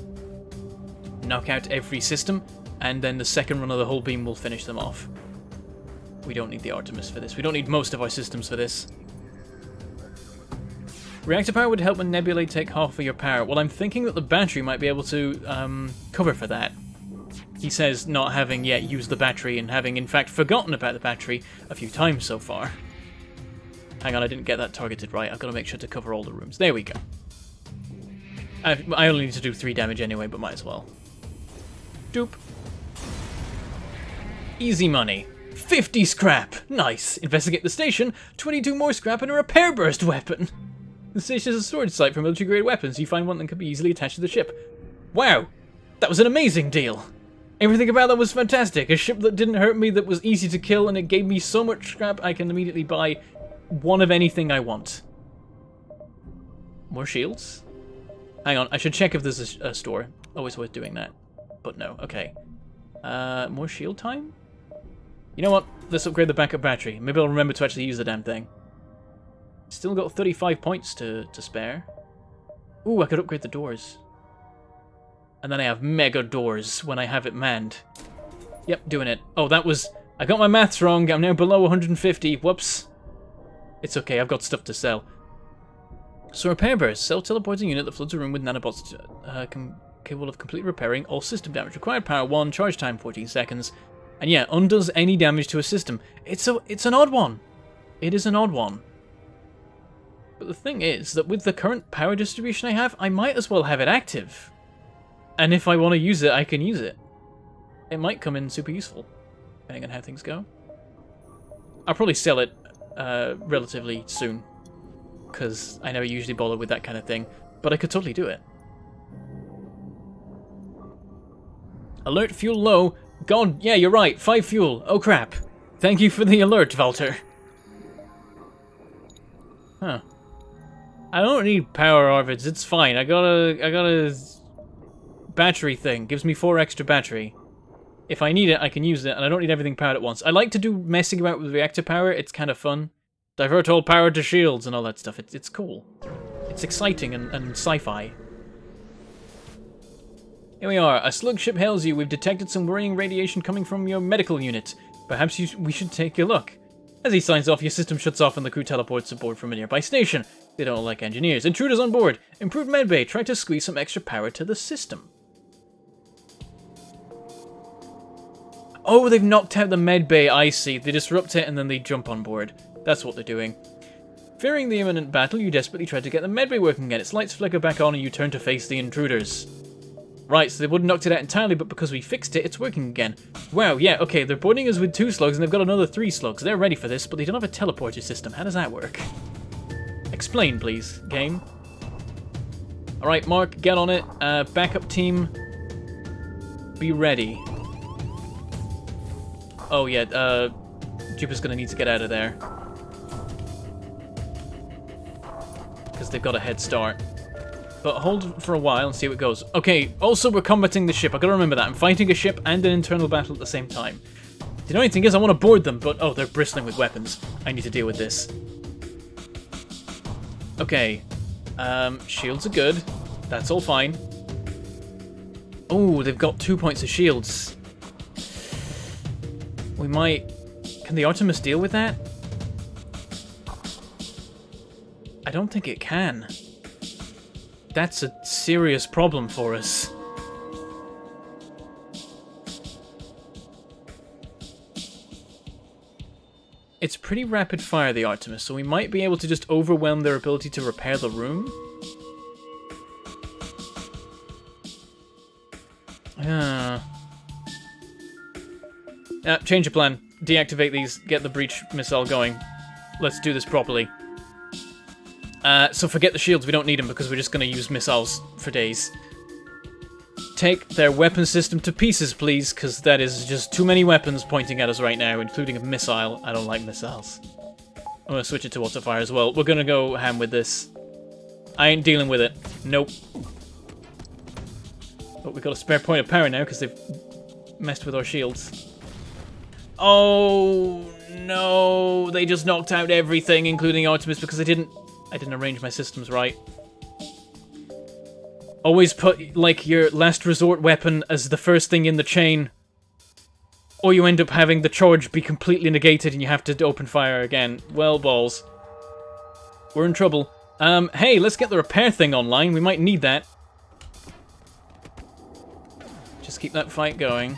Knock out every system, and then the second run of the hull beam will finish them off. We don't need the Artemis for this. We don't need most of our systems for this. Reactor power would help when nebulae take half of your power. Well, I'm thinking that the battery might be able to um, cover for that. He says not having yet used the battery and having in fact forgotten about the battery a few times so far. Hang on, I didn't get that targeted right. I've got to make sure to cover all the rooms. There we go. I, I only need to do 3 damage anyway, but might as well. Doop. Easy money. 50 scrap! Nice. Investigate the station. 22 more scrap and a repair burst weapon. The station is a storage site for military-grade weapons. You find one that can be easily attached to the ship. Wow! That was an amazing deal! Everything about that was fantastic. A ship that didn't hurt me, that was easy to kill, and it gave me so much scrap I can immediately buy one of anything I want. More shields? Hang on, I should check if there's a, a store. Always worth doing that. But no, okay. Uh, more shield time? You know what? Let's upgrade the backup battery. Maybe I'll remember to actually use the damn thing. Still got 35 points to, to spare. Ooh, I could upgrade the doors. And then I have mega doors when I have it manned. Yep, doing it. Oh, that was... I got my maths wrong. I'm now below 150. Whoops. It's okay, I've got stuff to sell. So repair burst. Cell teleporting unit that floods a room with nanobots uh, capable of completely repairing all system damage. Required power 1, charge time 14 seconds. And yeah, undoes any damage to a system. It's a it's an odd one. It is an odd one. But the thing is that with the current power distribution I have, I might as well have it active. And if I want to use it, I can use it. It might come in super useful, depending on how things go. I'll probably sell it uh, relatively soon, because I never usually bother with that kind of thing, but I could totally do it. Alert fuel low, God, yeah, you're right. Five fuel. Oh crap. Thank you for the alert, Walter. Huh. I don't need power Arvids. It's fine. I got a I got a battery thing. Gives me four extra battery. If I need it, I can use it, and I don't need everything powered at once. I like to do messing about with reactor power. It's kind of fun. Divert all power to shields and all that stuff. It's it's cool. It's exciting and, and sci-fi. Here we are. A slug ship hails you. We've detected some worrying radiation coming from your medical unit. Perhaps you, we should take a look. As he signs off, your system shuts off and the crew teleports aboard from a nearby station. They don't like engineers. Intruders on board. Improved medbay. Try to squeeze some extra power to the system. Oh, they've knocked out the medbay, I see. They disrupt it and then they jump on board. That's what they're doing. Fearing the imminent battle, you desperately try to get the medbay working again. Its lights flicker back on and you turn to face the intruders. Right, so they would have knocked it out entirely, but because we fixed it, it's working again. Wow, yeah, okay, they're boarding us with two slugs, and they've got another three slugs. They're ready for this, but they don't have a teleporter system. How does that work? Explain, please, game. Alright, Mark, get on it. Uh, backup team, be ready. Oh, yeah, uh, Jupiter's gonna need to get out of there. Because they've got a head start but hold for a while and see how it goes. Okay, also we're combating the ship. I gotta remember that. I'm fighting a ship and an internal battle at the same time. The only thing is I want to board them, but oh, they're bristling with weapons. I need to deal with this. Okay, um, shields are good. That's all fine. Oh, they've got two points of shields. We might... Can the Artemis deal with that? I don't think it can. That's a serious problem for us. It's pretty rapid fire, the Artemis, so we might be able to just overwhelm their ability to repair the room. Uh, uh, change of plan. Deactivate these, get the breach missile going. Let's do this properly. Uh, so forget the shields, we don't need them because we're just going to use missiles for days. Take their weapon system to pieces, please, because that is just too many weapons pointing at us right now, including a missile. I don't like missiles. I'm going to switch it to water fire as well. We're going to go ham with this. I ain't dealing with it. Nope. But we've got a spare point of power now because they've messed with our shields. Oh, no. They just knocked out everything, including Artemis, because I didn't I didn't arrange my systems right. Always put, like, your last resort weapon as the first thing in the chain. Or you end up having the charge be completely negated and you have to open fire again. Well, balls. We're in trouble. Um, hey, let's get the repair thing online. We might need that. Just keep that fight going.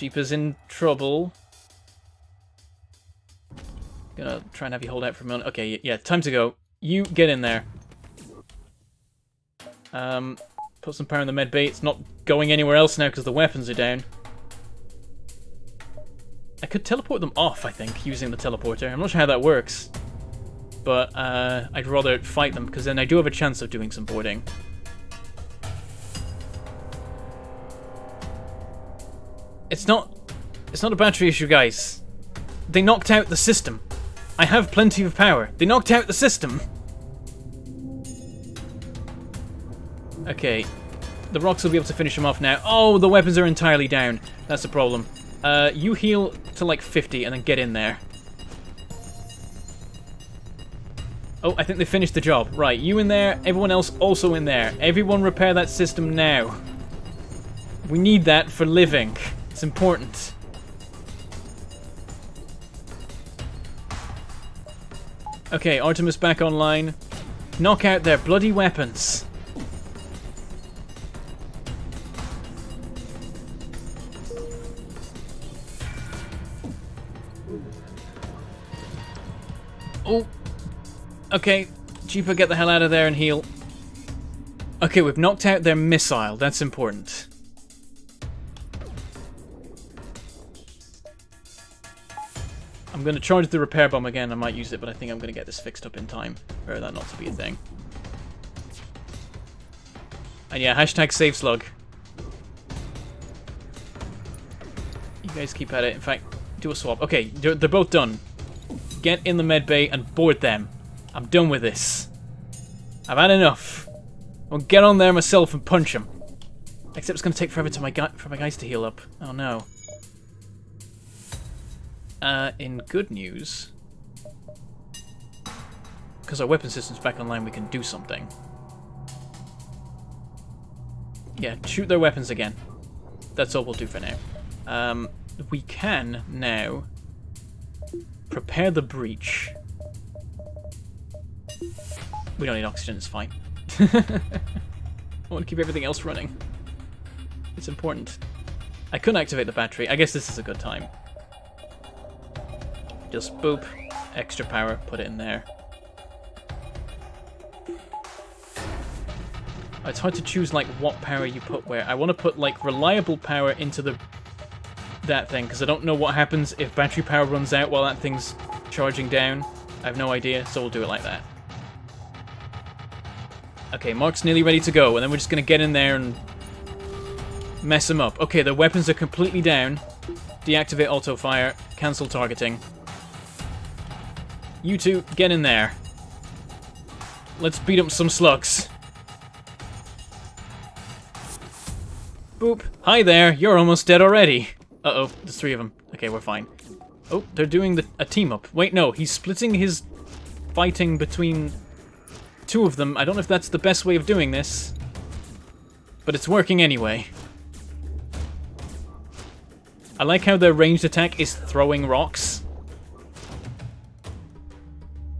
Jeepers in trouble. Gonna try and have you hold out for a moment. Okay, yeah, time to go. You get in there. Um, put some power in the med bay. It's not going anywhere else now because the weapons are down. I could teleport them off, I think, using the teleporter. I'm not sure how that works. But uh, I'd rather fight them because then I do have a chance of doing some boarding. It's not... It's not a battery issue, guys. They knocked out the system. I have plenty of power. They knocked out the system. Okay. The rocks will be able to finish them off now. Oh, the weapons are entirely down. That's the problem. Uh, you heal to like 50 and then get in there. Oh, I think they finished the job. Right, you in there, everyone else also in there. Everyone repair that system now. We need that for living. It's important. Okay, Artemis back online. Knock out their bloody weapons. Oh. Okay, Jeeper, get the hell out of there and heal. Okay, we've knocked out their missile. That's important. I'm going to charge the repair bomb again. I might use it, but I think I'm going to get this fixed up in time for that not to be a thing. And yeah, hashtag save slug. You guys keep at it. In fact, do a swap. Okay, they're, both done. Get in the med bay and board them. I'm done with this. I've had enough. I'll get on there myself and punch them. Except it's going to take forever to my for my guys to heal up. Oh no. Uh, in good news, because our weapon system's back online, we can do something. Yeah, shoot their weapons again. That's all we'll do for now. Um, we can now prepare the breach. We don't need oxygen, it's fine. I want to keep everything else running. It's important. I couldn't activate the battery. I guess this is a good time. Just boop, extra power, put it in there. It's hard to choose like what power you put where. I want to put like reliable power into the that thing because I don't know what happens if battery power runs out while that thing's charging down. I have no idea, so we'll do it like that. Okay, Mark's nearly ready to go, and then we're just going to get in there and mess them up. Okay, the weapons are completely down. Deactivate auto fire, cancel targeting. You two, get in there. Let's beat up some slugs. Boop. Hi there, you're almost dead already. Uh-oh, there's three of them. Okay, we're fine. Oh, they're doing the, a team-up. Wait, no, he's splitting his fighting between two of them. I don't know if that's the best way of doing this, but it's working anyway. I like how their ranged attack is throwing rocks.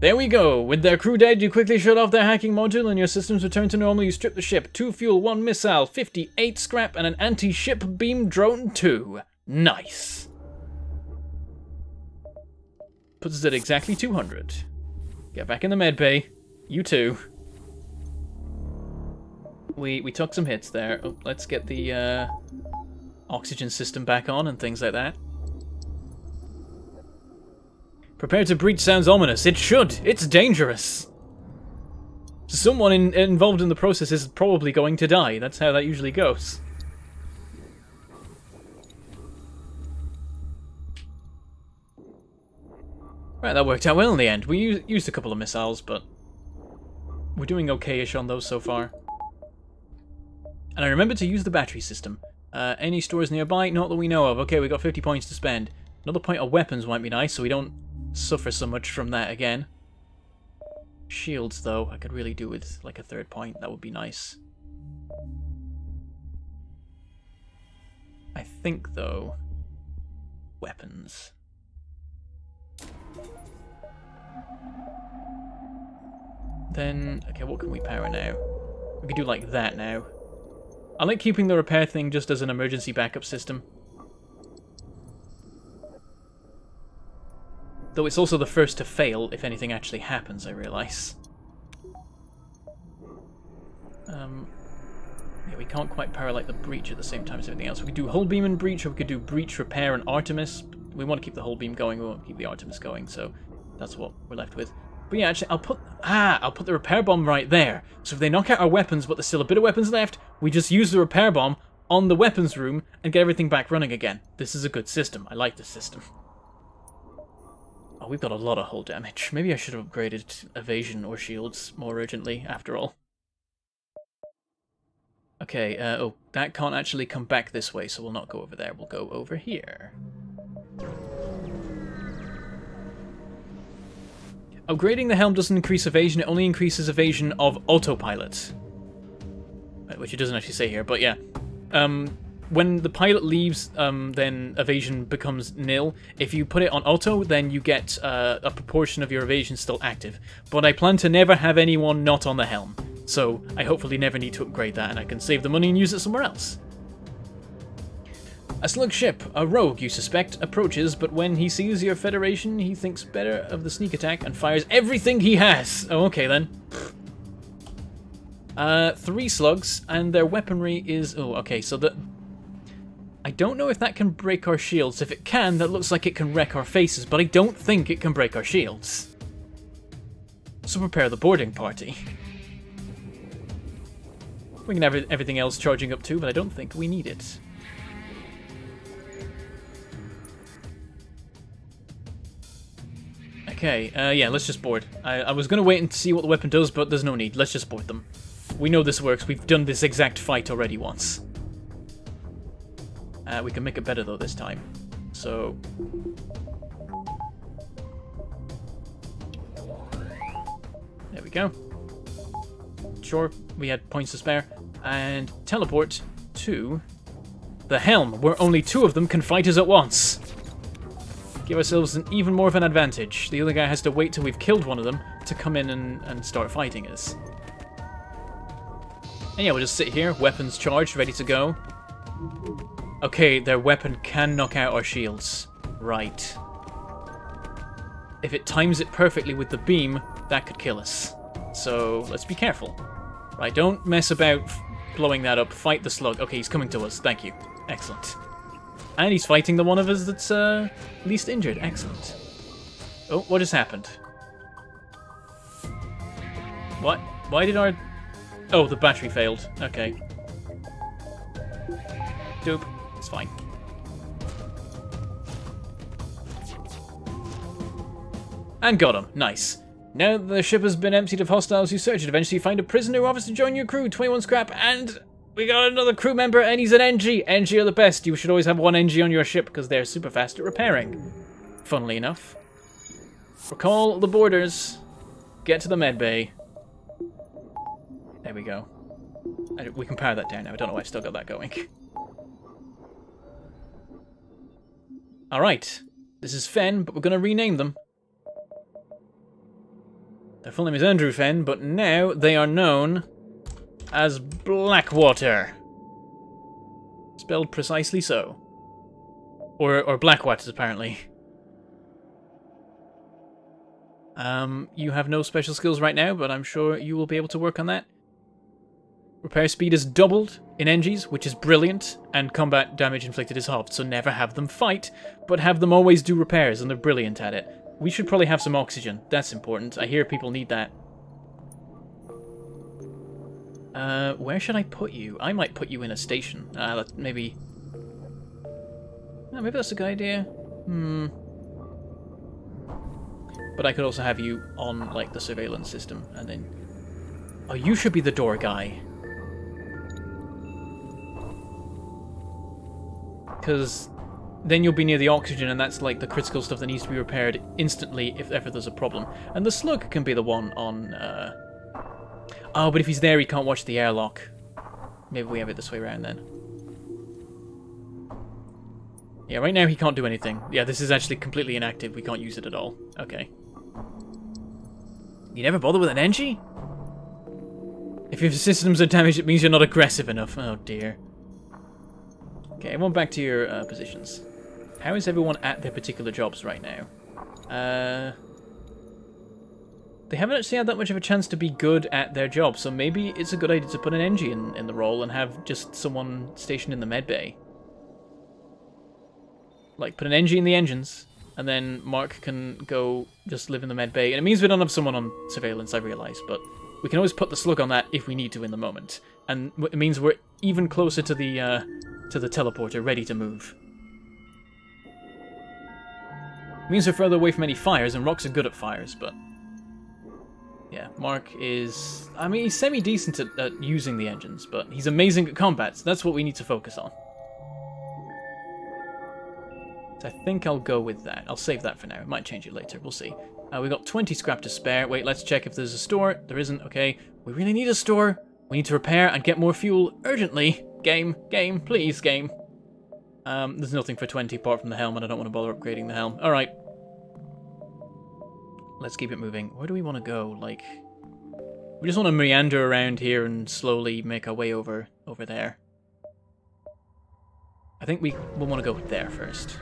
There we go. With their crew dead, you quickly shut off their hacking module and your systems return to normal. You strip the ship. Two fuel, one missile, 58 scrap, and an anti-ship beam drone too. Nice. Puts us at exactly 200. Get back in the med bay. You too. We we took some hits there. Oh, let's get the uh, oxygen system back on and things like that. Prepare to breach sounds ominous. It should. It's dangerous. Someone in, involved in the process is probably going to die. That's how that usually goes. Right, that worked out well in the end. We used a couple of missiles, but we're doing okay-ish on those so far. And I remember to use the battery system. Uh, any stores nearby? Not that we know of. Okay, we got 50 points to spend. Another point of weapons might be nice, so we don't suffer so much from that again. Shields, though, I could really do with like a third point. That would be nice. I think, though, weapons. Then, okay, what can we power now? We could do like that now. I like keeping the repair thing just as an emergency backup system. Though it's also the first to fail if anything actually happens, I realise. Um, yeah, we can't quite like the breach at the same time as everything else. We could do hull beam and breach, or we could do breach, repair, and Artemis. We want to keep the hull beam going, we want to keep the Artemis going, so that's what we're left with. But yeah, actually, I'll put ah, I'll put the repair bomb right there. So if they knock out our weapons, but there's still a bit of weapons left, we just use the repair bomb on the weapons room and get everything back running again. This is a good system. I like this system. We've got a lot of hull damage. Maybe I should have upgraded evasion or shields more urgently, after all. Okay, uh, oh, that can't actually come back this way, so we'll not go over there. We'll go over here. Upgrading the helm doesn't increase evasion, it only increases evasion of autopilot. Which it doesn't actually say here, but yeah. Um, when the pilot leaves, um, then evasion becomes nil. If you put it on auto, then you get uh, a proportion of your evasion still active. But I plan to never have anyone not on the helm, so I hopefully never need to upgrade that and I can save the money and use it somewhere else. A slug ship, a rogue you suspect, approaches, but when he sees your Federation, he thinks better of the sneak attack and fires everything he has. Oh, okay then. Uh, three slugs, and their weaponry is... Oh, okay, so the, I don't know if that can break our shields. If it can, that looks like it can wreck our faces, but I don't think it can break our shields. So prepare the boarding party. We can have everything else charging up too, but I don't think we need it. Okay, uh, yeah, let's just board. I, I was going to wait and see what the weapon does, but there's no need. Let's just board them. We know this works. We've done this exact fight already once. Uh, we can make it better though this time. So... There we go. Sure, we had points to spare. And teleport to the helm, where only two of them can fight us at once. Give ourselves an even more of an advantage. The other guy has to wait till we've killed one of them to come in and, and start fighting us. And yeah, we'll just sit here, weapons charged, ready to go. Okay, their weapon can knock out our shields. Right. If it times it perfectly with the beam, that could kill us. So, let's be careful. Right, don't mess about blowing that up. Fight the slug. Okay, he's coming to us. Thank you. Excellent. And he's fighting the one of us that's uh, least injured. Excellent. Oh, what just happened? What? Why did our... Oh, the battery failed. Okay. Dope. Fine. And got him. Nice. Now that the ship has been emptied of hostiles, you search it. Eventually you find a prisoner who offers to join your crew. 21 scrap and we got another crew member and he's an Engi. Engi are the best. You should always have one Engi on your ship because they're super fast at repairing. Funnily enough. Recall the boarders. Get to the med bay. There we go. we can power that down now. I don't know why I've still got that going. Alright. This is Fen, but we're going to rename them. Their full name is Andrew Fen, but now they are known as Blackwater. Spelled precisely so. Or, or Blackwaters, apparently. Um, you have no special skills right now, but I'm sure you will be able to work on that. Repair speed is doubled in Engies, which is brilliant, and combat damage inflicted is halved, so never have them fight, but have them always do repairs, and they're brilliant at it. We should probably have some oxygen. That's important. I hear people need that. Uh, where should I put you? I might put you in a station. Uh, maybe... Uh, maybe that's a good idea. Hmm. But I could also have you on, like, the surveillance system, and then... Oh, you should be the door guy. Because then you'll be near the oxygen, and that's, like, the critical stuff that needs to be repaired instantly if ever there's a problem. And the slug can be the one on, uh, Oh, but if he's there, he can't watch the airlock. Maybe we have it this way around then. Yeah, right now he can't do anything. Yeah, this is actually completely inactive. We can't use it at all. Okay. You never bother with an Engie? If your systems are damaged, it means you're not aggressive enough. Oh, dear. Okay, everyone back to your uh, positions. How is everyone at their particular jobs right now? Uh... They haven't actually had that much of a chance to be good at their job, so maybe it's a good idea to put an Engi in, in the role and have just someone stationed in the med bay. Like, put an Engi in the engines, and then Mark can go just live in the med bay. And it means we don't have someone on surveillance, I realise, but we can always put the slug on that if we need to in the moment. And it means we're even closer to the, uh, to the teleporter, ready to move. It means we're further away from any fires, and rocks are good at fires, but yeah, Mark is... I mean, he's semi-decent at, at, using the engines, but he's amazing at combat, so that's what we need to focus on. So I think I'll go with that. I'll save that for now. It might change it later. We'll see. Uh, we've got 20 scrap to spare. Wait, let's check if there's a store. There isn't. Okay. We really need a store. We need to repair and get more fuel urgently. Game. Game. Please, game. Um, there's nothing for 20 apart from the helm, and I don't want to bother upgrading the helm. Alright. Let's keep it moving. Where do we want to go? Like, we just want to meander around here and slowly make our way over over there. I think we will want to go there first.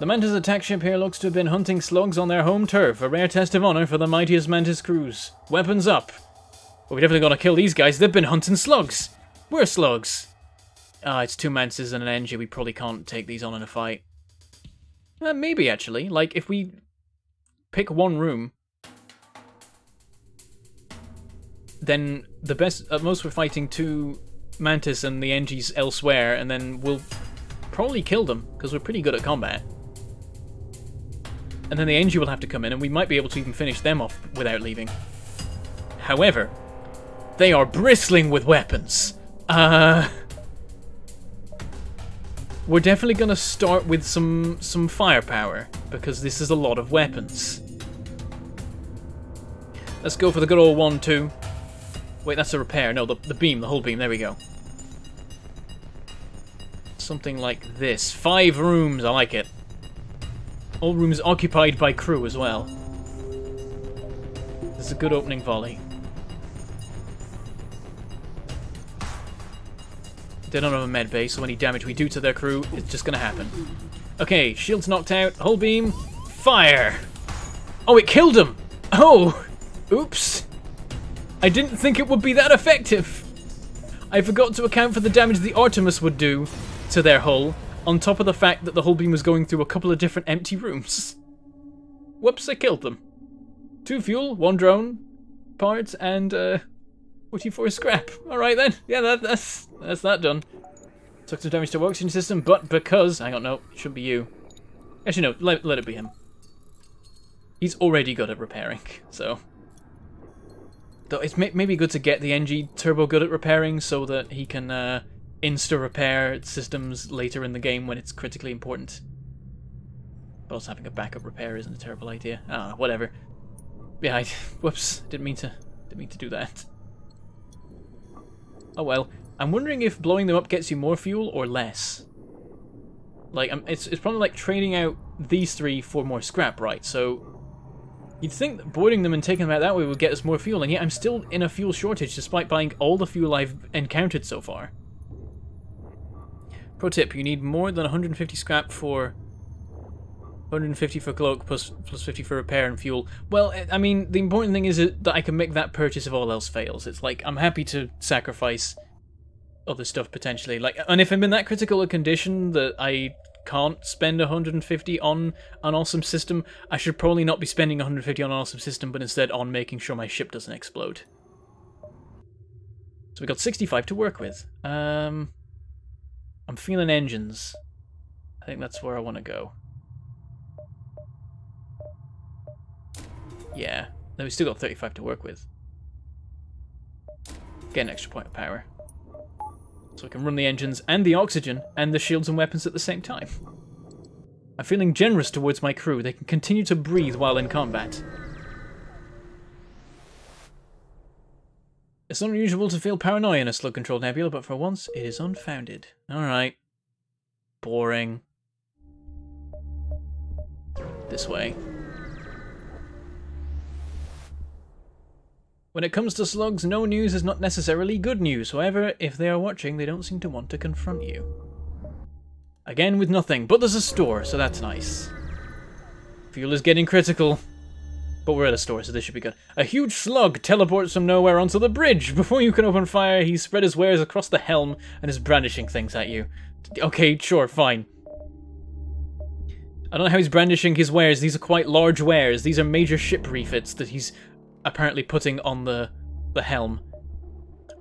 The Mantis attack ship here looks to have been hunting slugs on their home turf, a rare test of honor for the mightiest Mantis crews. Weapons up! Well, we definitely gotta kill these guys, they've been hunting slugs! We're slugs! Ah, it's two Mantises and an engine, we probably can't take these on in a fight. Uh, maybe, actually. Like, if we pick one room, then the best... At most, we're fighting two Mantis and the Engies elsewhere, and then we'll probably kill them, because we're pretty good at combat. And then the Engie will have to come in, and we might be able to even finish them off without leaving. However, they are bristling with weapons. Uh... We're definitely going to start with some, some firepower, because this is a lot of weapons. Let's go for the good old 1-2. Wait, that's a repair. No, the, the beam, the hull beam. There we go. Something like this. Five rooms. I like it. All rooms occupied by crew as well. This is a good opening volley. They don't have a med base, so any damage we do to their crew, it's just gonna happen. Okay, shield's knocked out, hull beam, fire! Oh, it killed him! Oh! Oops! I didn't think it would be that effective! I forgot to account for the damage the Artemis would do to their hull, on top of the fact that the hull beam was going through a couple of different empty rooms. Whoops, I killed them. Two fuel, one drone, parts, and uh, 44 scrap. Alright then. Yeah, that, that's that's that done. Took some damage to the oxygen system, but because... Hang on, no. It should be you. Actually, no. Let, let it be him. He's already good at repairing, so... Though it's may maybe good to get the Engi turbo good at repairing so that he can uh, insta-repair systems later in the game when it's critically important. But also having a backup repair isn't a terrible idea. Ah, whatever. Yeah, I, whoops. Didn't mean to. Didn't mean to do that. Oh well. I'm wondering if blowing them up gets you more fuel or less. Like, um, it's, it's probably like trading out these three for more scrap, right? So, you'd think that boarding them and taking them out that way would get us more fuel, and yet I'm still in a fuel shortage despite buying all the fuel I've encountered so far. Pro tip, you need more than 150 scrap for 150 for cloak plus plus 50 for repair and fuel. Well, I mean, the important thing is that I can make that purchase if all else fails. It's like I'm happy to sacrifice other stuff potentially. Like, and if I'm in that critical a condition that I can't spend 150 on an awesome system, I should probably not be spending 150 on an awesome system, but instead on making sure my ship doesn't explode. So we got 65 to work with. Um, I'm feeling engines. I think that's where I want to go. Yeah. Then we still got 35 to work with. Get an extra point of power. So we can run the engines and the oxygen and the shields and weapons at the same time. I'm feeling generous towards my crew. They can continue to breathe while in combat. It's not unusual to feel paranoia in a slug-controlled nebula, but for once, it is unfounded. Alright. Boring. This way. When it comes to slugs, no news is not necessarily good news. However, if they are watching, they don't seem to want to confront you. Again with nothing, but there's a store, so that's nice. Fuel is getting critical. But we're at a store, so this should be good. A huge slug teleports from nowhere onto the bridge. Before you can open fire, he's spread his wares across the helm and is brandishing things at you. Okay, sure, fine. I don't know how he's brandishing his wares. These are quite large wares. These are major ship refits that he's apparently putting on the, the helm.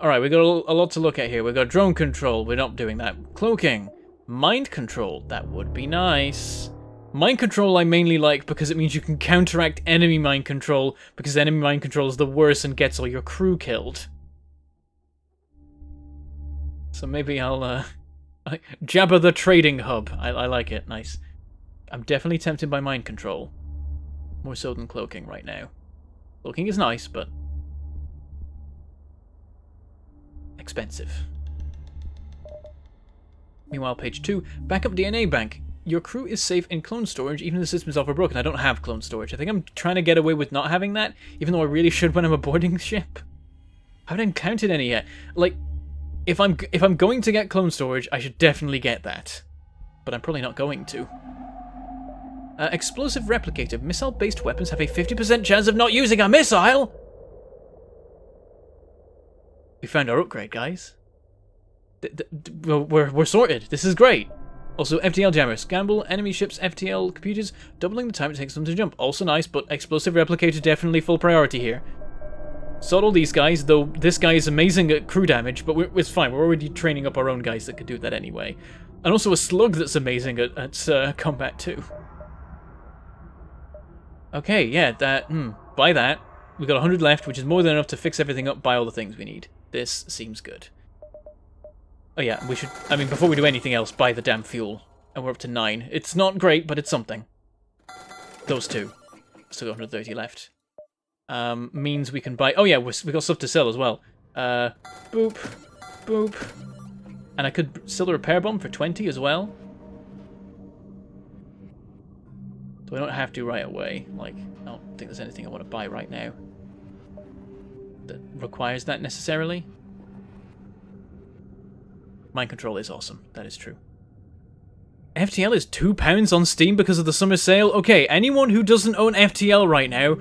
Alright, we got a, a lot to look at here. We've got drone control, we're not doing that. Cloaking. Mind control, that would be nice. Mind control I mainly like because it means you can counteract enemy mind control, because enemy mind control is the worst and gets all your crew killed. So maybe I'll, uh... Jabba the Trading Hub. I, I like it, nice. I'm definitely tempted by mind control. More so than cloaking right now. Looking is nice, but expensive. Meanwhile, page 2, backup DNA bank. Your crew is safe in clone storage, even if the system is overbroken. I don't have clone storage. I think I'm trying to get away with not having that, even though I really should when I'm boarding the ship. I haven't encountered any yet. Like, if I'm if I'm going to get clone storage, I should definitely get that. But I'm probably not going to. Uh, explosive replicator. Missile-based weapons have a 50% chance of not using a missile! We found our upgrade, guys. D we're, we're sorted. This is great. Also, FTL jammer. Scramble enemy ships' FTL computers, doubling the time it takes them to jump. Also nice, but explosive replicator definitely full priority here. Sort all these guys, though this guy is amazing at crew damage, but it's fine. We're already training up our own guys that could do that anyway. And also a slug that's amazing at, at uh, combat too. Okay, yeah, that, hmm, buy that. We've got 100 left, which is more than enough to fix everything up, buy all the things we need. This seems good. Oh yeah, we should, I mean, before we do anything else, buy the damn fuel. And we're up to 9. It's not great, but it's something. Those two. Still got 130 left. Um, means we can buy, oh yeah, we've got stuff to sell as well. Uh, boop, boop. And I could sell a repair bomb for 20 as well. I don't have to right away. Like, I don't think there's anything I want to buy right now that requires that necessarily. Mind control is awesome. That is true. FTL is £2 on Steam because of the summer sale? Okay, anyone who doesn't own FTL right now,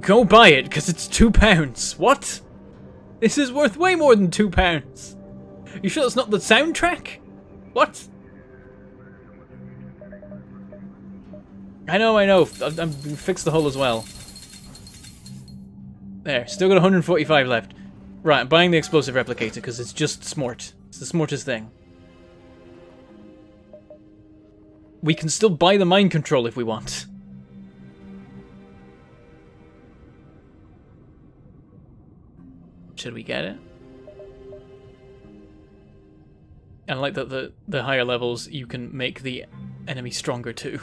go buy it because it's £2. What? This is worth way more than £2. You sure that's not the soundtrack? What? I know, I know. I, I fixed the hull as well. There, still got 145 left. Right, I'm buying the explosive replicator because it's just smart. It's the smartest thing. We can still buy the mind control if we want. Should we get it? And I like that the, the higher levels, you can make the enemy stronger too.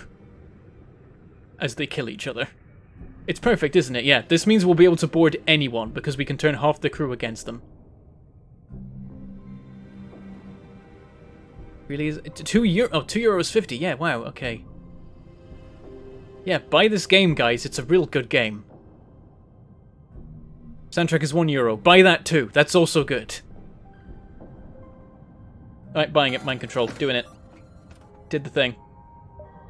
As they kill each other. It's perfect, isn't it? Yeah, this means we'll be able to board anyone, because we can turn half the crew against them. Really is two euro oh two euros fifty, yeah, wow, okay. Yeah, buy this game, guys, it's a real good game. Soundtrack is one euro. Buy that too. That's also good. Alright, buying it, mind control, doing it. Did the thing.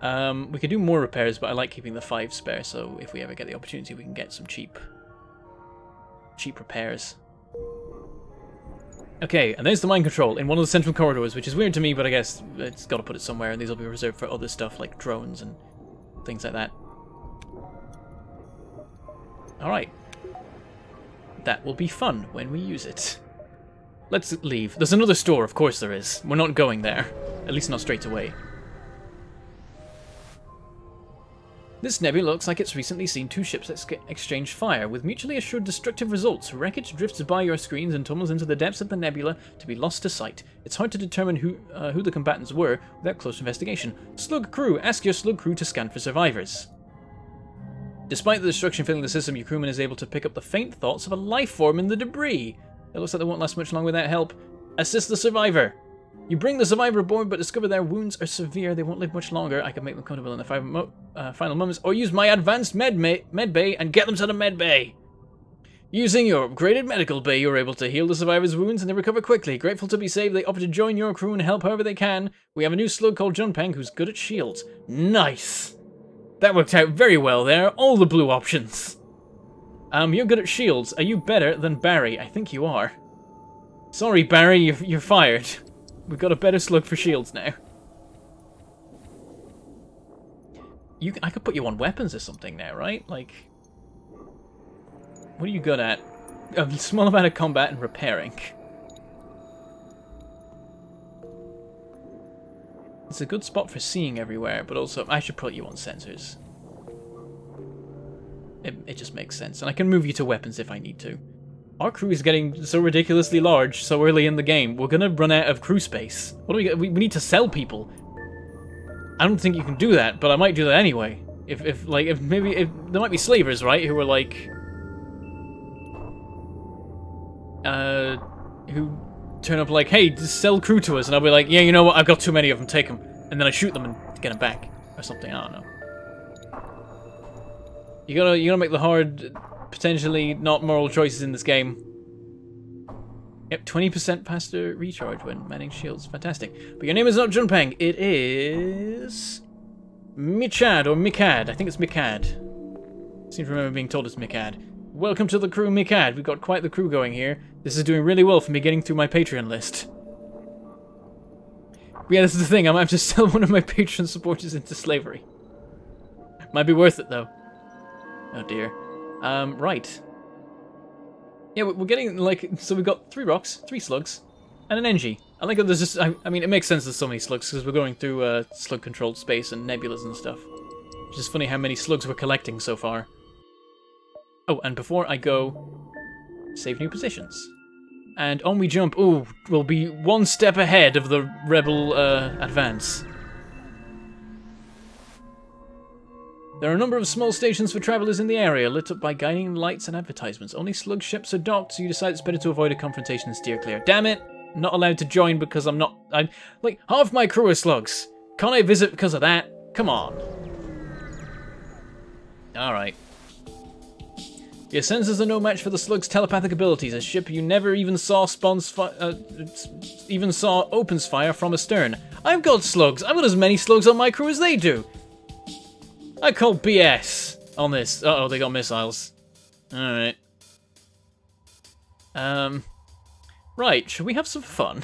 Um, we could do more repairs, but I like keeping the five spare, so if we ever get the opportunity, we can get some cheap, cheap repairs. Okay, and there's the mind control in one of the central corridors, which is weird to me, but I guess it's got to put it somewhere, and these will be reserved for other stuff like drones and things like that. Alright. That will be fun when we use it. Let's leave. There's another store, of course there is. We're not going there. At least not straight away. This nebula looks like it's recently seen two ships ex exchange fire, with mutually assured destructive results. Wreckage drifts by your screens and tumbles into the depths of the nebula to be lost to sight. It's hard to determine who uh, who the combatants were without close investigation. Slug crew, ask your slug crew to scan for survivors. Despite the destruction filling the system, your crewman is able to pick up the faint thoughts of a life form in the debris. It looks like they won't last much longer without help. Assist the survivor. You bring the survivor aboard, but discover their wounds are severe. They won't live much longer. I can make them comfortable in the mo uh, final moments, or use my advanced med, med bay and get them to the med bay. Using your upgraded medical bay, you're able to heal the survivor's wounds and they recover quickly. Grateful to be saved, they offer to join your crew and help however they can. We have a new slug called Junpeng who's good at shields. Nice! That worked out very well there. All the blue options. Um, you're good at shields. Are you better than Barry? I think you are. Sorry, Barry, you're, you're fired. We've got a better slug for shields now. You, I could put you on weapons or something now, right? Like, what are you good at? A small amount of combat and repairing. It's a good spot for seeing everywhere, but also I should put you on sensors. It, it just makes sense. And I can move you to weapons if I need to. Our crew is getting so ridiculously large so early in the game. We're gonna run out of crew space. What do we? We, we need to sell people. I don't think you can do that, but I might do that anyway. If, if like, if maybe, if, there might be slavers, right, who are like, uh, who turn up like, hey, just sell crew to us, and I'll be like, yeah, you know what, I've got too many of them, take them. And then I shoot them and get them back, or something, I don't know. You gotta, you gotta make the hard potentially not moral choices in this game. Yep, 20% faster recharge when manning shields. Fantastic. But your name is not Junpeng. It is... Michad, or Mikad. I think it's Mikad. I seem to remember being told it's Mikad. Welcome to the crew, Mikad. We've got quite the crew going here. This is doing really well for me getting through my Patreon list. But yeah, this is the thing. I might have to sell one of my Patreon supporters into slavery. Might be worth it, though. Oh, dear. Um, right. Yeah, we're getting, like, so we've got three rocks, three slugs, and an Engi. I think there's just, I, I mean, it makes sense there's so many slugs, because we're going through uh, slug-controlled space and nebulas and stuff. It's just funny how many slugs we're collecting so far. Oh, and before I go, save new positions. And on we jump, ooh, we'll be one step ahead of the rebel uh, advance. There are a number of small stations for travelers in the area, lit up by guiding lights and advertisements. Only slug ships are docked, so you decide it's better to avoid a confrontation and steer clear. Damn it! Not allowed to join because I'm not... I'm... Like, half my crew are slugs. Can't I visit because of that? Come on. Alright. Your senses are no match for the slug's telepathic abilities. A ship you never even saw spawns uh, even saw opens fire from astern. I've got slugs. I've got as many slugs on my crew as they do. I call BS on this. Uh oh they got missiles. Alright. Um, right, should we have some fun?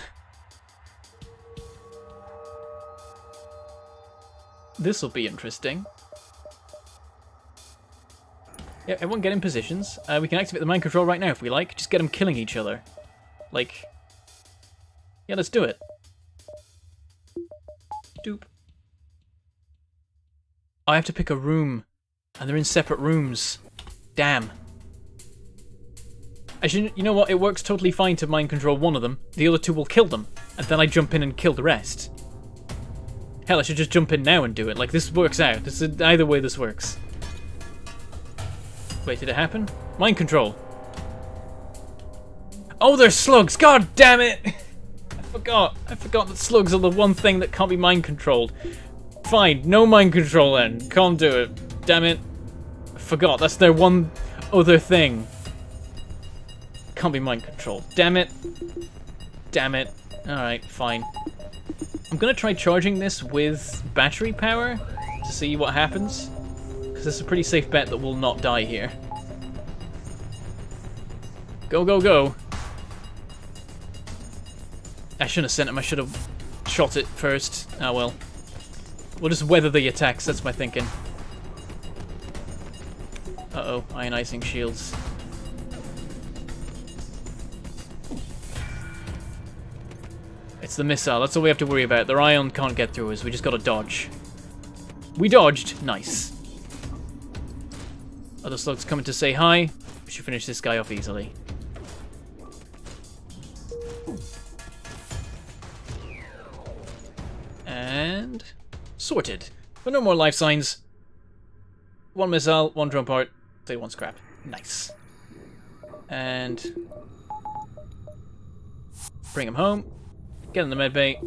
This will be interesting. Yeah, everyone get in positions. Uh, we can activate the mind control right now if we like. Just get them killing each other. Like... Yeah, let's do it. Doop. I have to pick a room. And they're in separate rooms. Damn. Actually, you know what? It works totally fine to mind control one of them. The other two will kill them. And then I jump in and kill the rest. Hell, I should just jump in now and do it. Like, this works out. This is, either way this works. Wait, did it happen? Mind control. Oh, they're slugs! God damn it! I forgot. I forgot that slugs are the one thing that can't be mind controlled. Fine, no mind control then. Can't do it. Damn it. I forgot. That's their one other thing. Can't be mind control. Damn it. Damn it. Alright, fine. I'm gonna try charging this with battery power to see what happens. Because it's a pretty safe bet that we'll not die here. Go, go, go. I shouldn't have sent him, I should have shot it first. Ah oh, well. We'll just weather the attacks, that's my thinking. Uh-oh, ionizing shields. It's the missile. That's all we have to worry about. Their ion can't get through us. We just gotta dodge. We dodged. Nice. Other slugs coming to say hi. We should finish this guy off easily. And... Sorted. But no more life signs. One missile, one drone part, say one scrap. Nice. And... Bring him home. Get in the medbay.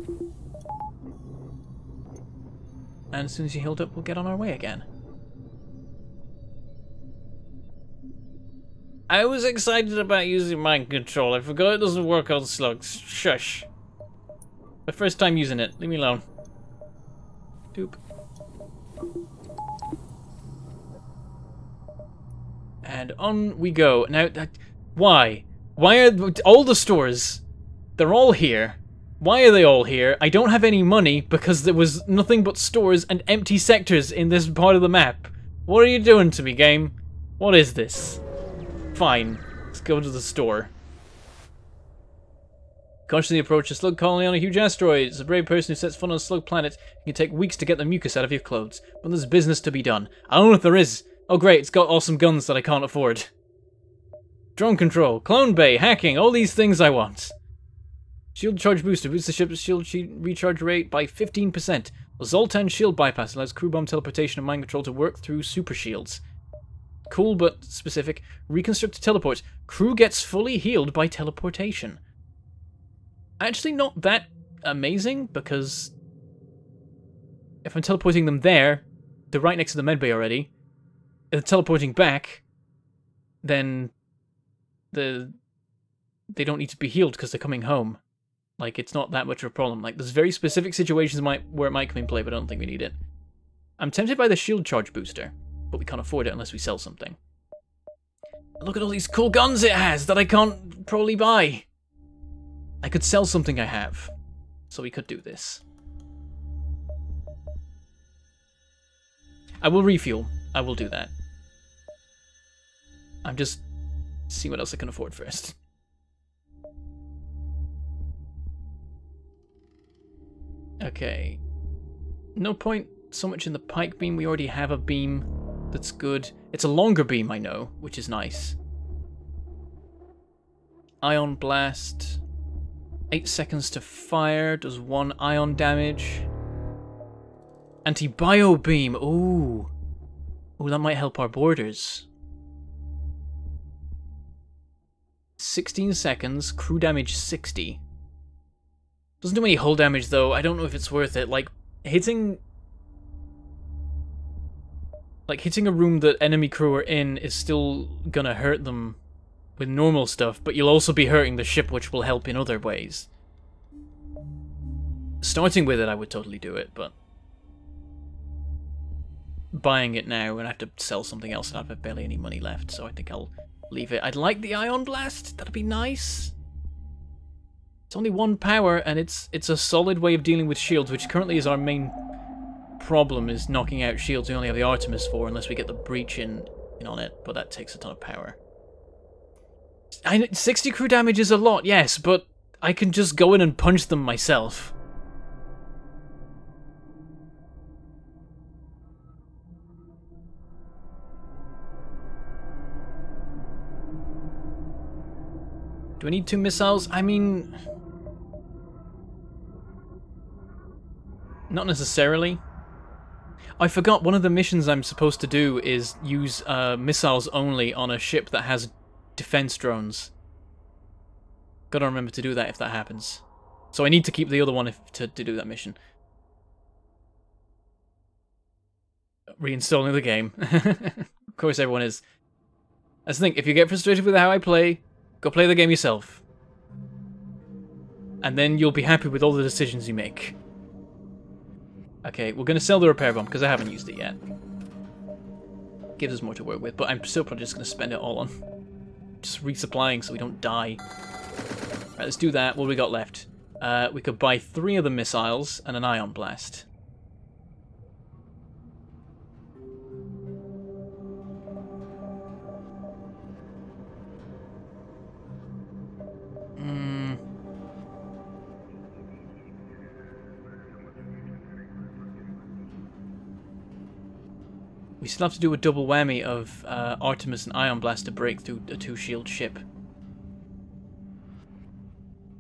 And as soon as you healed up, we'll get on our way again. I was excited about using mind control. I forgot it doesn't work on slugs. Shush. My first time using it. Leave me alone. And on we go. Now, why? Why are all the stores? They're all here. Why are they all here? I don't have any money because there was nothing but stores and empty sectors in this part of the map. What are you doing to me, game? What is this? Fine. Let's go to the store. Cautiously approach a slug colony on a huge asteroid. It's a brave person who sets foot on a slug planet. It can take weeks to get the mucus out of your clothes. But there's business to be done. I don't know if there is. Oh great, it's got awesome guns that I can't afford. Drone control, clone bay, hacking, all these things I want. Shield charge booster boosts the ship's shield recharge rate by 15%. The Zoltan shield bypass allows crew bomb teleportation and mind control to work through super shields. Cool but specific. Reconstruct teleport. Crew gets fully healed by teleportation. Actually not that amazing because if I'm teleporting them there, they're right next to the medbay already. If teleporting back, then the they don't need to be healed because they're coming home. Like, it's not that much of a problem. Like, there's very specific situations might, where it might come in play, but I don't think we need it. I'm tempted by the shield charge booster, but we can't afford it unless we sell something. Look at all these cool guns it has that I can't probably buy. I could sell something I have, so we could do this. I will refuel. I will do that. I'm just seeing what else I can afford first. Okay. No point so much in the pike beam. We already have a beam that's good. It's a longer beam, I know, which is nice. Ion Blast. 8 seconds to fire. Does 1 ion damage. Anti-bio beam. Ooh. Oh, that might help our boarders. 16 seconds, crew damage 60. Doesn't do any hull damage though, I don't know if it's worth it. Like, hitting... Like, hitting a room that enemy crew are in is still gonna hurt them with normal stuff, but you'll also be hurting the ship, which will help in other ways. Starting with it, I would totally do it, but... Buying it now, and I have to sell something else, and I have barely any money left, so I think I'll leave it. I'd like the Ion Blast, that'd be nice. It's only one power, and it's it's a solid way of dealing with shields, which currently is our main problem, is knocking out shields we only have the Artemis for, unless we get the Breach in, in on it, but that takes a ton of power. I, 60 crew damage is a lot, yes, but I can just go in and punch them myself. Do I need two missiles? I mean... Not necessarily. I forgot one of the missions I'm supposed to do is use uh, missiles only on a ship that has defense drones. Gotta remember to do that if that happens. So I need to keep the other one if, to, to do that mission. Reinstalling the game. of course everyone is. That's the thing, if you get frustrated with how I play, go play the game yourself. And then you'll be happy with all the decisions you make. Okay, we're going to sell the repair bomb because I haven't used it yet. Gives us more to work with, but I'm still probably just going to spend it all on just resupplying so we don't die. Right, let's do that. What we got left? Uh, we could buy three of the missiles and an ion blast. We still have to do a double whammy of uh, Artemis and Ion Blast to break through a two-shield ship.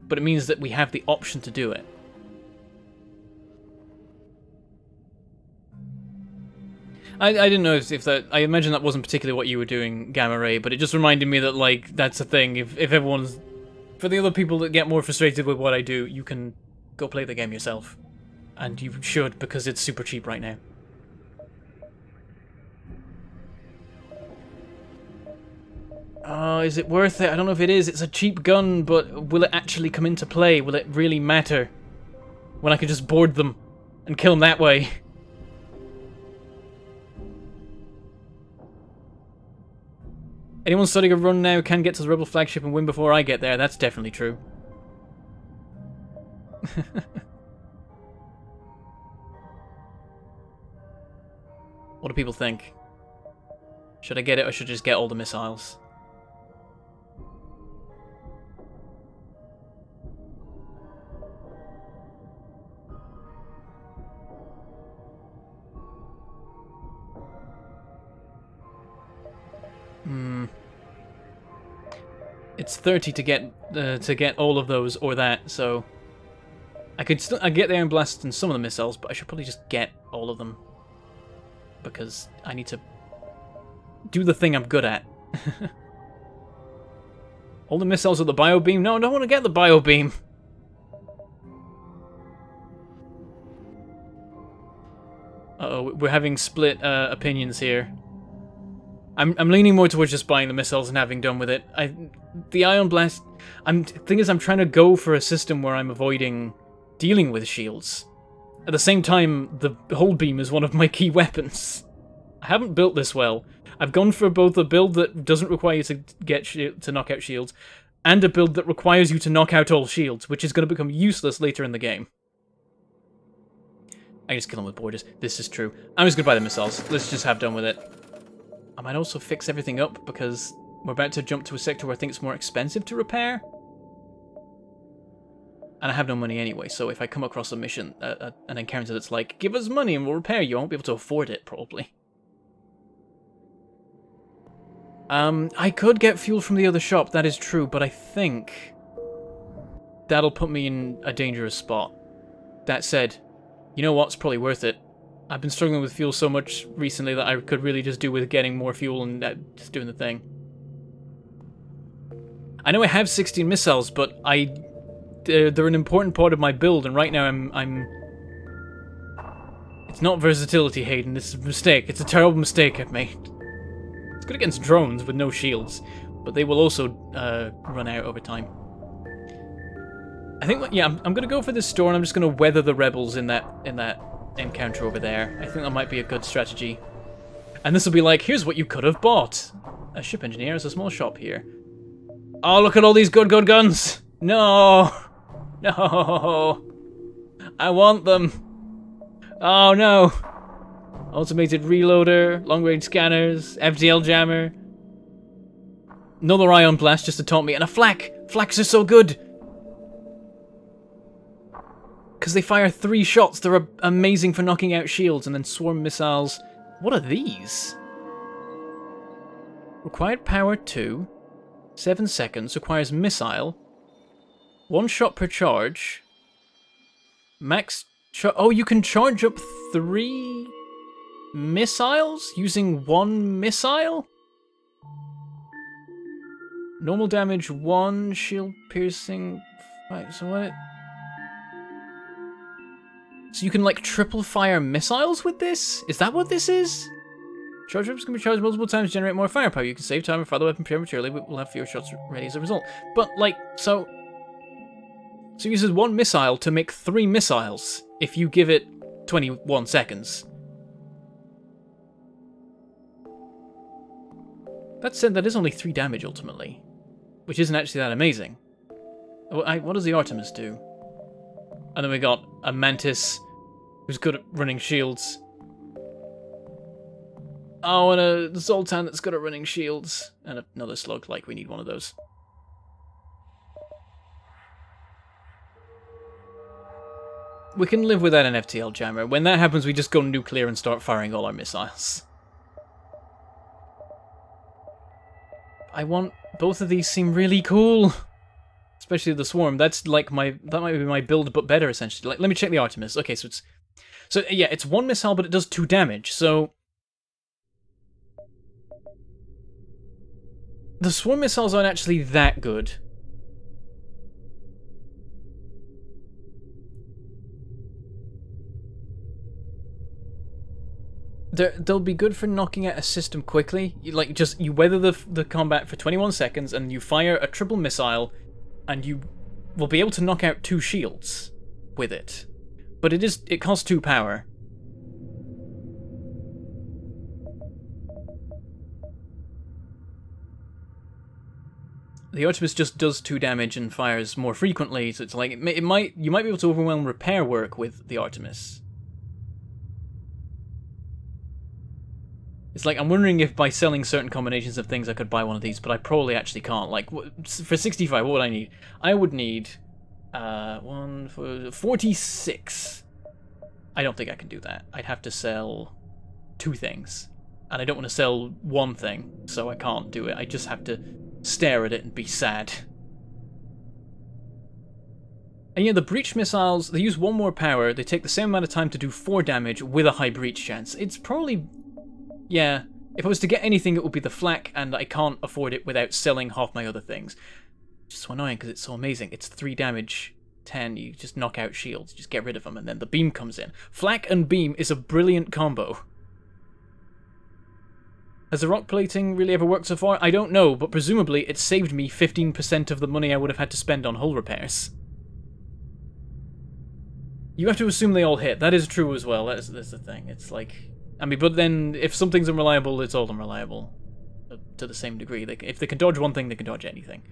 But it means that we have the option to do it. I, I didn't know if, if that... I imagine that wasn't particularly what you were doing, Gamma Ray, but it just reminded me that, like, that's a thing. If, if everyone's... For the other people that get more frustrated with what I do, you can go play the game yourself. And you should, because it's super cheap right now. Oh, is it worth it? I don't know if it is. It's a cheap gun, but will it actually come into play? Will it really matter? When I can just board them and kill them that way? Anyone starting a run now can get to the Rebel flagship and win before I get there. That's definitely true. what do people think? Should I get it or should I just get all the missiles? Hmm. It's 30 to get uh, to get all of those or that, so I could still I get the Ion Blast and some of the missiles, but I should probably just get all of them because I need to do the thing I'm good at. all the missiles with the bio beam? No, I don't want to get the bio beam. Uh oh, we're having split uh, opinions here. I'm I'm leaning more towards just buying the missiles and having done with it. I the ion blast. I'm thing is I'm trying to go for a system where I'm avoiding dealing with shields. At the same time, the hull beam is one of my key weapons. I haven't built this well. I've gone for both a build that doesn't require you to get to knock out shields, and a build that requires you to knock out all shields, which is going to become useless later in the game. I just kill them with boarders. This is true. I'm just going to buy the missiles. Let's just have done with it. I might also fix everything up because we're about to jump to a sector where I think it's more expensive to repair. And I have no money anyway, so if I come across a mission, uh, an encounter that's like, give us money and we'll repair you, I won't be able to afford it, probably. Um, I could get fuel from the other shop, that is true, but I think that'll put me in a dangerous spot. That said, you know what's probably worth it? I've been struggling with fuel so much recently that I could really just do with getting more fuel and uh, just doing the thing. I know I have 16 missiles, but I they're, they're an important part of my build, and right now I'm I'm. It's not versatility, Hayden. It's a mistake. It's a terrible mistake I've made. It's good against drones with no shields, but they will also uh, run out over time. I think, yeah, I'm, I'm gonna go for this store, and I'm just gonna weather the rebels in that in that encounter over there. I think that might be a good strategy. And this will be like, here's what you could have bought. A ship engineer is a small shop here. Oh, look at all these good, good guns. No. No. I want them. Oh, no. Automated reloader, long-range scanners, FTL jammer. Another ion blast just to taunt me, and a flak. Flaks are so good. Because they fire three shots, they're amazing for knocking out shields, and then swarm missiles. What are these? Required power 2. 7 seconds. Requires missile. One shot per charge. Max... oh, you can charge up three missiles using one missile? Normal damage 1, shield piercing... Right, so what... So you can like triple fire missiles with this? Is that what this is? Charge weapons can be charged multiple times to generate more firepower. You can save time and fire the weapon prematurely, but will have fewer shots ready as a result. But like, so... So it uses one missile to make three missiles if you give it 21 seconds. That said, that is only 3 damage ultimately, which isn't actually that amazing. What does the Artemis do? And then we got a Mantis who's good at running shields. Oh, and a Zoltan that's good at running shields. And another slug, like we need one of those. We can live without an FTL jammer. When that happens, we just go nuclear and start firing all our missiles. I want... Both of these seem really cool. Especially the swarm. That's like my... That might be my build, but better, essentially. Like, let me check the Artemis. Okay, so it's so yeah, it's one missile, but it does two damage, so... The swarm missiles aren't actually that good. They're, they'll be good for knocking out a system quickly. You, like, just, you weather the, the combat for 21 seconds, and you fire a triple missile, and you will be able to knock out two shields with it. But it is it costs two power. The Artemis just does two damage and fires more frequently, so it's like it, may, it might you might be able to overwhelm repair work with the Artemis. It's like, I'm wondering if by selling certain combinations of things I could buy one of these, but I probably actually can't. Like, for 65, what would I need? I would need uh, one for 46. I don't think I can do that. I'd have to sell two things. And I don't want to sell one thing, so I can't do it. I just have to stare at it and be sad. And yeah, the breach missiles, they use one more power, they take the same amount of time to do four damage with a high breach chance. It's probably... Yeah, if I was to get anything, it would be the flak, and I can't afford it without selling half my other things. Just so annoying because it's so amazing. It's 3 damage, 10, you just knock out shields, just get rid of them, and then the beam comes in. Flak and beam is a brilliant combo. Has the rock plating really ever worked so far? I don't know, but presumably it saved me 15% of the money I would have had to spend on hull repairs. You have to assume they all hit. That is true as well. That is, that's the thing. It's like... I mean, but then if something's unreliable, it's all unreliable. Uh, to the same degree. They, if they can dodge one thing, they can dodge anything.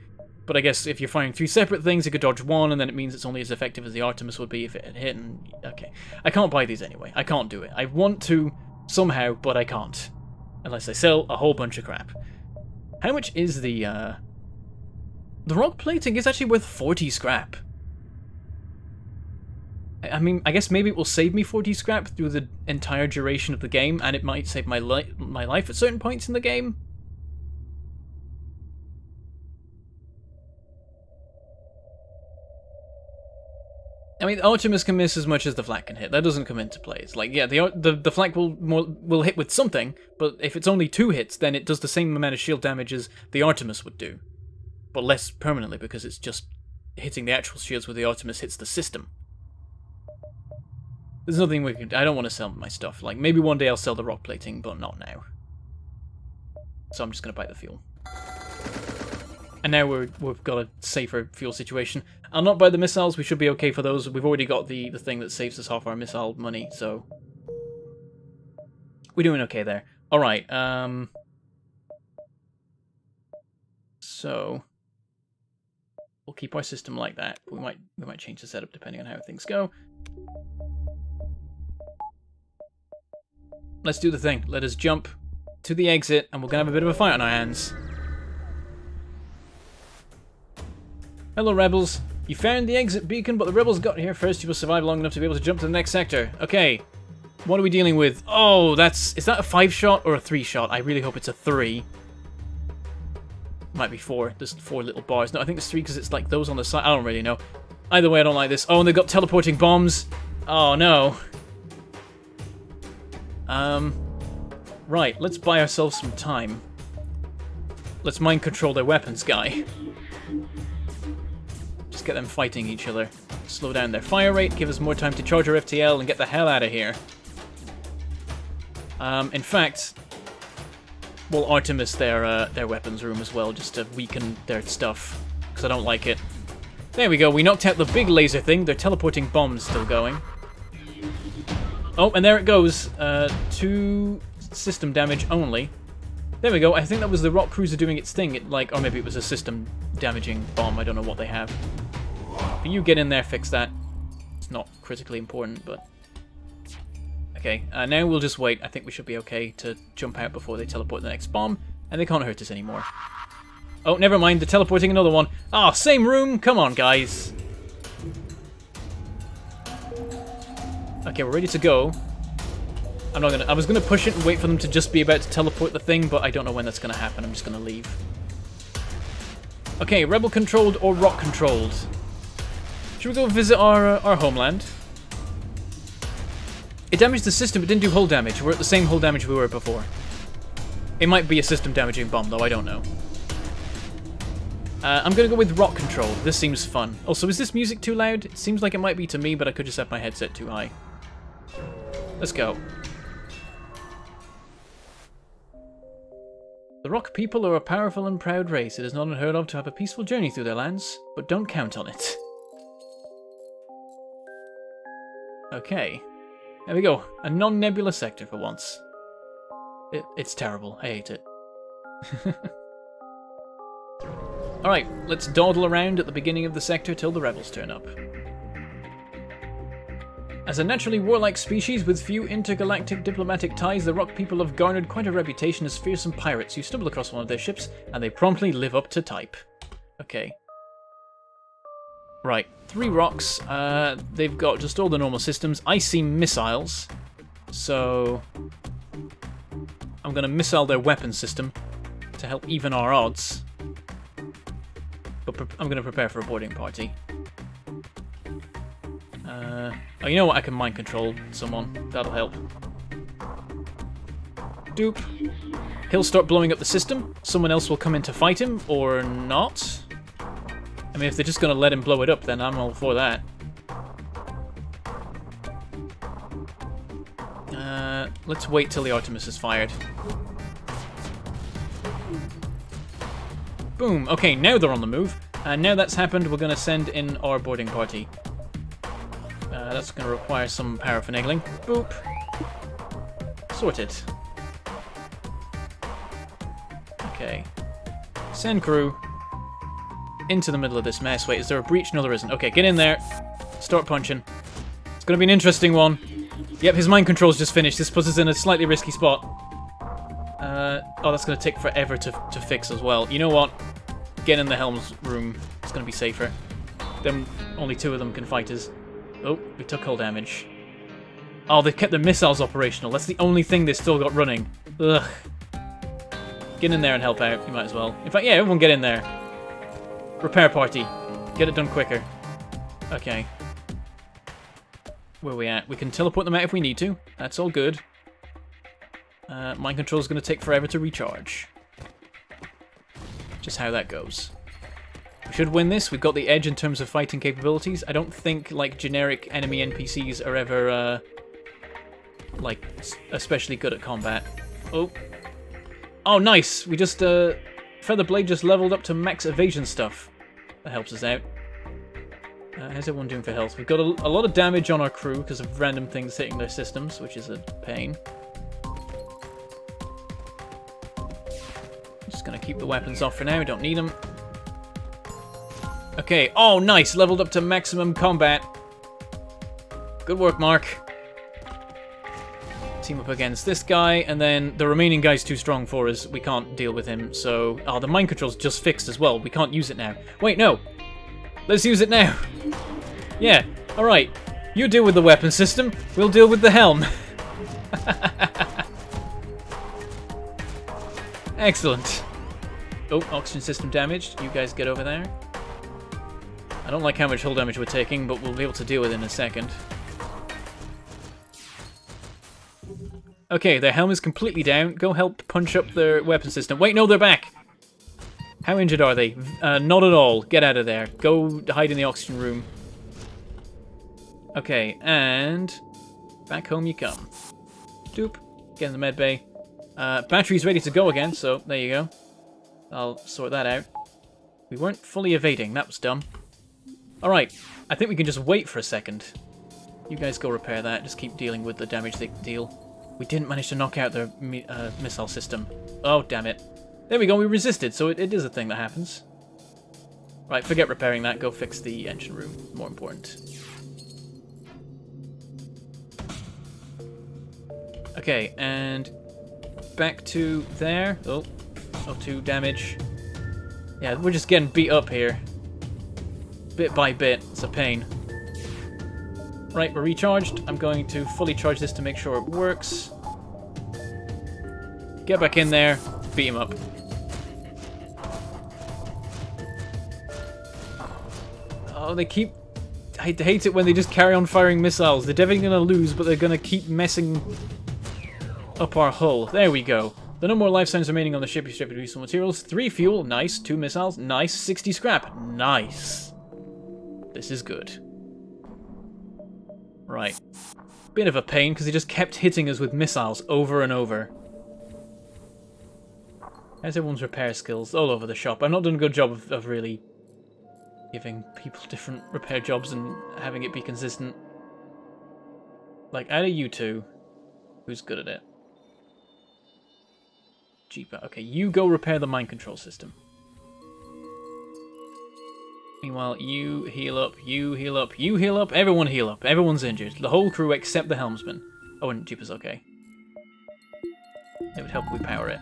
But I guess if you're firing three separate things, it could dodge one, and then it means it's only as effective as the Artemis would be if it had hit, and... Okay. I can't buy these anyway. I can't do it. I want to, somehow, but I can't. Unless they sell a whole bunch of crap. How much is the, uh... The rock plating is actually worth 40 scrap. I mean, I guess maybe it will save me 40 scrap through the entire duration of the game, and it might save my, li my life at certain points in the game. I mean, Artemis can miss as much as the flak can hit. That doesn't come into play. It's like, yeah, the the, the flak will more, will hit with something, but if it's only two hits, then it does the same amount of shield damage as the Artemis would do, but less permanently because it's just hitting the actual shields where the Artemis hits the system. There's nothing we can. I don't want to sell my stuff. Like maybe one day I'll sell the rock plating, but not now. So I'm just gonna buy the fuel. And now we're, we've got a safer fuel situation. I'll not buy the missiles, we should be okay for those. We've already got the, the thing that saves us half our missile money, so... We're doing okay there. Alright, um... So... We'll keep our system like that. We might we might change the setup depending on how things go. Let's do the thing. Let us jump to the exit, and we're going to have a bit of a fight on our hands. Hello, rebels. You found the exit beacon, but the rebels got here first. You will survive long enough to be able to jump to the next sector. Okay. What are we dealing with? Oh, that's... Is that a five shot or a three shot? I really hope it's a three. Might be four. There's four little bars. No, I think it's three because it's like those on the side. I don't really know. Either way, I don't like this. Oh, and they've got teleporting bombs. Oh, no. Um... Right, let's buy ourselves some time. Let's mind control their weapons guy get them fighting each other. Slow down their fire rate, give us more time to charge our FTL, and get the hell out of here. Um, in fact, we'll Artemis their, uh, their weapons room as well, just to weaken their stuff, because I don't like it. There we go, we knocked out the big laser thing, their teleporting bomb's still going. Oh, and there it goes. Uh, two system damage only. There we go, I think that was the rock cruiser doing its thing, it, like, or maybe it was a system damaging bomb, I don't know what they have. Can you get in there, fix that? It's not critically important, but... Okay, uh, now we'll just wait. I think we should be okay to jump out before they teleport the next bomb, and they can't hurt us anymore. Oh, never mind, they're teleporting another one. Ah, oh, same room! Come on, guys! Okay, we're ready to go. I'm not gonna... I was gonna push it and wait for them to just be about to teleport the thing, but I don't know when that's gonna happen. I'm just gonna leave. Okay, rebel-controlled or rock-controlled? Should we go visit our, uh, our homeland? It damaged the system, it didn't do hull damage. We're at the same hull damage we were before. It might be a system damaging bomb, though, I don't know. Uh, I'm gonna go with rock control. This seems fun. Also, is this music too loud? It seems like it might be to me, but I could just have my headset too high. Let's go. The Rock people are a powerful and proud race. It is not unheard of to have a peaceful journey through their lands, but don't count on it. Okay. There we go. A non-nebula sector for once. It, it's terrible. I hate it. Alright, let's dawdle around at the beginning of the sector till the rebels turn up. As a naturally warlike species with few intergalactic diplomatic ties, the Rock people have garnered quite a reputation as fearsome pirates. You stumble across one of their ships, and they promptly live up to type. Okay. Right, three rocks. Uh, they've got just all the normal systems. I see missiles, so I'm going to missile their weapon system to help even our odds. But I'm going to prepare for a boarding party. Uh, oh, you know what? I can mind control someone. That'll help. Doop. He'll start blowing up the system. Someone else will come in to fight him, or not. I mean, if they're just going to let him blow it up, then I'm all for that. Uh, let's wait till the Artemis is fired. Boom. Okay, now they're on the move. And now that's happened, we're going to send in our boarding party. That's going to require some finagling. Boop. Sorted. Okay. Send crew into the middle of this mess. Wait, is there a breach? No, there isn't. Okay, get in there. Start punching. It's going to be an interesting one. Yep, his mind control's just finished. This puts us in a slightly risky spot. Uh, oh, that's going to take forever to, to fix as well. You know what? Get in the Helm's room. It's going to be safer. Then only two of them can fight us. Oh, we took hull damage. Oh, they've kept the missiles operational. That's the only thing they've still got running. Ugh. Get in there and help out. You might as well. In fact, yeah, everyone get in there. Repair party. Get it done quicker. Okay. where we at? We can teleport them out if we need to. That's all good. Uh, mind control is going to take forever to recharge. Just how that goes. We should win this. We've got the edge in terms of fighting capabilities. I don't think, like, generic enemy NPCs are ever, uh, like, especially good at combat. Oh. Oh, nice! We just, uh, Featherblade just leveled up to max evasion stuff. That helps us out. Uh, how's everyone doing for health? We've got a, a lot of damage on our crew because of random things hitting their systems, which is a pain. Just gonna keep the weapons off for now, we don't need them. Okay, oh nice, leveled up to maximum combat. Good work, Mark. Team up against this guy, and then the remaining guy's too strong for us. We can't deal with him, so... Oh, the mind control's just fixed as well. We can't use it now. Wait, no! Let's use it now! Yeah, alright. You deal with the weapon system, we'll deal with the helm. Excellent. Oh, oxygen system damaged. You guys get over there. I don't like how much hull damage we're taking, but we'll be able to deal with it in a second. Okay, their helm is completely down. Go help punch up their weapon system. Wait, no, they're back! How injured are they? Uh, not at all. Get out of there. Go hide in the oxygen room. Okay, and... Back home you come. Doop. Get in the med bay. Uh, battery's ready to go again, so there you go. I'll sort that out. We weren't fully evading. That was dumb. Alright, I think we can just wait for a second. You guys go repair that. Just keep dealing with the damage they deal. We didn't manage to knock out their uh, missile system. Oh, damn it. There we go, we resisted, so it, it is a thing that happens. Right, forget repairing that, go fix the engine room. More important. Okay, and back to there. Oh, oh, two damage. Yeah, we're just getting beat up here. Bit by bit, it's a pain. Right, we're recharged. I'm going to fully charge this to make sure it works. Get back in there, beat him up. Oh, they keep... I hate it when they just carry on firing missiles. They're definitely going to lose, but they're going to keep messing up our hull. There we go. There are no more life signs remaining on the ship. You useful materials. Three fuel. Nice. Two missiles. Nice. 60 scrap. Nice. This is good. Right. Bit of a pain, because he just kept hitting us with missiles over and over. How's everyone's repair skills? All over the shop. I'm not doing a good job of, of really giving people different repair jobs and having it be consistent. Like, out of you two, who's good at it? Jeeper. Okay, you go repair the mind control system. Meanwhile, you heal up, you heal up, you heal up, everyone heal up. Everyone's injured. The whole crew except the helmsman. Oh, and Jeeper's okay. It would help if we power it.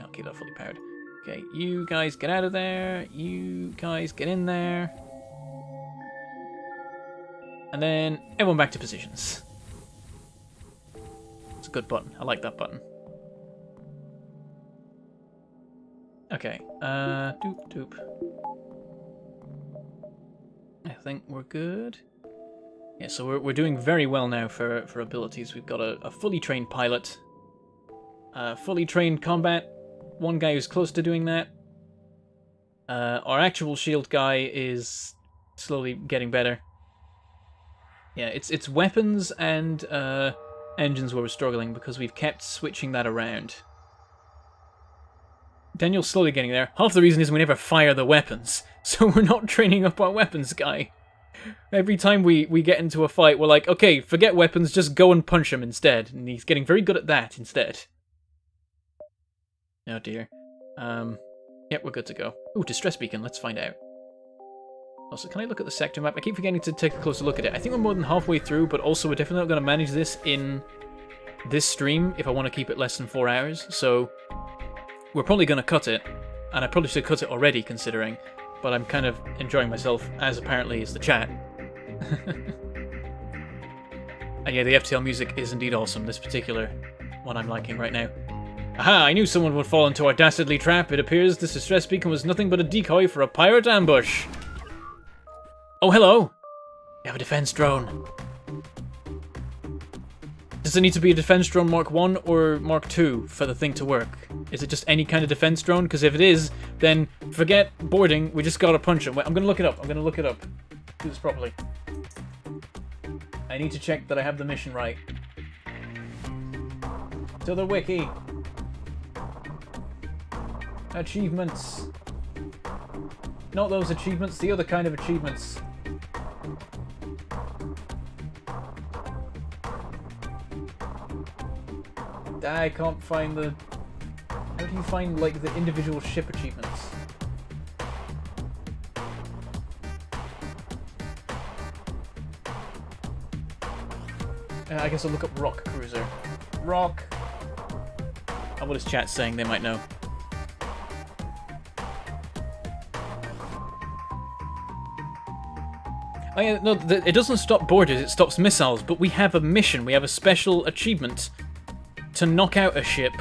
I'll keep that fully powered. Okay, you guys get out of there. You guys get in there. And then everyone back to positions. It's a good button. I like that button. Okay, uh, doop doop. I think we're good. Yeah, so we're, we're doing very well now for, for abilities. We've got a, a fully trained pilot, uh, fully trained combat, one guy who's close to doing that. Uh, our actual shield guy is slowly getting better. Yeah, it's it's weapons and uh, engines where we're struggling because we've kept switching that around. Daniel's slowly getting there. Half the reason is we never fire the weapons, so we're not training up our weapons guy. Every time we, we get into a fight, we're like, okay, forget weapons, just go and punch him instead. And he's getting very good at that instead. Oh dear. Um, yep, we're good to go. Ooh, distress beacon, let's find out. Also, can I look at the sector map? I keep forgetting to take a closer look at it. I think we're more than halfway through, but also we're definitely not going to manage this in this stream if I want to keep it less than four hours. So we're probably going to cut it, and I probably should cut it already considering, but I'm kind of enjoying myself, as apparently is the chat. and yeah, the FTL music is indeed awesome, this particular one I'm liking right now. Aha, I knew someone would fall into our dastardly trap. It appears this distress beacon was nothing but a decoy for a pirate ambush. Oh, hello. You have a defense drone. Does it need to be a defense drone Mark 1 or Mark 2 for the thing to work? Is it just any kind of defense drone? Because if it is, then forget boarding, we just gotta punch him. Wait, I'm gonna look it up, I'm gonna look it up. Do this properly. I need to check that I have the mission right. To the wiki. Achievements. Not those achievements, the other kind of achievements. I can't find the... How do you find, like, the individual ship achievements? Uh, I guess I'll look up Rock Cruiser. Rock! Oh, what is chat saying? They might know. Oh no, it doesn't stop boarders, it stops missiles, but we have a mission, we have a special achievement to knock out a ship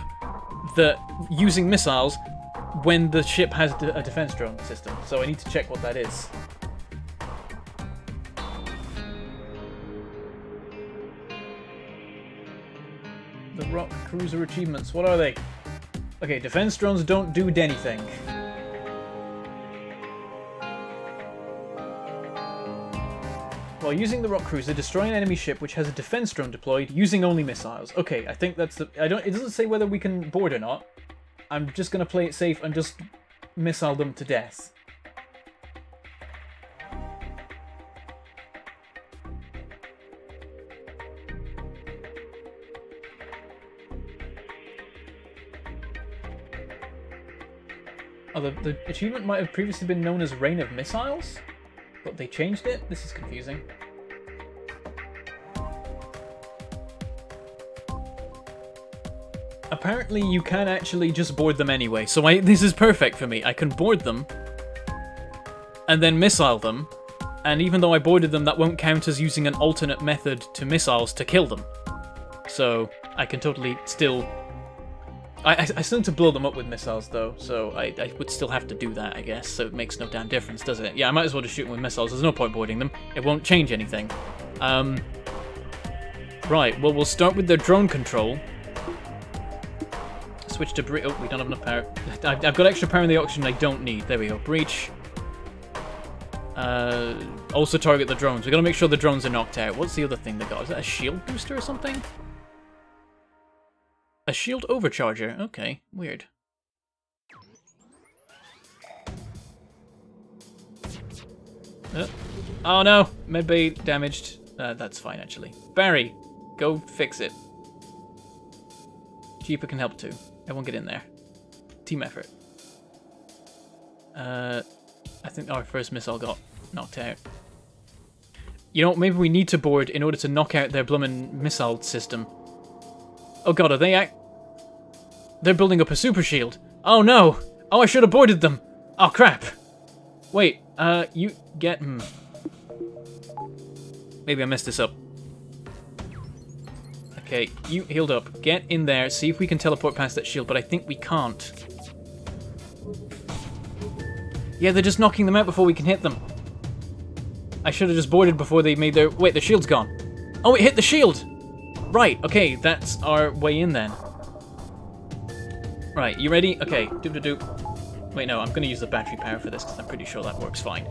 that using missiles when the ship has a defense drone system. So I need to check what that is. The Rock Cruiser achievements, what are they? Okay, defense drones don't do anything. While using the rock cruiser, destroy an enemy ship which has a defense drone deployed using only missiles. Okay, I think that's the... I don't... It doesn't say whether we can board or not. I'm just gonna play it safe and just missile them to death. Oh, the, the achievement might have previously been known as Rain of Missiles? But they changed it? This is confusing. Apparently you can actually just board them anyway, so I, this is perfect for me. I can board them, and then missile them, and even though I boarded them, that won't count as using an alternate method to missiles to kill them. So I can totally still I, I, still need to blow them up with missiles, though, so I, I would still have to do that, I guess, so it makes no damn difference, does it? Yeah, I might as well just shoot them with missiles. There's no point boarding them. It won't change anything. Um, right, well, we'll start with their drone control. Switch to breach. Oh, we don't have enough power. I've, I've got extra power in the oxygen I don't need. There we go. Breach. Uh, also target the drones. we got to make sure the drones are knocked out. What's the other thing they got? Is that a shield booster or something? A shield overcharger. Okay, weird. Uh, oh no, medbay damaged. Uh, that's fine actually. Barry, go fix it. Jeeper can help too. Everyone get in there. Team effort. Uh, I think our first missile got knocked out. You know, maybe we need to board in order to knock out their bloomin' missile system. Oh god, are they act- They're building up a super shield. Oh no! Oh, I should have boarded them! Oh crap! Wait, uh, you get- hmm. Maybe I messed this up. Okay, you healed up. Get in there, see if we can teleport past that shield, but I think we can't. Yeah, they're just knocking them out before we can hit them. I should have just boarded before they made their- wait, the shield's gone. Oh, it hit the shield! Right, okay, that's our way in then. Right, you ready? Okay, doop doop doop. Wait, no, I'm gonna use the battery power for this because I'm pretty sure that works fine.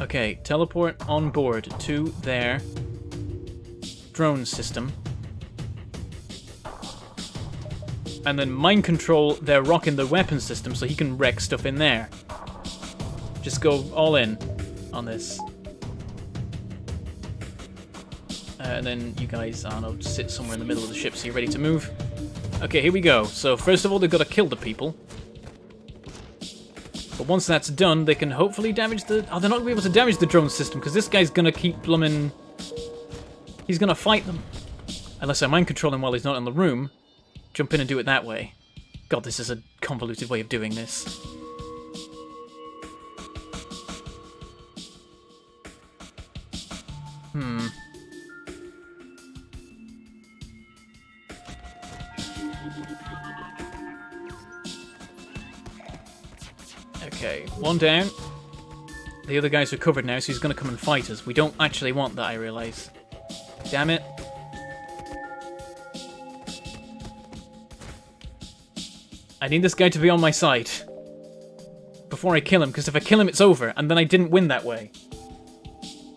Okay, teleport on board to their drone system. And then mind control their rock in the weapon system so he can wreck stuff in there. Just go all in on this. And then you guys, I don't know, sit somewhere in the middle of the ship so you're ready to move. Okay, here we go. So first of all, they've got to kill the people. But once that's done, they can hopefully damage the... Oh, they're not going to be able to damage the drone system, because this guy's going to keep bloomin'... He's going to fight them. Unless I mind control him while he's not in the room. Jump in and do it that way. God, this is a convoluted way of doing this. Hmm. Okay, one down. The other guy's recovered now, so he's going to come and fight us. We don't actually want that, I realise. Damn it. I need this guy to be on my side. Before I kill him, because if I kill him, it's over, and then I didn't win that way.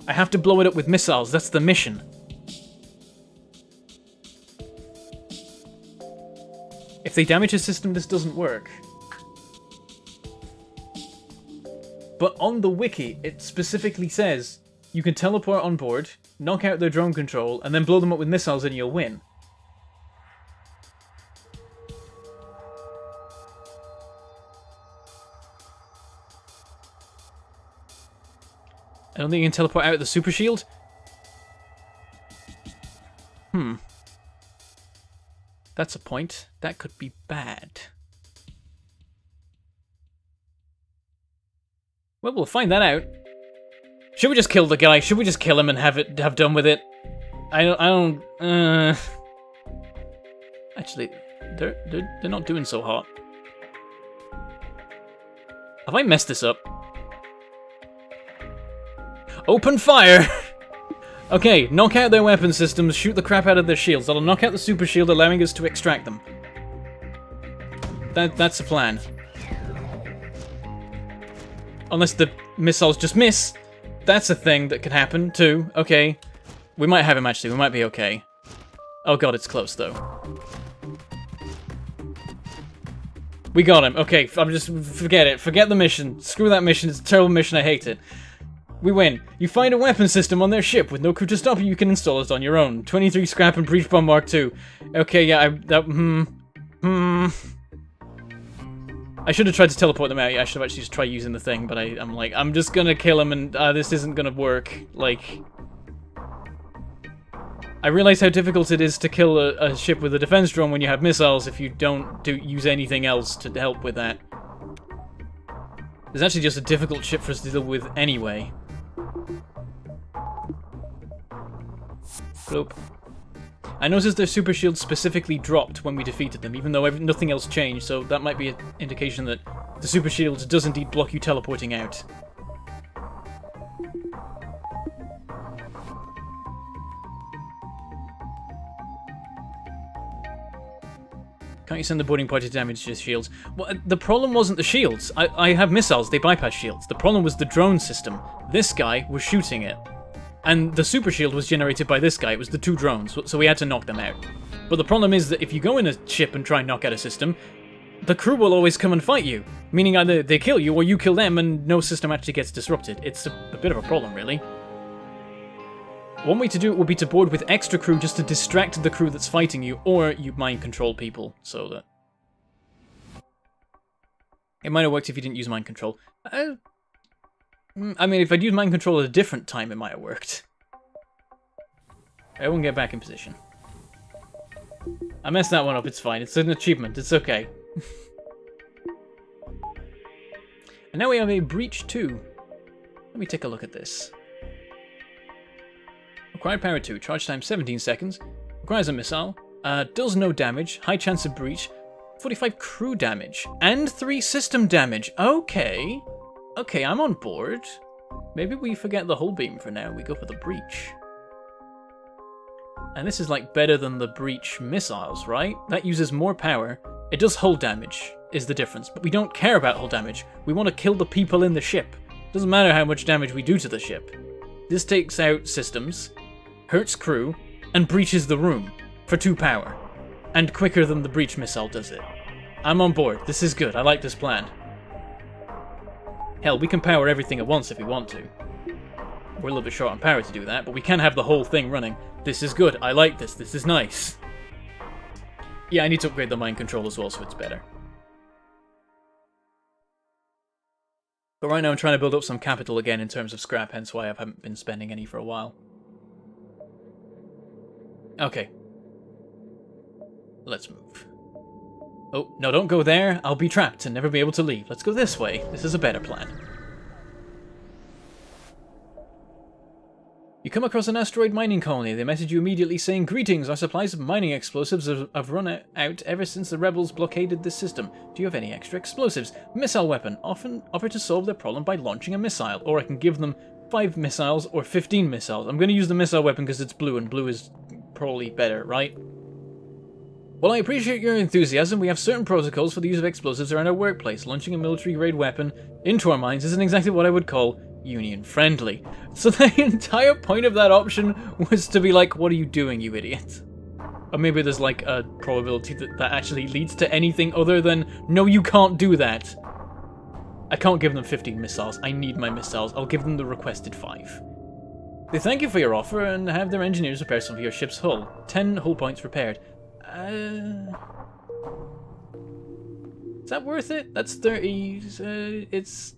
I have to blow it up with missiles, that's the mission. They damage a system, this doesn't work. But on the wiki, it specifically says you can teleport on board, knock out their drone control, and then blow them up with missiles and you'll win. I don't think you can teleport out the super shield. Hmm. That's a point. That could be bad. Well, we'll find that out. Should we just kill the guy? Should we just kill him and have it have done with it? I don't. I don't. Uh. Actually, they're they're they're not doing so hot. Have I messed this up? Open fire! okay, knock out their weapon systems, shoot the crap out of their shields. That'll knock out the super shield, allowing us to extract them. That that's the plan. Unless the missiles just miss. That's a thing that could happen, too. Okay. We might have him, actually. We might be okay. Oh god, it's close, though. We got him. Okay, I'm just... Forget it. Forget the mission. Screw that mission. It's a terrible mission. I hate it. We win. You find a weapon system on their ship. With no crew to stop you, you can install it on your own. 23 scrap and breach bomb mark 2. Okay, yeah, I... That, hmm... Hmm... I should have tried to teleport them out. I should have actually just tried using the thing, but I, am like, I'm just gonna kill him and uh, this isn't gonna work. Like... I realize how difficult it is to kill a, a, ship with a defense drone when you have missiles if you don't do use anything else to help with that. It's actually just a difficult ship for us to deal with anyway. Bloop. I noticed their super shield specifically dropped when we defeated them, even though nothing else changed, so that might be an indication that the super shield does indeed block you teleporting out. Can't you send the boarding party to damage the shields? Well, the problem wasn't the shields. I, I have missiles, they bypass shields. The problem was the drone system. This guy was shooting it. And the super shield was generated by this guy. It was the two drones, so we had to knock them out. But the problem is that if you go in a ship and try and knock out a system, the crew will always come and fight you. Meaning either they kill you or you kill them and no system actually gets disrupted. It's a, a bit of a problem, really. One way to do it would be to board with extra crew just to distract the crew that's fighting you, or you mind control people, so that... It might have worked if you didn't use mind control. Uh, I mean, if I'd used mind control at a different time, it might have worked. I won't get back in position. I messed that one up, it's fine. It's an achievement, it's okay. and now we have a Breach 2. Let me take a look at this. Required power 2, charge time 17 seconds, requires a missile, uh, does no damage, high chance of breach, 45 crew damage, and 3 system damage. Okay. Okay, I'm on board. Maybe we forget the hull beam for now, we go for the breach. And this is like better than the breach missiles, right? That uses more power. It does hull damage, is the difference, but we don't care about hull damage. We want to kill the people in the ship. Doesn't matter how much damage we do to the ship. This takes out systems, hurts crew, and breaches the room for 2 power. And quicker than the breach missile does it. I'm on board. This is good. I like this plan. Hell, we can power everything at once if we want to. We're a little bit short on power to do that, but we can have the whole thing running. This is good. I like this. This is nice. Yeah, I need to upgrade the mind control as well so it's better. But right now I'm trying to build up some capital again in terms of scrap, hence why I haven't been spending any for a while. Okay. Let's move. Oh, no, don't go there. I'll be trapped and never be able to leave. Let's go this way. This is a better plan. You come across an asteroid mining colony. They message you immediately saying, Greetings, our supplies of mining explosives have, run out ever since the rebels blockaded this system. Do you have any extra explosives? Missile weapon. Often offer to solve their problem by launching a missile, or I can give them 5 missiles or 15 missiles. I'm going to use the missile weapon because it's blue, and blue is probably better, right? While I appreciate your enthusiasm, we have certain protocols for the use of explosives around our workplace. Launching a military-grade weapon into our mines isn't exactly what I would call union-friendly. So the entire point of that option was to be like, what are you doing, you idiot? Or maybe there's like a probability that that actually leads to anything other than, no, you can't do that. I can't give them 15 missiles. I need my missiles. I'll give them the requested 5. They thank you for your offer and have their engineers repair some of your ship's hull. 10 hull points repaired. Uh, is that worth it? That's 30. Uh, it's.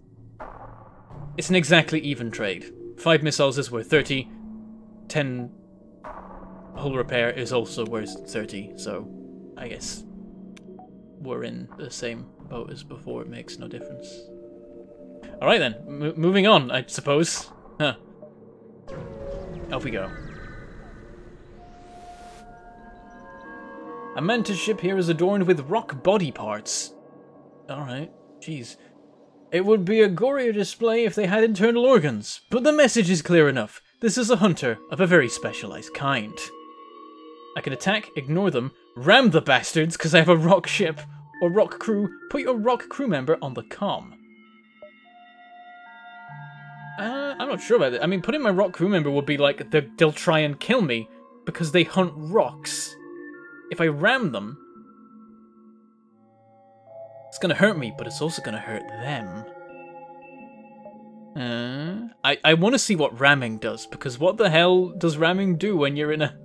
It's an exactly even trade. 5 missiles is worth 30. 10 hull repair is also worth 30, so I guess we're in the same boat as before. It makes no difference. Alright then, M moving on, I suppose. Huh. Off we go. A mantis ship here is adorned with rock body parts. Alright, jeez. It would be a gorier display if they had internal organs, but the message is clear enough. This is a hunter of a very specialized kind. I can attack, ignore them, ram the bastards because I have a rock ship, or rock crew, put your rock crew member on the com. Uh, I'm not sure about it. I mean, putting my rock crew member would be like they'll try and kill me because they hunt rocks. If I ram them, it's gonna hurt me, but it's also gonna hurt them. Uh, I, I want to see what ramming does, because what the hell does ramming do when you're in a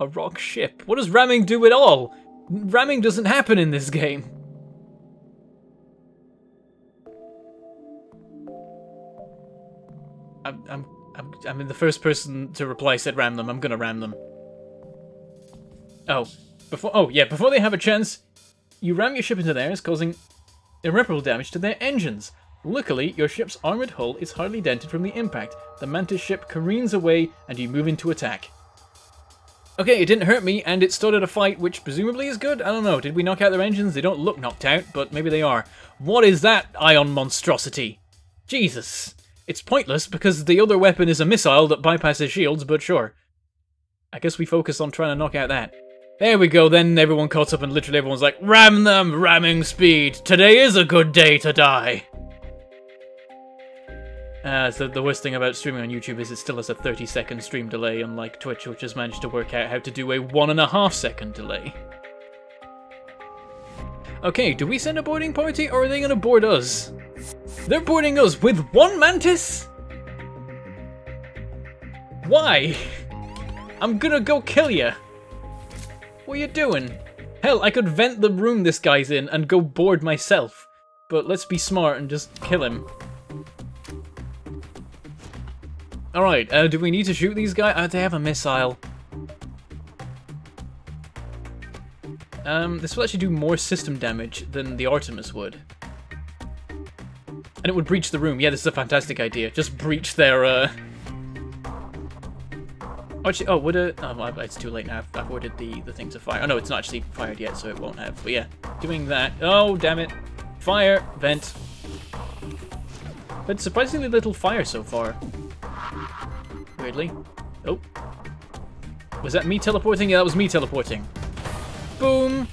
a rock ship? What does ramming do at all? Ramming doesn't happen in this game. I'm, I'm, I'm, I the first person to reply said ram them. I'm gonna ram them. Oh, before, oh yeah, before they have a chance, you ram your ship into theirs, causing irreparable damage to their engines. Luckily, your ship's armored hull is hardly dented from the impact. The Mantis ship careens away, and you move into attack. Okay, it didn't hurt me, and it started a fight, which presumably is good? I don't know. Did we knock out their engines? They don't look knocked out, but maybe they are. What is that ion monstrosity? Jesus. It's pointless, because the other weapon is a missile that bypasses shields, but sure. I guess we focus on trying to knock out that. There we go, then everyone caught up and literally everyone's like, Ram them, ramming speed! Today is a good day to die! Uh, so the worst thing about streaming on YouTube is it still has a 30 second stream delay, unlike Twitch, which has managed to work out how to do a one and a half second delay. Okay, do we send a boarding party, or are they gonna board us? They're boarding us with one mantis? Why? I'm gonna go kill you. What are you doing? Hell, I could vent the room this guy's in and go board myself. But let's be smart and just kill him. Alright, uh, do we need to shoot these guys? Uh, they have a missile. Um, this will actually do more system damage than the Artemis would. And it would breach the room. Yeah, this is a fantastic idea. Just breach their, uh, Actually, oh, would it? Oh, it's too late now. I've, ordered the, the thing to fire. Oh, no, it's not actually fired yet, so it won't have. But yeah, doing that. Oh, damn it. Fire, vent. But surprisingly little fire so far. Weirdly. Oh. Was that me teleporting? Yeah, that was me teleporting. Boom.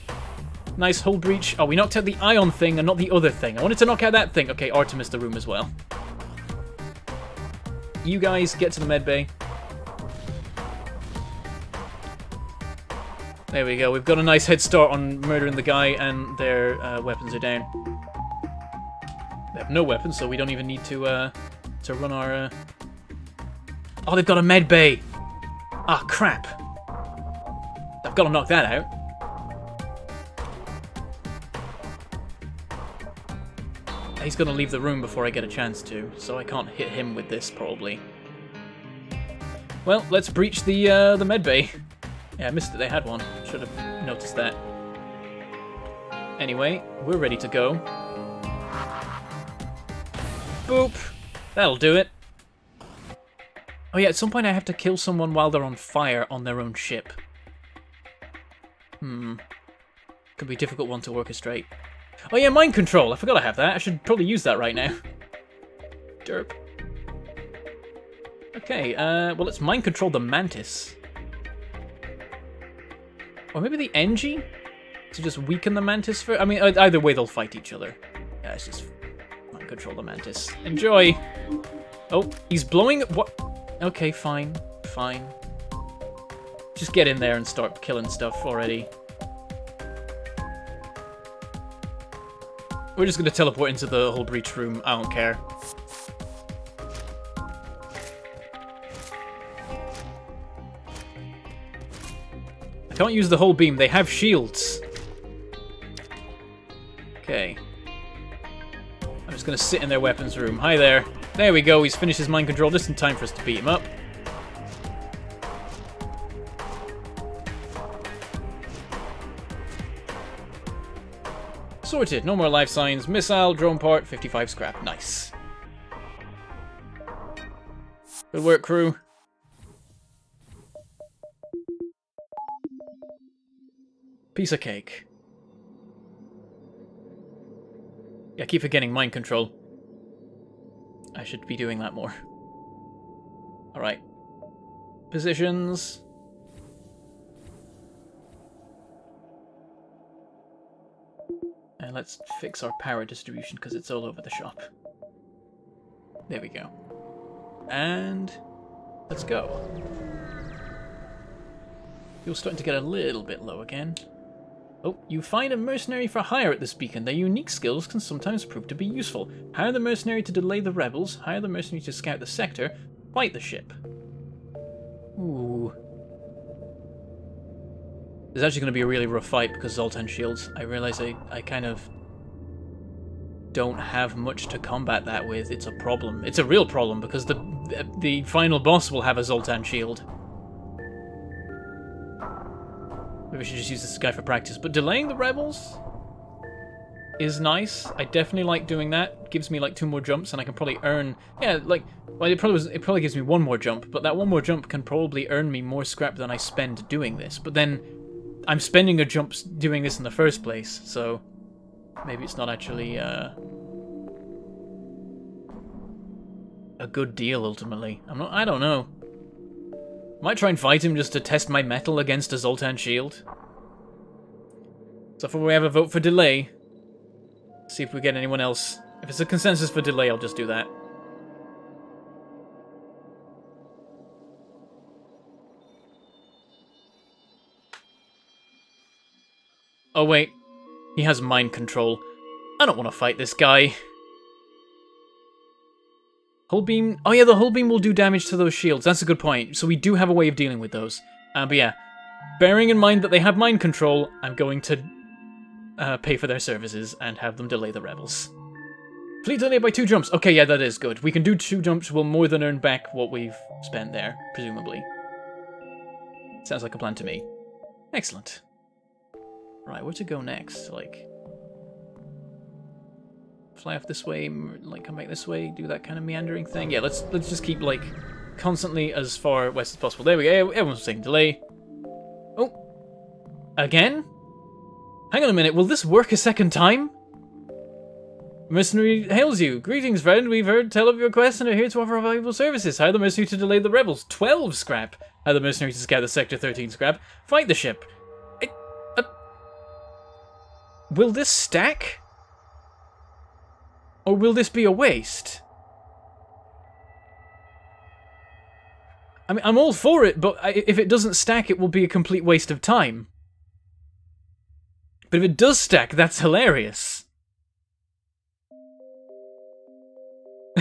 Nice hull breach. Oh, we knocked out the ion thing and not the other thing. I wanted to knock out that thing. Okay, Artemis the room as well. You guys get to the med bay. There we go. We've got a nice head start on murdering the guy, and their uh, weapons are down. They have no weapons, so we don't even need to uh, to run our. Uh... Oh, they've got a med bay. Ah, crap. I've got to knock that out. He's going to leave the room before I get a chance to, so I can't hit him with this, probably. Well, let's breach the uh, the med bay. Yeah, I missed it. They had one. Should have noticed that. Anyway, we're ready to go. Boop! That'll do it. Oh yeah, at some point I have to kill someone while they're on fire on their own ship. Hmm. Could be a difficult one to orchestrate. Oh yeah, mind control. I forgot I have that. I should probably use that right now. Derp. Okay, uh, well let's mind control the Mantis. Or maybe the Engi? To just weaken the Mantis for- I mean, either way they'll fight each other. Yeah, it's just control the Mantis. Enjoy! Oh, he's blowing- what? Okay, fine, fine. Just get in there and start killing stuff already. We're just gonna teleport into the hull breach room, I don't care. Can't use the hull beam, they have shields. Okay. I'm just gonna sit in their weapons room. Hi there. There we go, he's finished his mind control just in time for us to beat him up. Sorted, no more life signs. Missile, drone part, 55 scrap. Nice. Good work, crew. Piece of cake. I keep forgetting mind control. I should be doing that more. Alright. Positions. And let's fix our power distribution because it's all over the shop. There we go. And let's go. Fuel's starting to get a little bit low again. Oh, you find a mercenary for hire at this beacon. Their unique skills can sometimes prove to be useful. Hire the mercenary to delay the rebels, hire the mercenary to scout the sector, fight the ship. Ooh. It's actually going to be a really rough fight because Zoltan shields. I realize I, I kind of don't have much to combat that with. It's a problem. It's a real problem because the the final boss will have a Zoltan shield. Maybe we should just use this guy for practice. But delaying the rebels is nice. I definitely like doing that. Gives me like two more jumps, and I can probably earn. Yeah, like well, it probably was, it probably gives me one more jump, but that one more jump can probably earn me more scrap than I spend doing this. But then I'm spending a jump doing this in the first place, so maybe it's not actually uh, a good deal ultimately. I'm not. I don't know. Might try and fight him just to test my mettle against a Zoltan shield. So if we have a vote for delay, see if we get anyone else. If it's a consensus for delay, I'll just do that. Oh wait, he has mind control. I don't want to fight this guy. Hull beam. Oh yeah, the hull beam will do damage to those shields. That's a good point. So we do have a way of dealing with those. Uh, but yeah, bearing in mind that they have mind control, I'm going to uh, pay for their services and have them delay the rebels. Fleet delay by two jumps. Okay, yeah, that is good. We can do two jumps. We'll more than earn back what we've spent there, presumably. Sounds like a plan to me. Excellent. Right, where to go next? Like, fly off this way, like come back this way, do that kind of meandering thing. Yeah, let's let's just keep like constantly as far west as possible. There we go. Everyone's saying delay. Oh, again? Hang on a minute. Will this work a second time? Mercenary hails you. Greetings, friend. We've heard tell of your quest and are here to offer valuable services. Hire the mercenary to delay the rebels. Twelve scrap. Hire the mercenary to scout the sector. Thirteen scrap. Fight the ship. uh, will this stack? Or will this be a waste? I mean, I'm all for it, but if it doesn't stack, it will be a complete waste of time. But if it does stack, that's hilarious.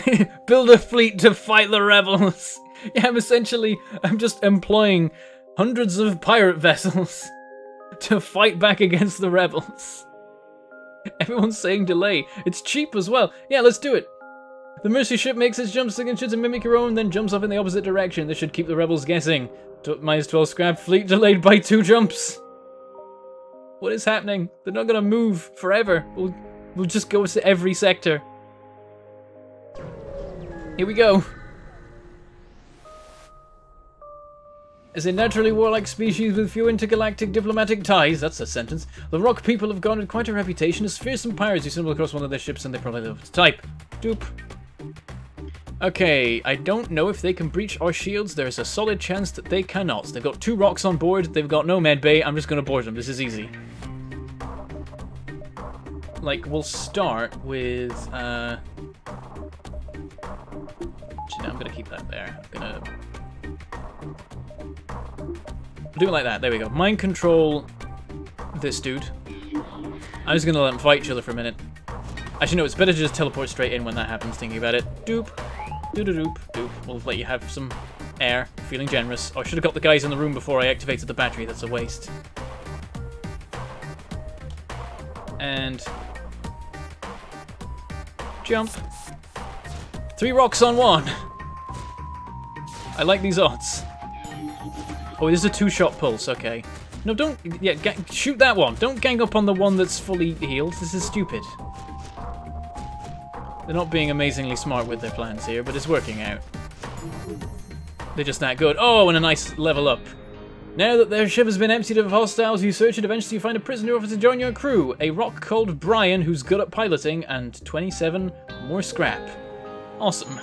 Build a fleet to fight the rebels. yeah, I'm essentially, I'm just employing hundreds of pirate vessels to fight back against the rebels. Everyone's saying delay. It's cheap as well. Yeah, let's do it. The Mercy ship makes its jump signature to mimic your own, then jumps off in the opposite direction. This should keep the rebels guessing. Minus 12 scrap, fleet delayed by two jumps. What is happening? They're not gonna move forever. We'll, we'll just go to every sector. Here we go. As a naturally warlike species with few intergalactic diplomatic ties, that's a sentence, the Rock people have garnered quite a reputation as fearsome pirates who stumble across one of their ships and they probably live to type. Doop. Okay, I don't know if they can breach our shields. There's a solid chance that they cannot. They've got two rocks on board. They've got no med bay. I'm just going to board them. This is easy. Like, we'll start with... Uh... Actually, I'm to keep that there. I'm to do it like that. There we go. Mind control this dude. I'm just gonna let them fight each other for a minute. Actually, no, it's better to just teleport straight in when that happens, thinking about it. Doop. Doo doop doop. Doop. We'll let you have some air. Feeling generous. Oh, I should have got the guys in the room before I activated the battery. That's a waste. And... Jump. Three rocks on one. I like these odds. Oh, this is a two-shot pulse, okay. No, don't... Yeah, shoot that one. Don't gang up on the one that's fully healed. This is stupid. They're not being amazingly smart with their plans here, but it's working out. They're just that good. Oh, and a nice level up. Now that their ship has been emptied of hostiles, you search it. Eventually you find a prisoner offer to join your crew. A rock called Brian, who's good at piloting, and 27 more scrap. Awesome.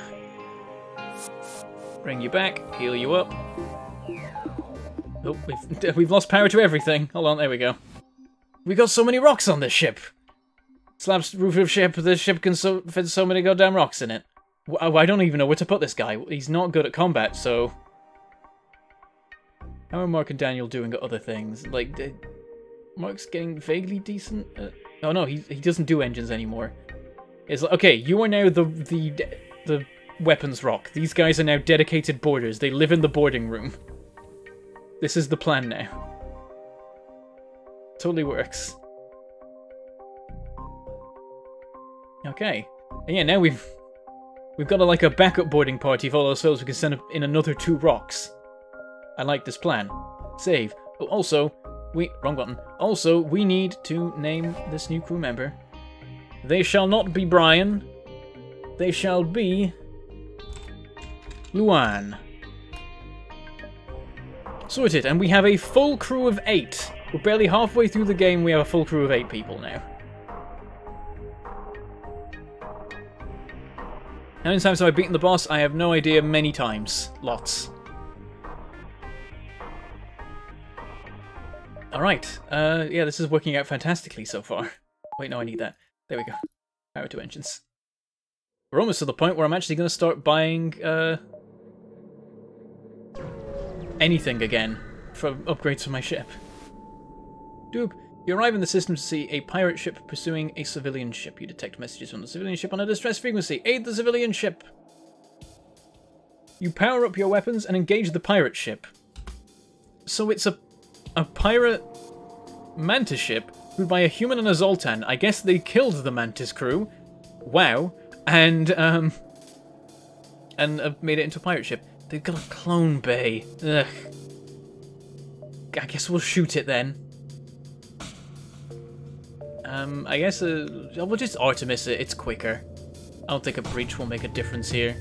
Bring you back, heal you up. Oh, we've, we've lost power to everything. Hold on, there we go. We got so many rocks on this ship. Slabs roof of ship, this ship can so, fit so many goddamn rocks in it. Oh, I don't even know where to put this guy. He's not good at combat, so... How are Mark and Daniel doing at other things? Like, Mark's getting vaguely decent at... Oh no, he, he doesn't do engines anymore. It's like, okay, you are now the, the, the weapons rock. These guys are now dedicated boarders. They live in the boarding room. This is the plan now. Totally works. Okay. And yeah, now we've we've got a, like a backup boarding party of all ourselves. We can send in another two rocks. I like this plan. Save. Oh, also, we wrong button. Also, we need to name this new crew member. They shall not be Brian. They shall be Luan. Sorted, and we have a full crew of eight. We're barely halfway through the game, we have a full crew of eight people now. How many times have I beaten the boss? I have no idea, many times. Lots. Alright, uh, yeah, this is working out fantastically so far. Wait, no, I need that. There we go. Power to engines. We're almost to the point where I'm actually going to start buying, uh, anything again for upgrades for my ship. Doop. You arrive in the system to see a pirate ship pursuing a civilian ship. You detect messages from the civilian ship on a distress frequency. Aid the civilian ship! You power up your weapons and engage the pirate ship. So it's a a pirate mantis ship crewed by a human and a Zoltan. I guess they killed the mantis crew. Wow. And, um... And have made it into a pirate ship. They've got a clone bay. Ugh. I guess we'll shoot it then. Um, I guess uh, we'll just Artemis it. It's quicker. I don't think a breach will make a difference here.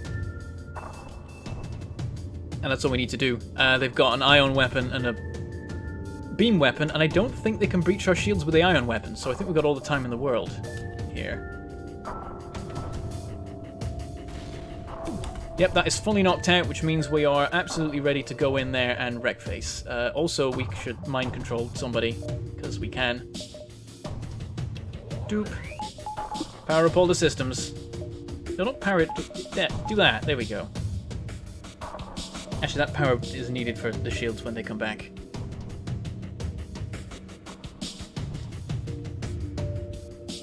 And that's all we need to do. Uh, they've got an ion weapon and a beam weapon, and I don't think they can breach our shields with the ion weapon, so I think we've got all the time in the world here. Yep, that is fully knocked out, which means we are absolutely ready to go in there and wreck face. Uh, also, we should mind control somebody, because we can. Doop. Power up all the systems. No, not power it. Yeah, do that. There we go. Actually, that power is needed for the shields when they come back.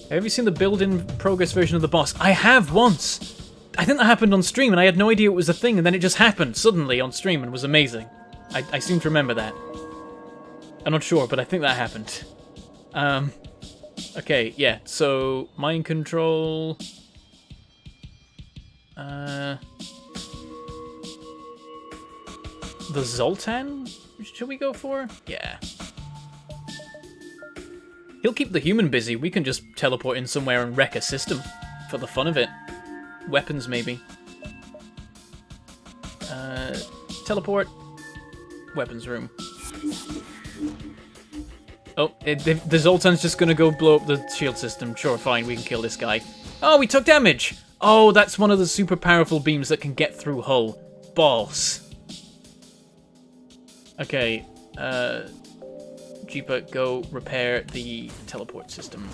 Have you seen the build-in progress version of the boss? I have once! I think that happened on stream and I had no idea it was a thing and then it just happened suddenly on stream and was amazing. I, I seem to remember that. I'm not sure, but I think that happened. Um, okay, yeah, so mind control... Uh, the Zoltan? Should we go for? Yeah. He'll keep the human busy. We can just teleport in somewhere and wreck a system for the fun of it. Weapons, maybe. Uh, teleport. weapons room. Oh, it, the Zoltan's just gonna go blow up the shield system. Sure, fine, we can kill this guy. Oh, we took damage! Oh, that's one of the super powerful beams that can get through hull. Balls. Okay, uh... Jeeper, go repair the teleport system.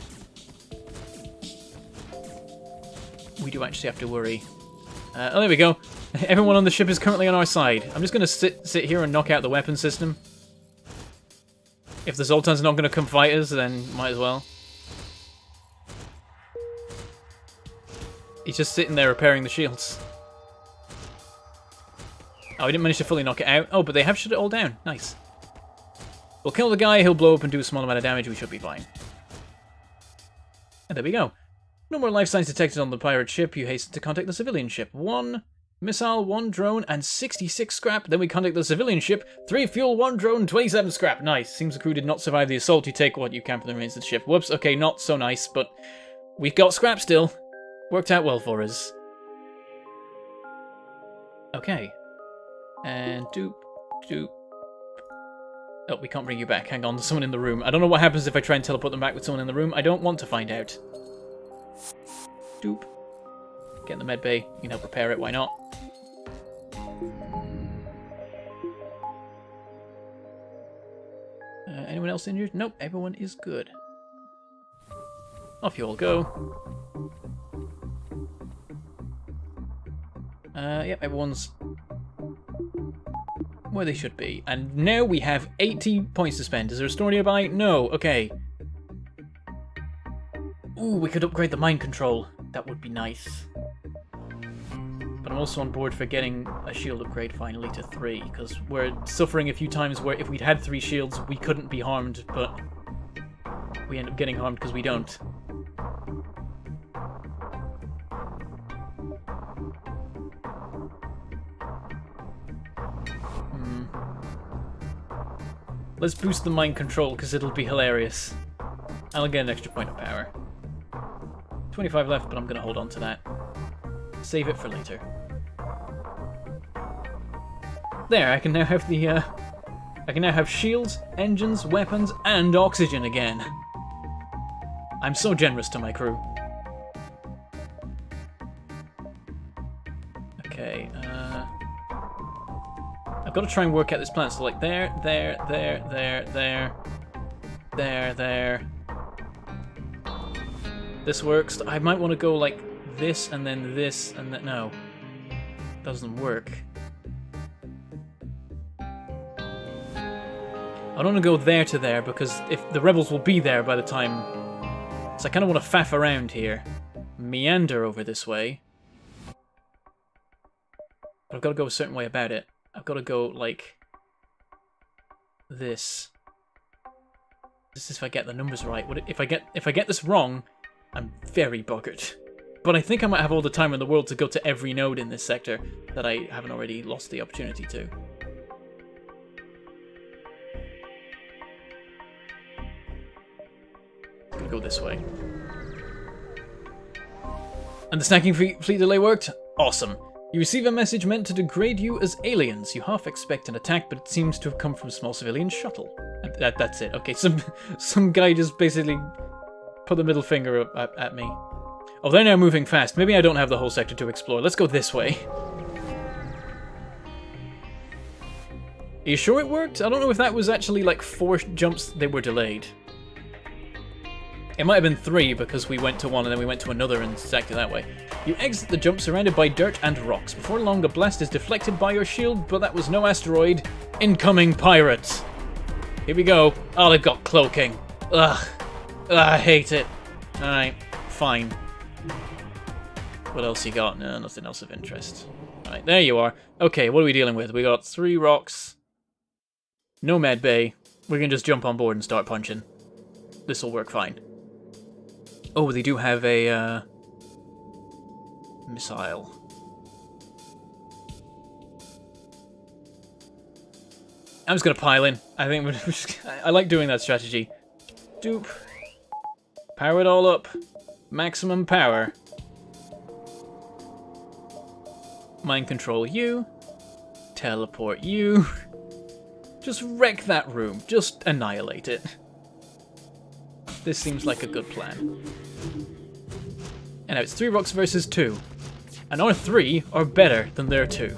We do actually have to worry. Uh, oh, there we go. Everyone on the ship is currently on our side. I'm just going to sit sit here and knock out the weapon system. If the Zoltan's not going to come fight us, then might as well. He's just sitting there repairing the shields. Oh, we didn't manage to fully knock it out. Oh, but they have shut it all down. Nice. We'll kill the guy, he'll blow up and do a small amount of damage, we should be fine. And there we go. No more life signs detected on the pirate ship. You hasten to contact the civilian ship. One missile, one drone, and 66 scrap. Then we contact the civilian ship. Three fuel, one drone, 27 scrap. Nice. Seems the crew did not survive the assault. You take what you can from the remains of the ship. Whoops. Okay, not so nice, but we've got scrap still. Worked out well for us. Okay. And doop, doop. Oh, we can't bring you back. Hang on, there's someone in the room. I don't know what happens if I try and teleport them back with someone in the room. I don't want to find out. Doop. Get in the med bay. You can help repair it, why not? Uh, anyone else injured? Nope, everyone is good. Off you all go. Uh, yep, everyone's where they should be. And now we have 80 points to spend. Is there a store nearby? No. Okay. Ooh, we could upgrade the mind control. That would be nice. But I'm also on board for getting a shield upgrade finally to 3, because we're suffering a few times where if we'd had 3 shields, we couldn't be harmed, but we end up getting harmed because we don't. Hmm. Let's boost the mind control because it'll be hilarious. I'll get an extra point of power. 25 left, but I'm going to hold on to that. Save it for later. There, I can now have the, uh... I can now have shields, engines, weapons, and oxygen again. I'm so generous to my crew. Okay, uh... I've got to try and work out this plan. So like there, there, there, there, there, there, there. This works. I might want to go like this and then this and then no. Doesn't work. I don't want to go there to there because if the rebels will be there by the time. So I kind of want to faff around here. Meander over this way. But I've got to go a certain way about it. I've got to go like this. This is if I get the numbers right. What if I get if I get this wrong, I'm very buggered. But I think I might have all the time in the world to go to every node in this sector that I haven't already lost the opportunity to. Gonna go this way. And the snacking fleet delay worked? Awesome. You receive a message meant to degrade you as aliens. You half expect an attack, but it seems to have come from a small civilian shuttle. That, that's it. Okay, some some guy just basically put the middle finger up at, at me. Oh, they're now moving fast. Maybe I don't have the whole sector to explore. Let's go this way. Are you sure it worked? I don't know if that was actually like four jumps they were delayed. It might have been three because we went to one and then we went to another and it that way. You exit the jump surrounded by dirt and rocks. Before long, a blast is deflected by your shield, but that was no asteroid. Incoming pirates! Here we go. Oh, they've got cloaking. Ugh. Ugh I hate it. Alright, fine. What else you got? No, nothing else of interest. Alright, there you are. Okay, what are we dealing with? We got three rocks. No med bay. We can just jump on board and start punching. This'll work fine. Oh, they do have a uh, missile. I'm just gonna pile in. I think just, I like doing that strategy. Dupe. Power it all up. Maximum power. Mind control you. Teleport you. Just wreck that room. Just annihilate it. This seems like a good plan. And now it's three rocks versus two. And our three are better than their two.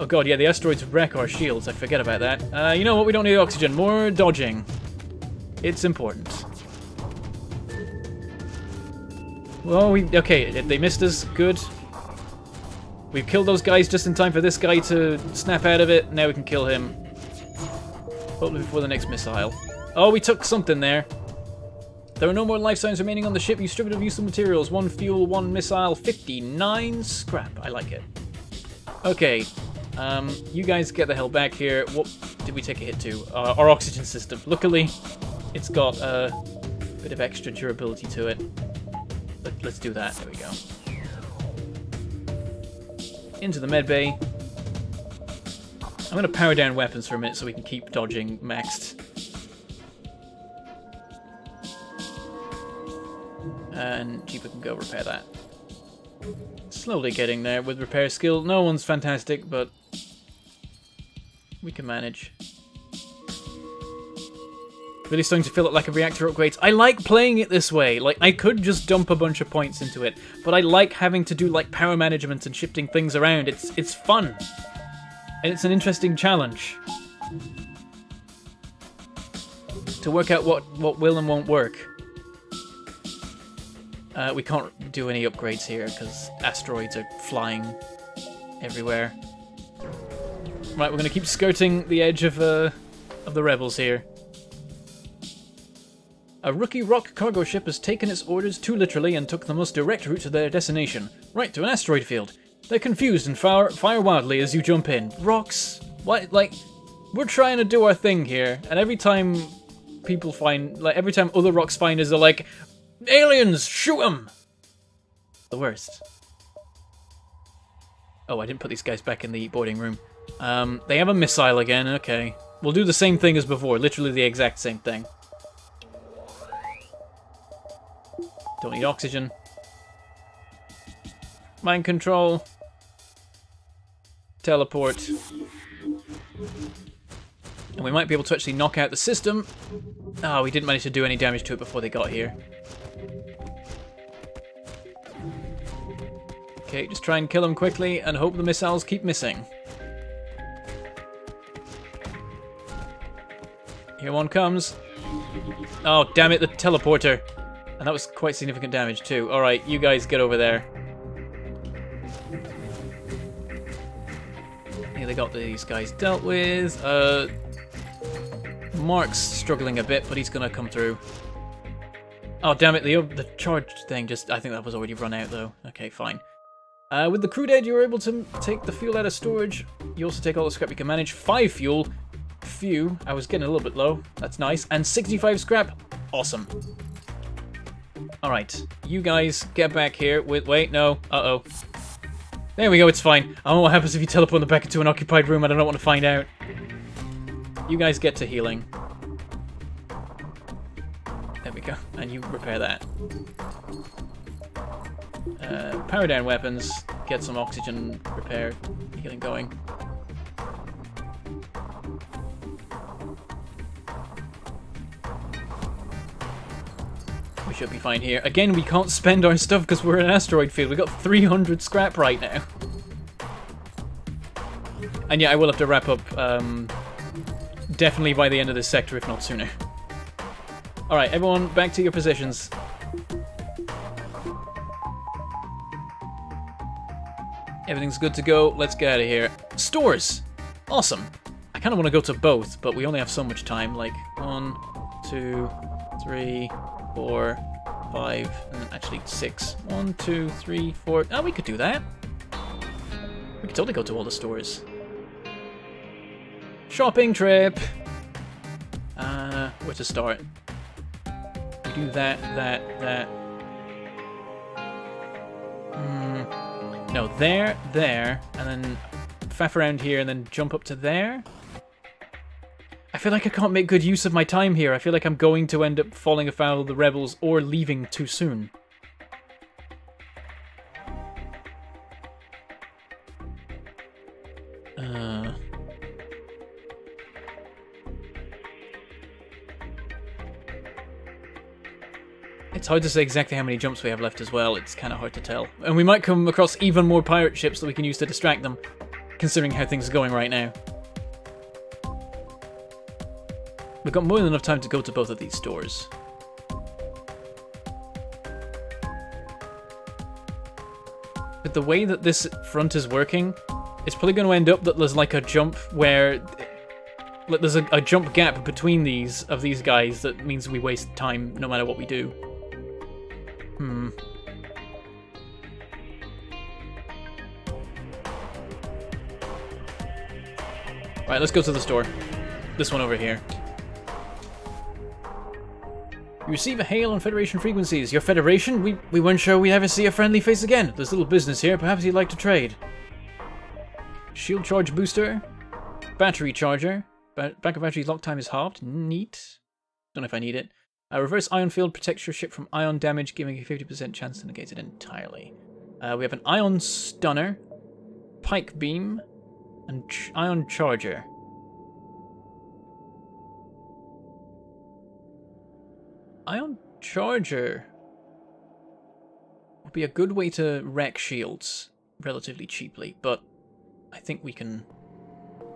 Oh god, yeah, the asteroids wreck our shields. I forget about that. Uh, you know what? We don't need oxygen. More dodging. It's important. Well, we... Okay, they missed us. Good. We've killed those guys just in time for this guy to snap out of it. Now we can kill him. Hopefully before the next missile. Oh, we took something there. There are no more life signs remaining on the ship. You stripped it of useful materials. One fuel, one missile, 59 scrap. I like it. Okay, um, you guys get the hell back here. What did we take a hit to? Uh, our oxygen system. Luckily, it's got a bit of extra durability to it. Let, let's do that. There we go. Into the med bay. I'm going to power down weapons for a minute so we can keep dodging maxed. And Jeeper can go repair that. Slowly getting there with repair skill. No one's fantastic, but we can manage. Really starting to feel it like a reactor upgrade. I like playing it this way. Like, I could just dump a bunch of points into it, but I like having to do, like, power management and shifting things around. It's, it's fun. And it's an interesting challenge. To work out what, what will and won't work. Uh, we can't do any upgrades here because asteroids are flying everywhere. Right, we're going to keep skirting the edge of, uh, of the rebels here. A rookie rock cargo ship has taken its orders too literally and took the most direct route to their destination, right to an asteroid field. They're confused and fire, fire wildly as you jump in. Rocks? What? Like, we're trying to do our thing here, and every time people find, like, every time other rocks find us, they're like, aliens, shoot them! The worst. Oh, I didn't put these guys back in the boarding room. Um, they have a missile again, okay. We'll do the same thing as before, literally the exact same thing. Don't need oxygen. Mind control. Teleport. And we might be able to actually knock out the system. Oh, we didn't manage to do any damage to it before they got here. Okay, just try and kill them quickly and hope the missiles keep missing. Here one comes. Oh, damn it, the teleporter. And that was quite significant damage too. Alright, you guys get over there. Here they got these guys dealt with. Uh, Mark's struggling a bit, but he's gonna come through. Oh, damn it, the, the charge thing just... I think that was already run out, though. Okay, fine. Uh, with the crew dead, you're able to take the fuel out of storage. You also take all the scrap you can manage. Five fuel, few. I was getting a little bit low. That's nice. And 65 scrap. Awesome. Alright, you guys get back here with... Wait, no. Uh-oh. There we go, it's fine. I don't know what happens if you teleport them back into an occupied room. and I don't want to find out. You guys get to healing. There we go. And you repair that. Uh, power down weapons. Get some oxygen repair healing going. Should be fine here. Again, we can't spend our stuff because we're in an asteroid field. We've got 300 scrap right now. And yeah, I will have to wrap up um, definitely by the end of this sector, if not sooner. Alright, everyone back to your positions. Everything's good to go. Let's get out of here. Stores! Awesome. I kind of want to go to both, but we only have so much time. Like, one, two, three, four, five, and actually six. One, two, three, four. Oh, we could do that. We could totally go to all the stores. Shopping trip! Uh, where to start? We do that, that, that. Mm, no, there, there, and then faff around here and then jump up to there? I feel like I can't make good use of my time here. I feel like I'm going to end up falling afoul of the rebels or leaving too soon. Uh... It's hard to say exactly how many jumps we have left as well, it's kind of hard to tell. And we might come across even more pirate ships that we can use to distract them, considering how things are going right now. We've got more than enough time to go to both of these stores. But the way that this front is working, it's probably going to end up that there's like a jump where like there's a, a, jump gap between these of these guys that means we waste time no matter what we do. Hmm. Right, let's go to the store. This one over here. You receive a hail on Federation frequencies. Your Federation? We, we weren't sure we'd ever see a friendly face again. There's little business here. Perhaps you'd like to trade. Shield charge booster. Battery charger. Ba backup battery lock time is halved. Neat. Don't know if I need it. A reverse ion field protects your ship from ion damage, giving a 50% chance to negate it entirely. Uh, we have an ion stunner, pike beam, and ch ion charger. Ion Charger would be a good way to wreck shields relatively cheaply, but I think we can...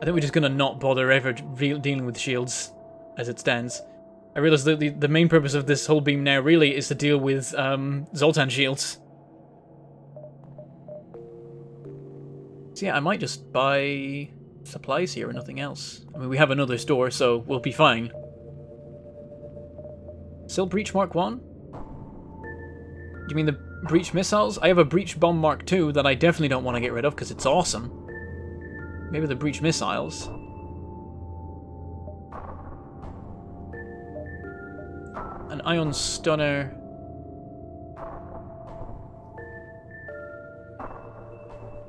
I think we're just going to not bother ever dealing with shields as it stands. I realize that the, the main purpose of this whole beam now really is to deal with um, Zoltan shields. So yeah, I might just buy supplies here and nothing else. I mean, we have another store, so we'll be fine. Still Breach Mark 1? Do You mean the Breach missiles? I have a Breach Bomb Mark 2 that I definitely don't want to get rid of because it's awesome. Maybe the Breach missiles. An Ion Stunner.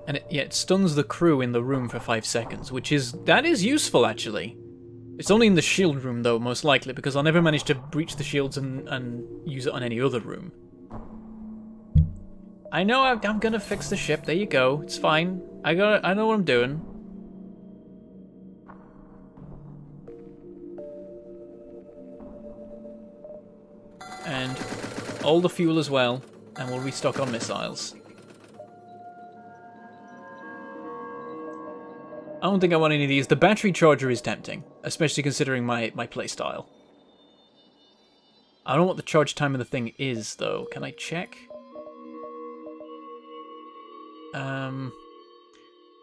And it, yeah, it stuns the crew in the room for 5 seconds, which is... That is useful, actually. It's only in the shield room, though, most likely, because I'll never manage to breach the shields and, and use it on any other room. I know I'm, I'm gonna fix the ship. There you go. It's fine. I got. I know what I'm doing. And all the fuel as well, and we'll restock on missiles. I don't think I want any of these. The battery charger is tempting, especially considering my, my playstyle. I don't know what the charge time of the thing is, though. Can I check? Um,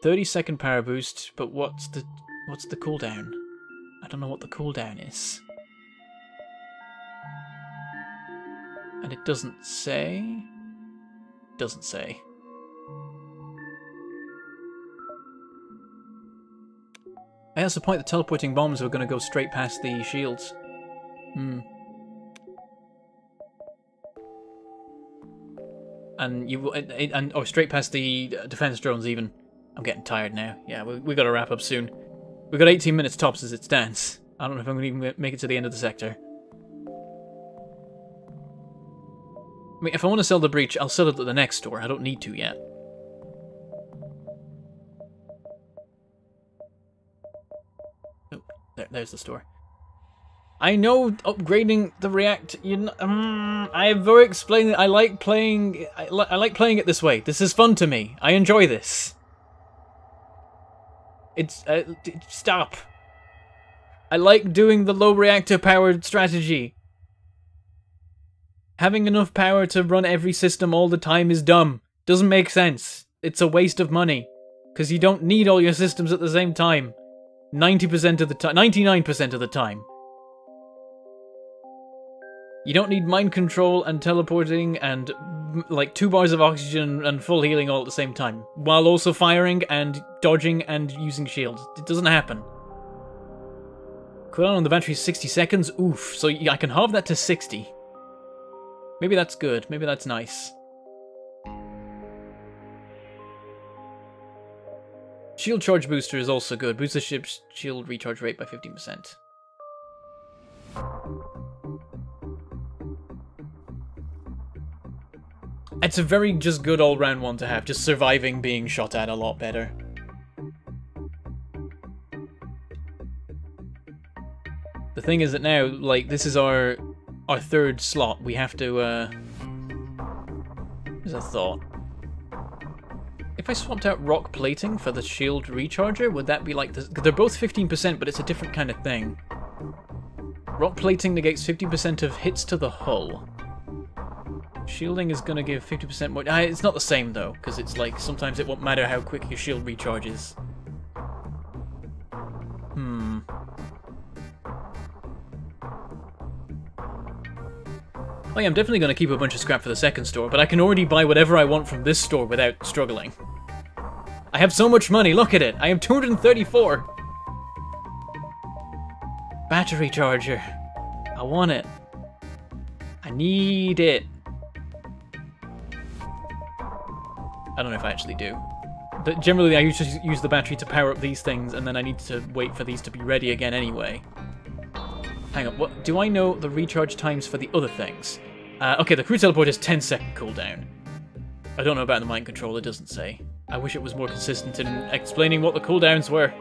30 second power boost, but what's the what's the cooldown? I don't know what the cooldown is. And it doesn't say. Doesn't say. I the point the teleporting bombs are going to go straight past the shields. Hmm. And you and or straight past the defense drones even. I'm getting tired now. Yeah, we we got to wrap up soon. We've got 18 minutes tops as it stands. I don't know if I'm going to even make it to the end of the sector. I mean, if I want to sell the breach, I'll sell it at the next store. I don't need to yet. There, there's the store. I know upgrading the React. You know, um, I've already explained. I like playing. I, li I like playing it this way. This is fun to me. I enjoy this. It's uh, stop. I like doing the low reactor powered strategy. Having enough power to run every system all the time is dumb. Doesn't make sense. It's a waste of money. Because you don't need all your systems at the same time. 90% of the time, 99% of the time. You don't need mind control and teleporting and like two bars of oxygen and full healing all at the same time, while also firing and dodging and using shields. It doesn't happen. Cooldown on the battery is 60 seconds. Oof. So I can halve that to 60. Maybe that's good. Maybe that's nice. Shield charge booster is also good. Boosts the ship's shield recharge rate by 15%. It's a very just good all-round one to have, just surviving being shot at a lot better. The thing is that now, like, this is our our third slot, we have to, uh... There's a thought. If I swapped out rock plating for the shield recharger, would that be like this? They're both 15%, but it's a different kind of thing. Rock plating negates 50% of hits to the hull. Shielding is gonna give 50% more. It's not the same though, because it's like sometimes it won't matter how quick your shield recharges. Hmm. Oh yeah, I'm definitely going to keep a bunch of scrap for the second store, but I can already buy whatever I want from this store without struggling. I have so much money, look at it! I have 234! Battery charger. I want it. I need it. I don't know if I actually do. But generally, I usually use the battery to power up these things, and then I need to wait for these to be ready again anyway. Hang on, what do I know the recharge times for the other things? Uh, okay, the crew teleport is 10 second cooldown. I don't know about the mind control, it doesn't say. I wish it was more consistent in explaining what the cooldowns were.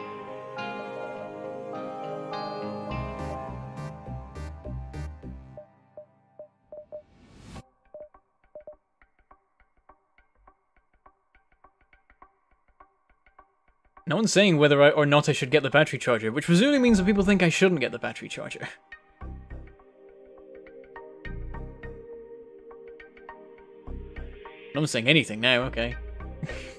No one's saying whether I, or not I should get the battery charger, which presumably means that people think I shouldn't get the battery charger. No one's saying anything now, okay.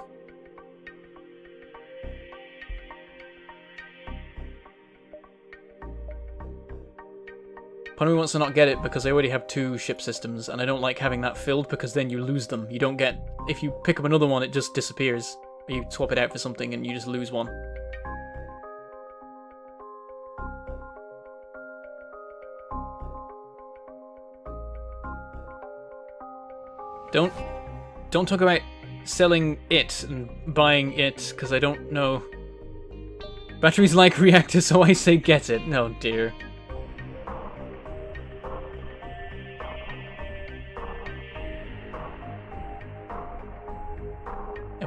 Part wants to not get it because I already have two ship systems, and I don't like having that filled because then you lose them. You don't get... If you pick up another one, it just disappears. You swap it out for something and you just lose one. Don't don't talk about selling it and buying it because I don't know. Batteries like reactors, so I say get it. No, dear.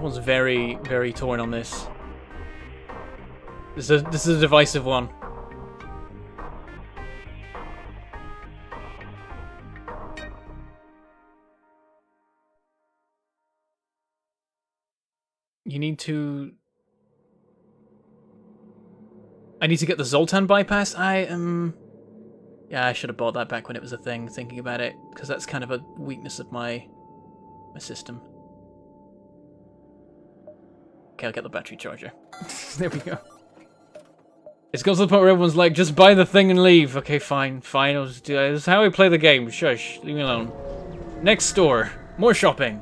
Everyone's very, very torn on this. This is a, this is a divisive one. You need to... I need to get the Zoltan bypass? I, um... Yeah, I should have bought that back when it was a thing, thinking about it, because that's kind of a weakness of my, my system. Okay, I'll get the battery charger. there we go. It's got to the point where everyone's like, just buy the thing and leave. Okay, fine, fine, I'll just do that. This is how we play the game. Shush, leave me alone. Next store. More shopping.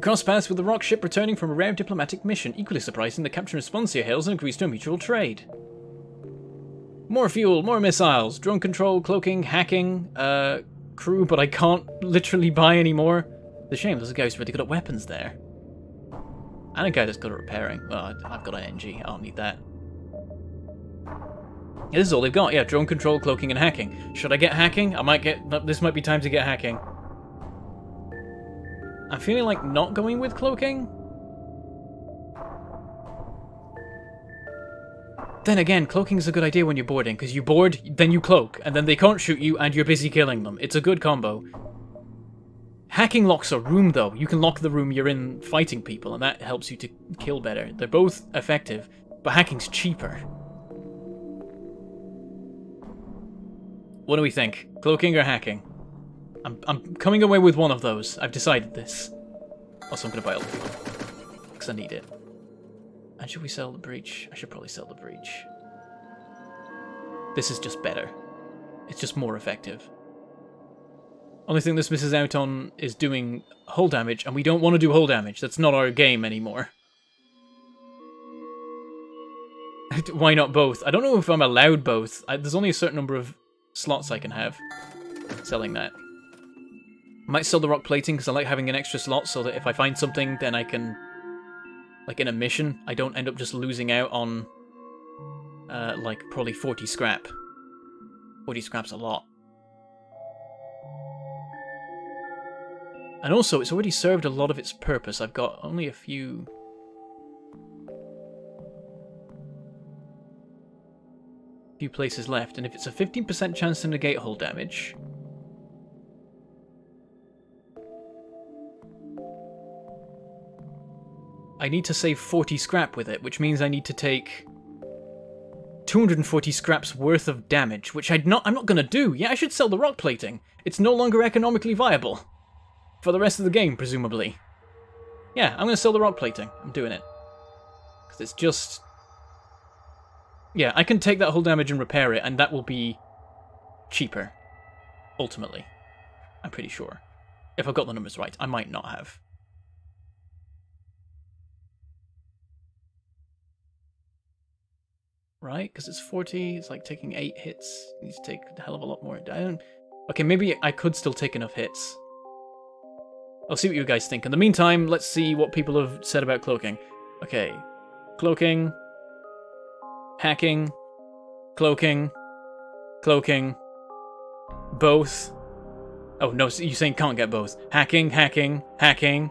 Cross paths with the rock ship returning from a rare diplomatic mission. Equally surprising, the Captain Responsia hails and agrees to a mutual trade. More fuel, more missiles, drone control, cloaking, hacking, uh, crew, but I can't literally buy any more. The shame, there's a guy who's really good at weapons there. And a that's good at repairing. Well, I've got an Engi, I don't need that. Yeah, this is all they've got. Yeah, drone control, cloaking, and hacking. Should I get hacking? I might get... This might be time to get hacking. I'm feeling like not going with cloaking. Then again, cloaking is a good idea when you're boarding, because you board, then you cloak, and then they can't shoot you, and you're busy killing them. It's a good combo. Hacking locks a room, though. You can lock the room you're in fighting people, and that helps you to kill better. They're both effective, but hacking's cheaper. What do we think? Cloaking or hacking? I'm, I'm coming away with one of those. I've decided this. Also, I'm going to buy a little because I need it. And should we sell the breach? I should probably sell the breach. This is just better. It's just more effective. Only thing this misses out on is doing hull damage, and we don't want to do hull damage. That's not our game anymore. Why not both? I don't know if I'm allowed both. I, there's only a certain number of slots I can have selling that. I might sell the rock plating because I like having an extra slot so that if I find something, then I can... Like in a mission, I don't end up just losing out on, uh, like, probably 40 scrap. 40 scrap's a lot. And also, it's already served a lot of its purpose. I've got only a few... few places left, and if it's a 15% chance to negate hull damage... I need to save 40 scrap with it, which means I need to take 240 scraps worth of damage, which I'd not, I'm not to do. Yeah, I should sell the rock plating. It's no longer economically viable. For the rest of the game, presumably. Yeah, I'm going to sell the rock plating. I'm doing it. Because it's just... Yeah, I can take that hull damage and repair it, and that will be cheaper. Ultimately. I'm pretty sure. If I've got the numbers right. I might not have. right? Because it's 40, it's like taking 8 hits. It needs to take a hell of a lot more. I don't... Okay, maybe I could still take enough hits. I'll see what you guys think. In the meantime, let's see what people have said about cloaking. Okay. Cloaking. Hacking. Cloaking. Cloaking. Both. Oh, no, you're saying can't get both. Hacking, hacking, hacking,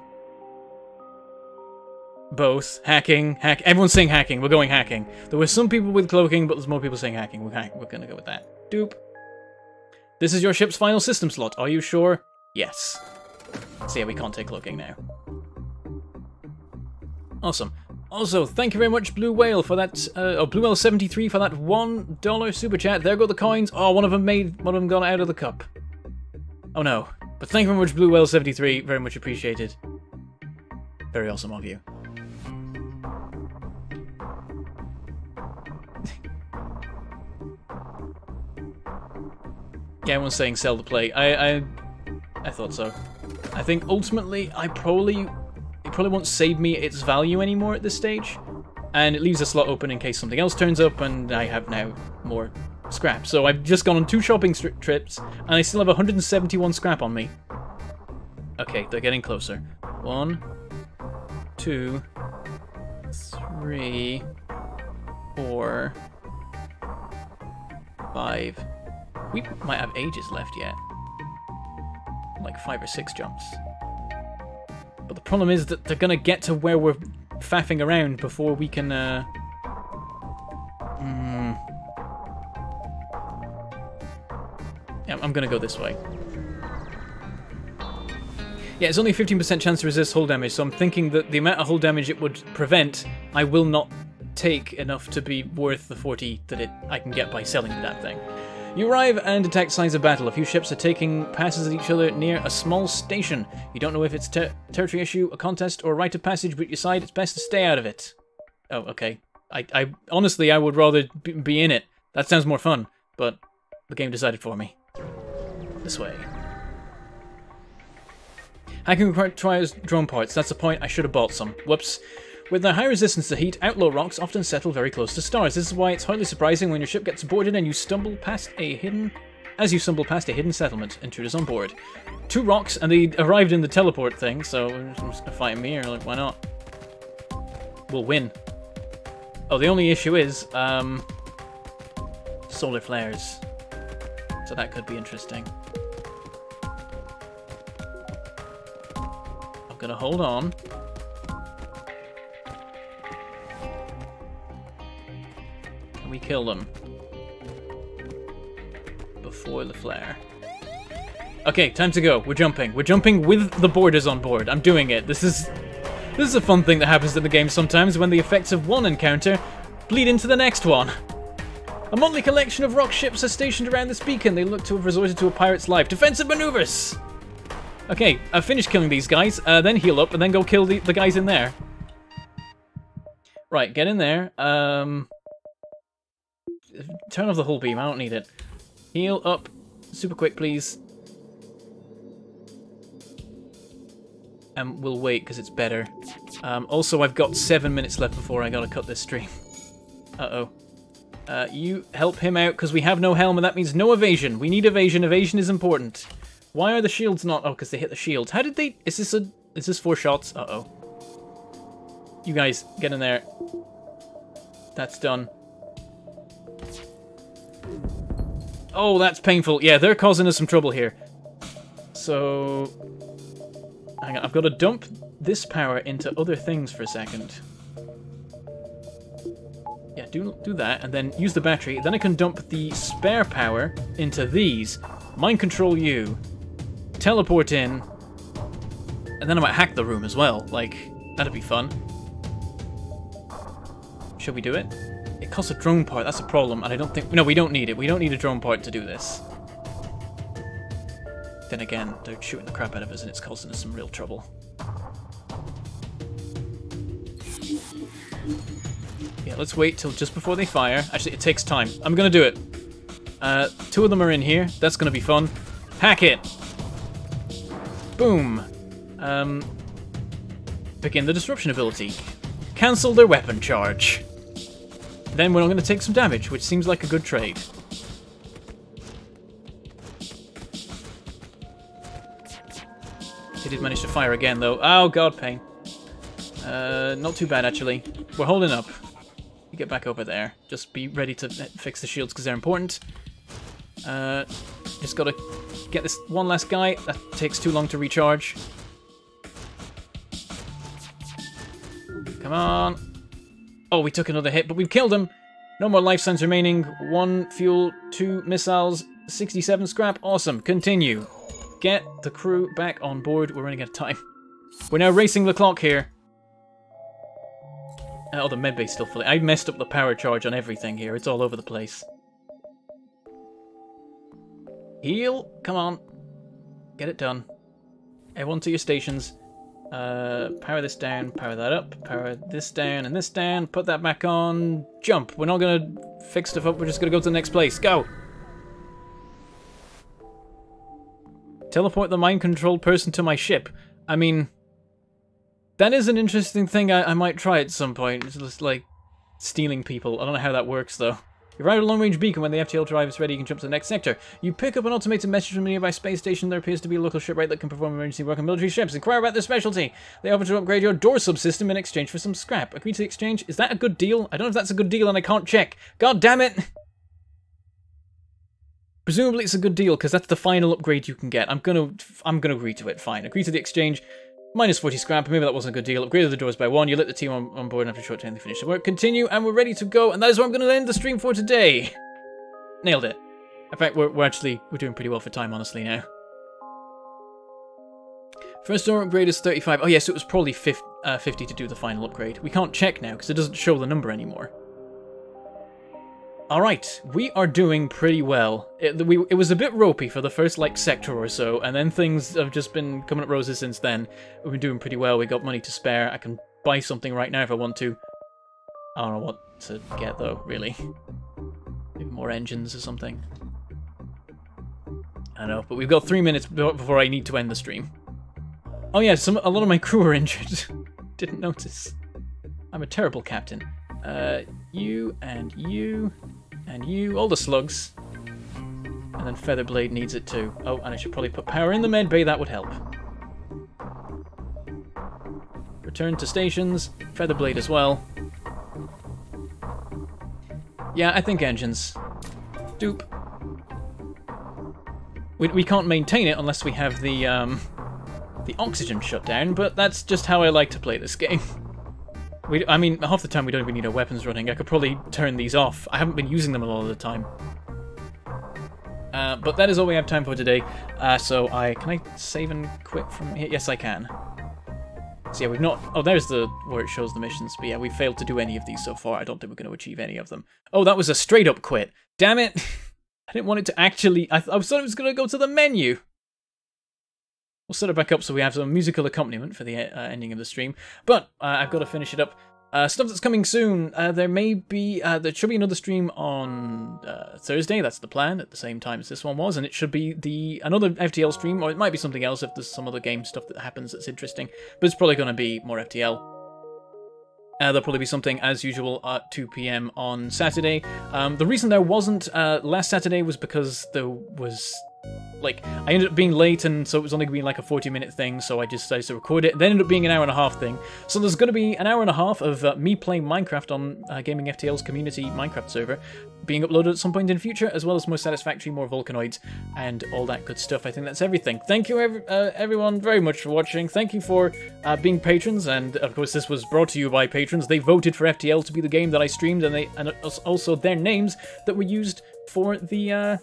both. Hacking, hack. Everyone's saying hacking. We're going hacking. There were some people with cloaking, but there's more people saying hacking. We're, we're gonna go with that. Doop. This is your ship's final system slot. Are you sure? Yes. So yeah, we can't take cloaking now. Awesome. Also, thank you very much, Blue Whale, for that, uh, oh, Blue Whale 73 for that $1 super chat. There go the coins. Oh, one of them made, one of them got out of the cup. Oh no. But thank you very much, Blue Whale 73. Very much appreciated. Very awesome of you. Yeah, everyone's saying sell the plate. I, I, I thought so. I think ultimately, I probably, it probably won't save me its value anymore at this stage, and it leaves a slot open in case something else turns up, and I have now more scrap. So I've just gone on two shopping trips, and I still have 171 scrap on me. Okay, they're getting closer. One, two, three, four, five, we might have ages left yet. Like five or six jumps. But the problem is that they're gonna get to where we're faffing around before we can, uh... Mm. Yeah, I'm gonna go this way. Yeah, it's only a 15% chance to resist hull damage, so I'm thinking that the amount of hull damage it would prevent, I will not take enough to be worth the 40 that it I can get by selling that thing. You arrive and detect signs of battle. A few ships are taking passes at each other near a small station. You don't know if it's ter territory issue, a contest, or a rite of passage, but you decide it's best to stay out of it. Oh, okay. I, I honestly, I would rather be in it. That sounds more fun, but the game decided for me. This way. Hacking requires drone parts. That's the point. I should have bought some. Whoops. With their high resistance to heat, outlaw rocks often settle very close to stars. This is why it's hardly surprising when your ship gets boarded and you stumble past a hidden... As you stumble past a hidden settlement, and intruders on board. Two rocks, and they arrived in the teleport thing, so I'm just gonna fight them here, like, why not? We'll win. Oh, the only issue is, um... Solar flares. So that could be interesting. I'm gonna hold on. We kill them before the flare. Okay, time to go. We're jumping. We're jumping with the boarders on board. I'm doing it. This is this is a fun thing that happens in the game sometimes when the effects of one encounter bleed into the next one. A motley collection of rock ships are stationed around this beacon. They look to have resorted to a pirate's life. Defensive maneuvers! Okay, I finished killing these guys, uh, then heal up, and then go kill the, the guys in there. Right, get in there. Um, Turn off the hull beam, I don't need it. Heal up. Super quick, please. And we'll wait, because it's better. Um, also, I've got seven minutes left before I gotta cut this stream. Uh-oh. Uh, you help him out, because we have no helm, and that means no evasion. We need evasion. Evasion is important. Why are the shields not... Oh, because they hit the shields. How did they... Is this a... Is this four shots? Uh-oh. You guys, get in there. That's done. Oh, that's painful. Yeah, they're causing us some trouble here. So... Hang on, I've got to dump this power into other things for a second. Yeah, do, do that, and then use the battery. Then I can dump the spare power into these. Mind control you. Teleport in. And then I might hack the room as well. Like, that'd be fun. Should we do it? Costs a drone part, that's a problem, and I don't think... No, we don't need it. We don't need a drone part to do this. Then again, they're shooting the crap out of us and it's causing us some real trouble. Yeah, let's wait till just before they fire. Actually, it takes time. I'm gonna do it. Uh, two of them are in here. That's gonna be fun. Hack it! Boom. Um, begin the disruption ability. Cancel their weapon charge. Then we're not gonna take some damage, which seems like a good trade. He did manage to fire again, though. Oh, God, pain. Uh, not too bad, actually. We're holding up. You get back over there. Just be ready to fix the shields because they're important. Uh, just gotta get this one last guy. That takes too long to recharge. Come on. Oh, we took another hit, but we've killed him. No more life signs remaining. One fuel, two missiles, 67 scrap. Awesome. Continue. Get the crew back on board. We're running out of time. We're now racing the clock here. Uh, oh, the medbay's still fully. I messed up the power charge on everything here. It's all over the place. Heal! Come on. Get it done. Everyone to your stations. Uh, power this down, power that up, power this down and this down, put that back on, jump. We're not gonna fix stuff up, we're just gonna go to the next place. Go! Teleport the mind-controlled person to my ship. I mean, that is an interesting thing I, I might try at some point. It's just like stealing people. I don't know how that works though. You arrive at a long-range beacon. When the FTL drive is ready, you can jump to the next sector. You pick up an automated message from a nearby space station. There appears to be a local shipwright that can perform emergency work on military ships. Inquire about their specialty. They offer to upgrade your door subsystem in exchange for some scrap. Agree to the exchange. Is that a good deal? I don't know if that's a good deal and I can't check. God damn it! Presumably it's a good deal because that's the final upgrade you can get. I'm gonna, I'm gonna agree to it. Fine. Agree to the exchange. Minus 40 scrap, maybe that wasn't a good deal. Upgraded the doors by one. You let the team on, on board after a short time they finish the work. Continue, and we're ready to go. And that is where I'm going to end the stream for today. Nailed it. In fact, we're, we're actually, we're doing pretty well for time, honestly, now. First door upgrade is 35. Oh, yes, it was probably 50, uh, 50 to do the final upgrade. We can't check now, because it doesn't show the number anymore. Alright, we are doing pretty well. It, we, it was a bit ropey for the first, like, sector or so, and then things have just been coming up roses since then. We've been doing pretty well. We got money to spare. I can buy something right now if I want to. I don't know what to get, though, really. Maybe more engines or something. I know, but we've got three minutes before I need to end the stream. Oh yeah, some a lot of my crew are injured. Didn't notice. I'm a terrible captain. Uh, you and you and you, all the slugs. And then Featherblade needs it too. Oh, and I should probably put power in the med bay, that would help. Return to stations, Featherblade as well. Yeah, I think engines. Doop. We, we can't maintain it unless we have the, um, the oxygen shut down, but that's just how I like to play this game. We, I mean, half the time we don't even need our weapons running. I could probably turn these off. I haven't been using them a lot of the time. Uh, but that is all we have time for today. Uh, so I can I save and quit from here? Yes, I can. So yeah, we've not... Oh, there's the where it shows the missions. But yeah, we've failed to do any of these so far. I don't think we're going to achieve any of them. Oh, that was a straight up quit. Damn it! I didn't want it to actually... I, I thought it was going to go to the menu. We'll set it back up so we have some musical accompaniment for the uh, ending of the stream. But uh, I've got to finish it up. Uh, stuff that's coming soon. Uh, there may be, uh, there should be another stream on uh, Thursday. That's the plan at the same time as this one was, and it should be the another FTL stream, or it might be something else if there's some other game stuff that happens that's interesting. But it's probably going to be more FTL. Uh, there'll probably be something as usual at 2 p.m. on Saturday. Um, the reason there wasn't uh, last Saturday was because there was like I ended up being late, and so it was only going to be like a 40 minute thing. So I just decided to record it. Then ended up being an hour and a half thing. So there's going to be an hour and a half of uh, me playing Minecraft on uh, Gaming FTL's community Minecraft server, being uploaded at some point in future, as well as more satisfactory, more Volcanoids, and all that good stuff. I think that's everything. Thank you, every, uh, everyone, very much for watching. Thank you for uh, being patrons, and of course, this was brought to you by patrons. They voted for FTL to be the game that I streamed, and they and also their names that were used for the.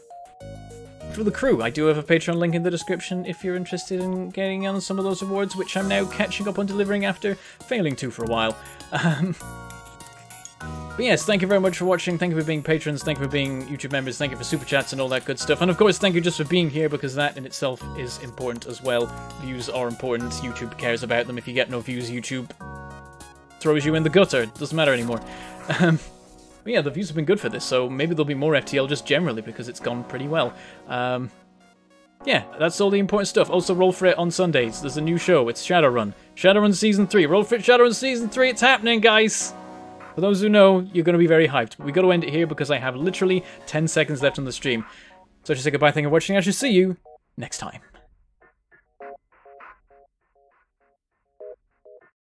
For the crew. I do have a Patreon link in the description if you're interested in getting on some of those awards, which I'm now catching up on delivering after failing to for a while. Um, but yes, thank you very much for watching. Thank you for being patrons. Thank you for being YouTube members. Thank you for super chats and all that good stuff. And of course, thank you just for being here because that in itself is important as well. Views are important. YouTube cares about them. If you get no views, YouTube throws you in the gutter. It doesn't matter anymore. Um, but yeah, the views have been good for this, so maybe there'll be more FTL just generally because it's gone pretty well. Um, yeah, that's all the important stuff. Also, Roll4It on Sundays. There's a new show. It's Shadowrun. Shadowrun Season 3. Roll4It, Shadowrun Season 3. It's happening, guys! For those who know, you're going to be very hyped. we got to end it here because I have literally 10 seconds left on the stream. So just say goodbye, thank you for watching. I shall see you next time.